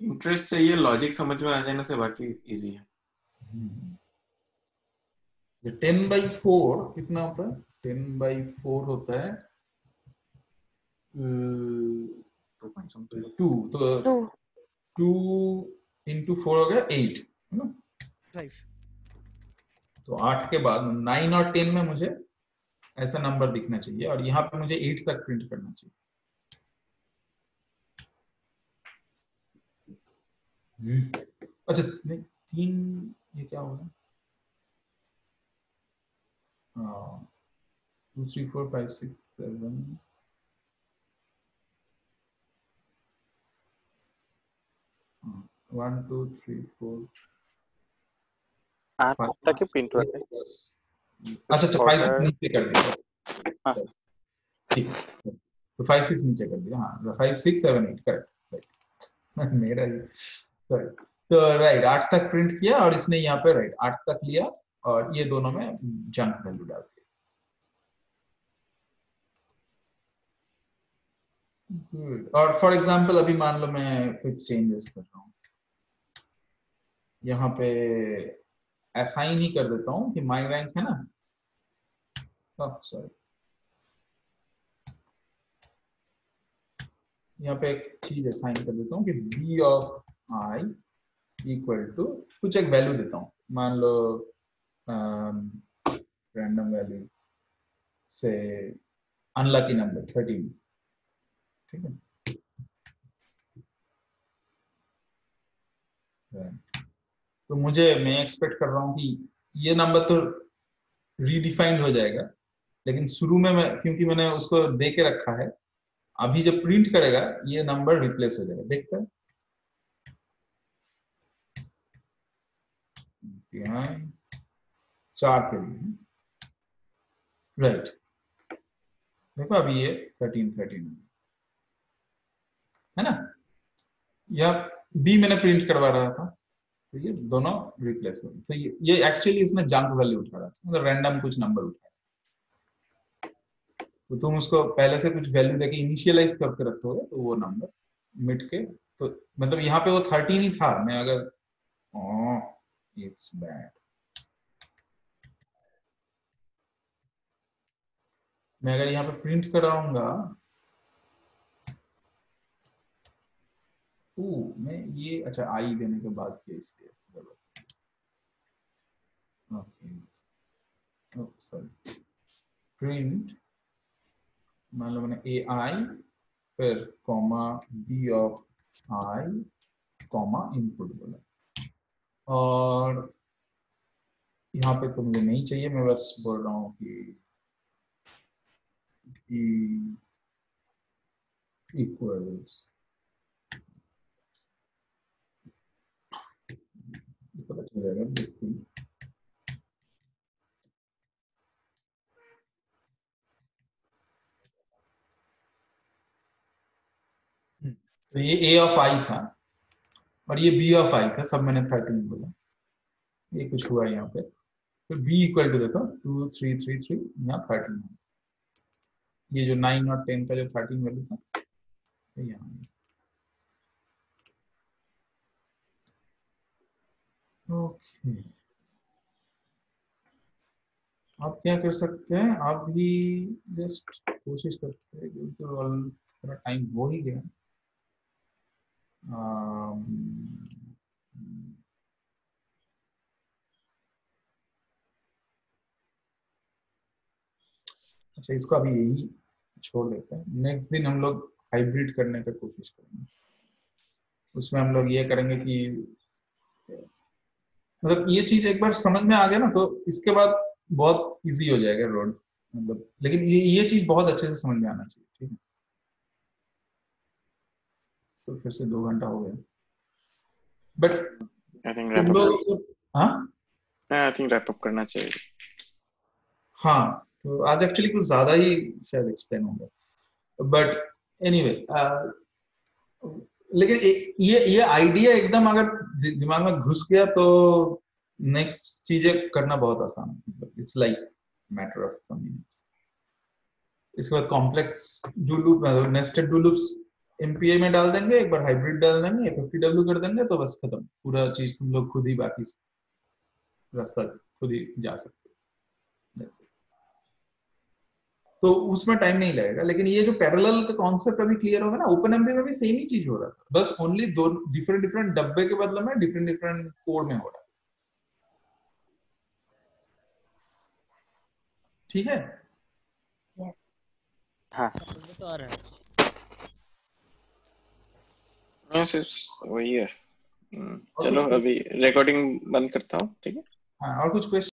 इंटरेस्ट चाहिए लॉजिक समझ में आ जाने से बाकी इजी है। ये टेन बाई फोर कितना होता है? टेन बाई फोर होता है टू तो टू इंटू फोर हो गया एट है ना? तो आठ के बाद नाइन और टेन में मुझे ऐसा नंबर दिखना चाहिए और यहाँ पे मुझे एट तक प्रिंट करना चाहिए। अच्छा नहीं तीन ये क्या होगा two six seven one two three four आठटा के प्रिंट हुआ? है अच्छा अच्छा सिक्स नीचे कर दिया। ठीक। तो फाइव सिक्स नीचे कर दिया। हाँ five six seven eight correct मेरा ही सॉरी तो राइट आठ तक प्रिंट किया और इसने यहाँ पे राइट आठ तक लिया और ये दोनों में जंक वैल्यू डाल दिया। गुड और फॉर एग्जांपल अभी मान लो मैं कुछ चेंजेस कर रहा हूँ। यहाँ पे असाइन ही कर देता हूँ कि माई रैंक है ना। सॉरी यहाँ पे एक चीज़ असाइन कर देता हूँ कि B of I equal to कुछ एक वैल्यू देता हूँ। मान लो रैंडम वैल्यू से अनलकी नंबर थर्टीन ठीक है तो मुझे, मैं एक्सपेक्ट कर रहा हूँ कि ये नंबर तो रीडिफाइंड हो जाएगा, लेकिन शुरू में मैं, क्योंकि मैंने उसको दे के रखा है, अभी जब प्रिंट करेगा, ये नंबर रिप्लेस हो जाएगा। देखते हैं। चार के लिए राइट देखो अभी ये थर्टीन थर्टीन है ना? या बी मैंने प्रिंट करवा रहा था तो ये दोनों रिप्लेस हो तो ये ये एक्चुअली इसमें जंक वैल्यू उठा रहा था मतलब रैंडम कुछ नंबर उठा तो तुम उसको पहले से कुछ वैल्यू देके इनिशियलाइज करके रखोगे तो वो नंबर मिट के तो मतलब यहाँ पे वो थर्टीन ही था। मैं अगर इट्स बैड मैं अगर यहाँ पे प्रिंट कराऊँगा मैं ये अच्छा आई देने के बाद के सॉरी प्रिंट मान लो मैंने ए आई फिर comma B of I comma input बोला। और यहाँ पे तो मुझे नहीं चाहिए, मैं बस बोल रहा हूँ कि इक्वल्स तो ये ए ऑफ़ आई था, और ये बी ऑफ़ आई था, सब मैंने थर्टीन बोला। ये कुछ हुआ यहाँ पे। तो बी इक्वल टू देखो टू थ्री थ्री थ्री यहाँ थर्टीन ये जो नाइन और टेन का जो थर्टीन वैल्यू था यहाँ ओके आप क्या कर सकते हैं? आप भी जस्ट कोशिश करते हैं, क्योंकि थोड़ा टाइम हो ही गया। अच्छा इसको अभी यही छोड़ देते हैं। नेक्स्ट दिन हम लोग हाइब्रिड करने का कोशिश करेंगे। उसमें हम लोग ये करेंगे कि मतलब ये चीज़ एक बार समझ में आ गया ना तो इसके बाद बहुत इजी हो जाएगा रोड मतलब लेकिन ये ये चीज़ बहुत अच्छे से समझ में आना चाहिए ठीक है? तो फिर से दो घंटा हो गया। But I think wrap up हाँ? आई थिंक रैप अप करना चाहिए। हाँ तो आज एक्चुअली कुछ ज़्यादा ही शायद एक्सप्लेन हो गया बट एनीवे लेकिन ये ये आइडिया एकदम अगर दिमाग में घुस गया तो नेक्स्ट चीज़ें करना बहुत आसान है। It's like matter of some minutes इसके बाद complex do loop nested do loops MPA में डाल देंगे, एक बार हाइब्रिड डाल देंगे फिफ्टी डब्ल्यू कर देंगे तो बस खत्म। पूरा चीज़ तुम लोग खुद ही बाकी रास्ता खुद ही जा सकते हो। तो उसमें टाइम नहीं लगेगा। लेकिन ये जो पैरेलल का कॉन्सेप्ट अभी क्लियर होगा ना ओपन एमपी में भी सेम ही चीज़ हो रहा था। बस ओनली दो डिफरेंट डिफरेंट डब्बे के बदले में डिफरेंट डिफरेंट कोड में हो रहा है। ठीक है? यस हाँ। तो आ है। वही है। हम्म, चलो अभी रिकॉर्डिंग बंद करता हूँ ठीक है? हाँ और कुछ क्वेश्चन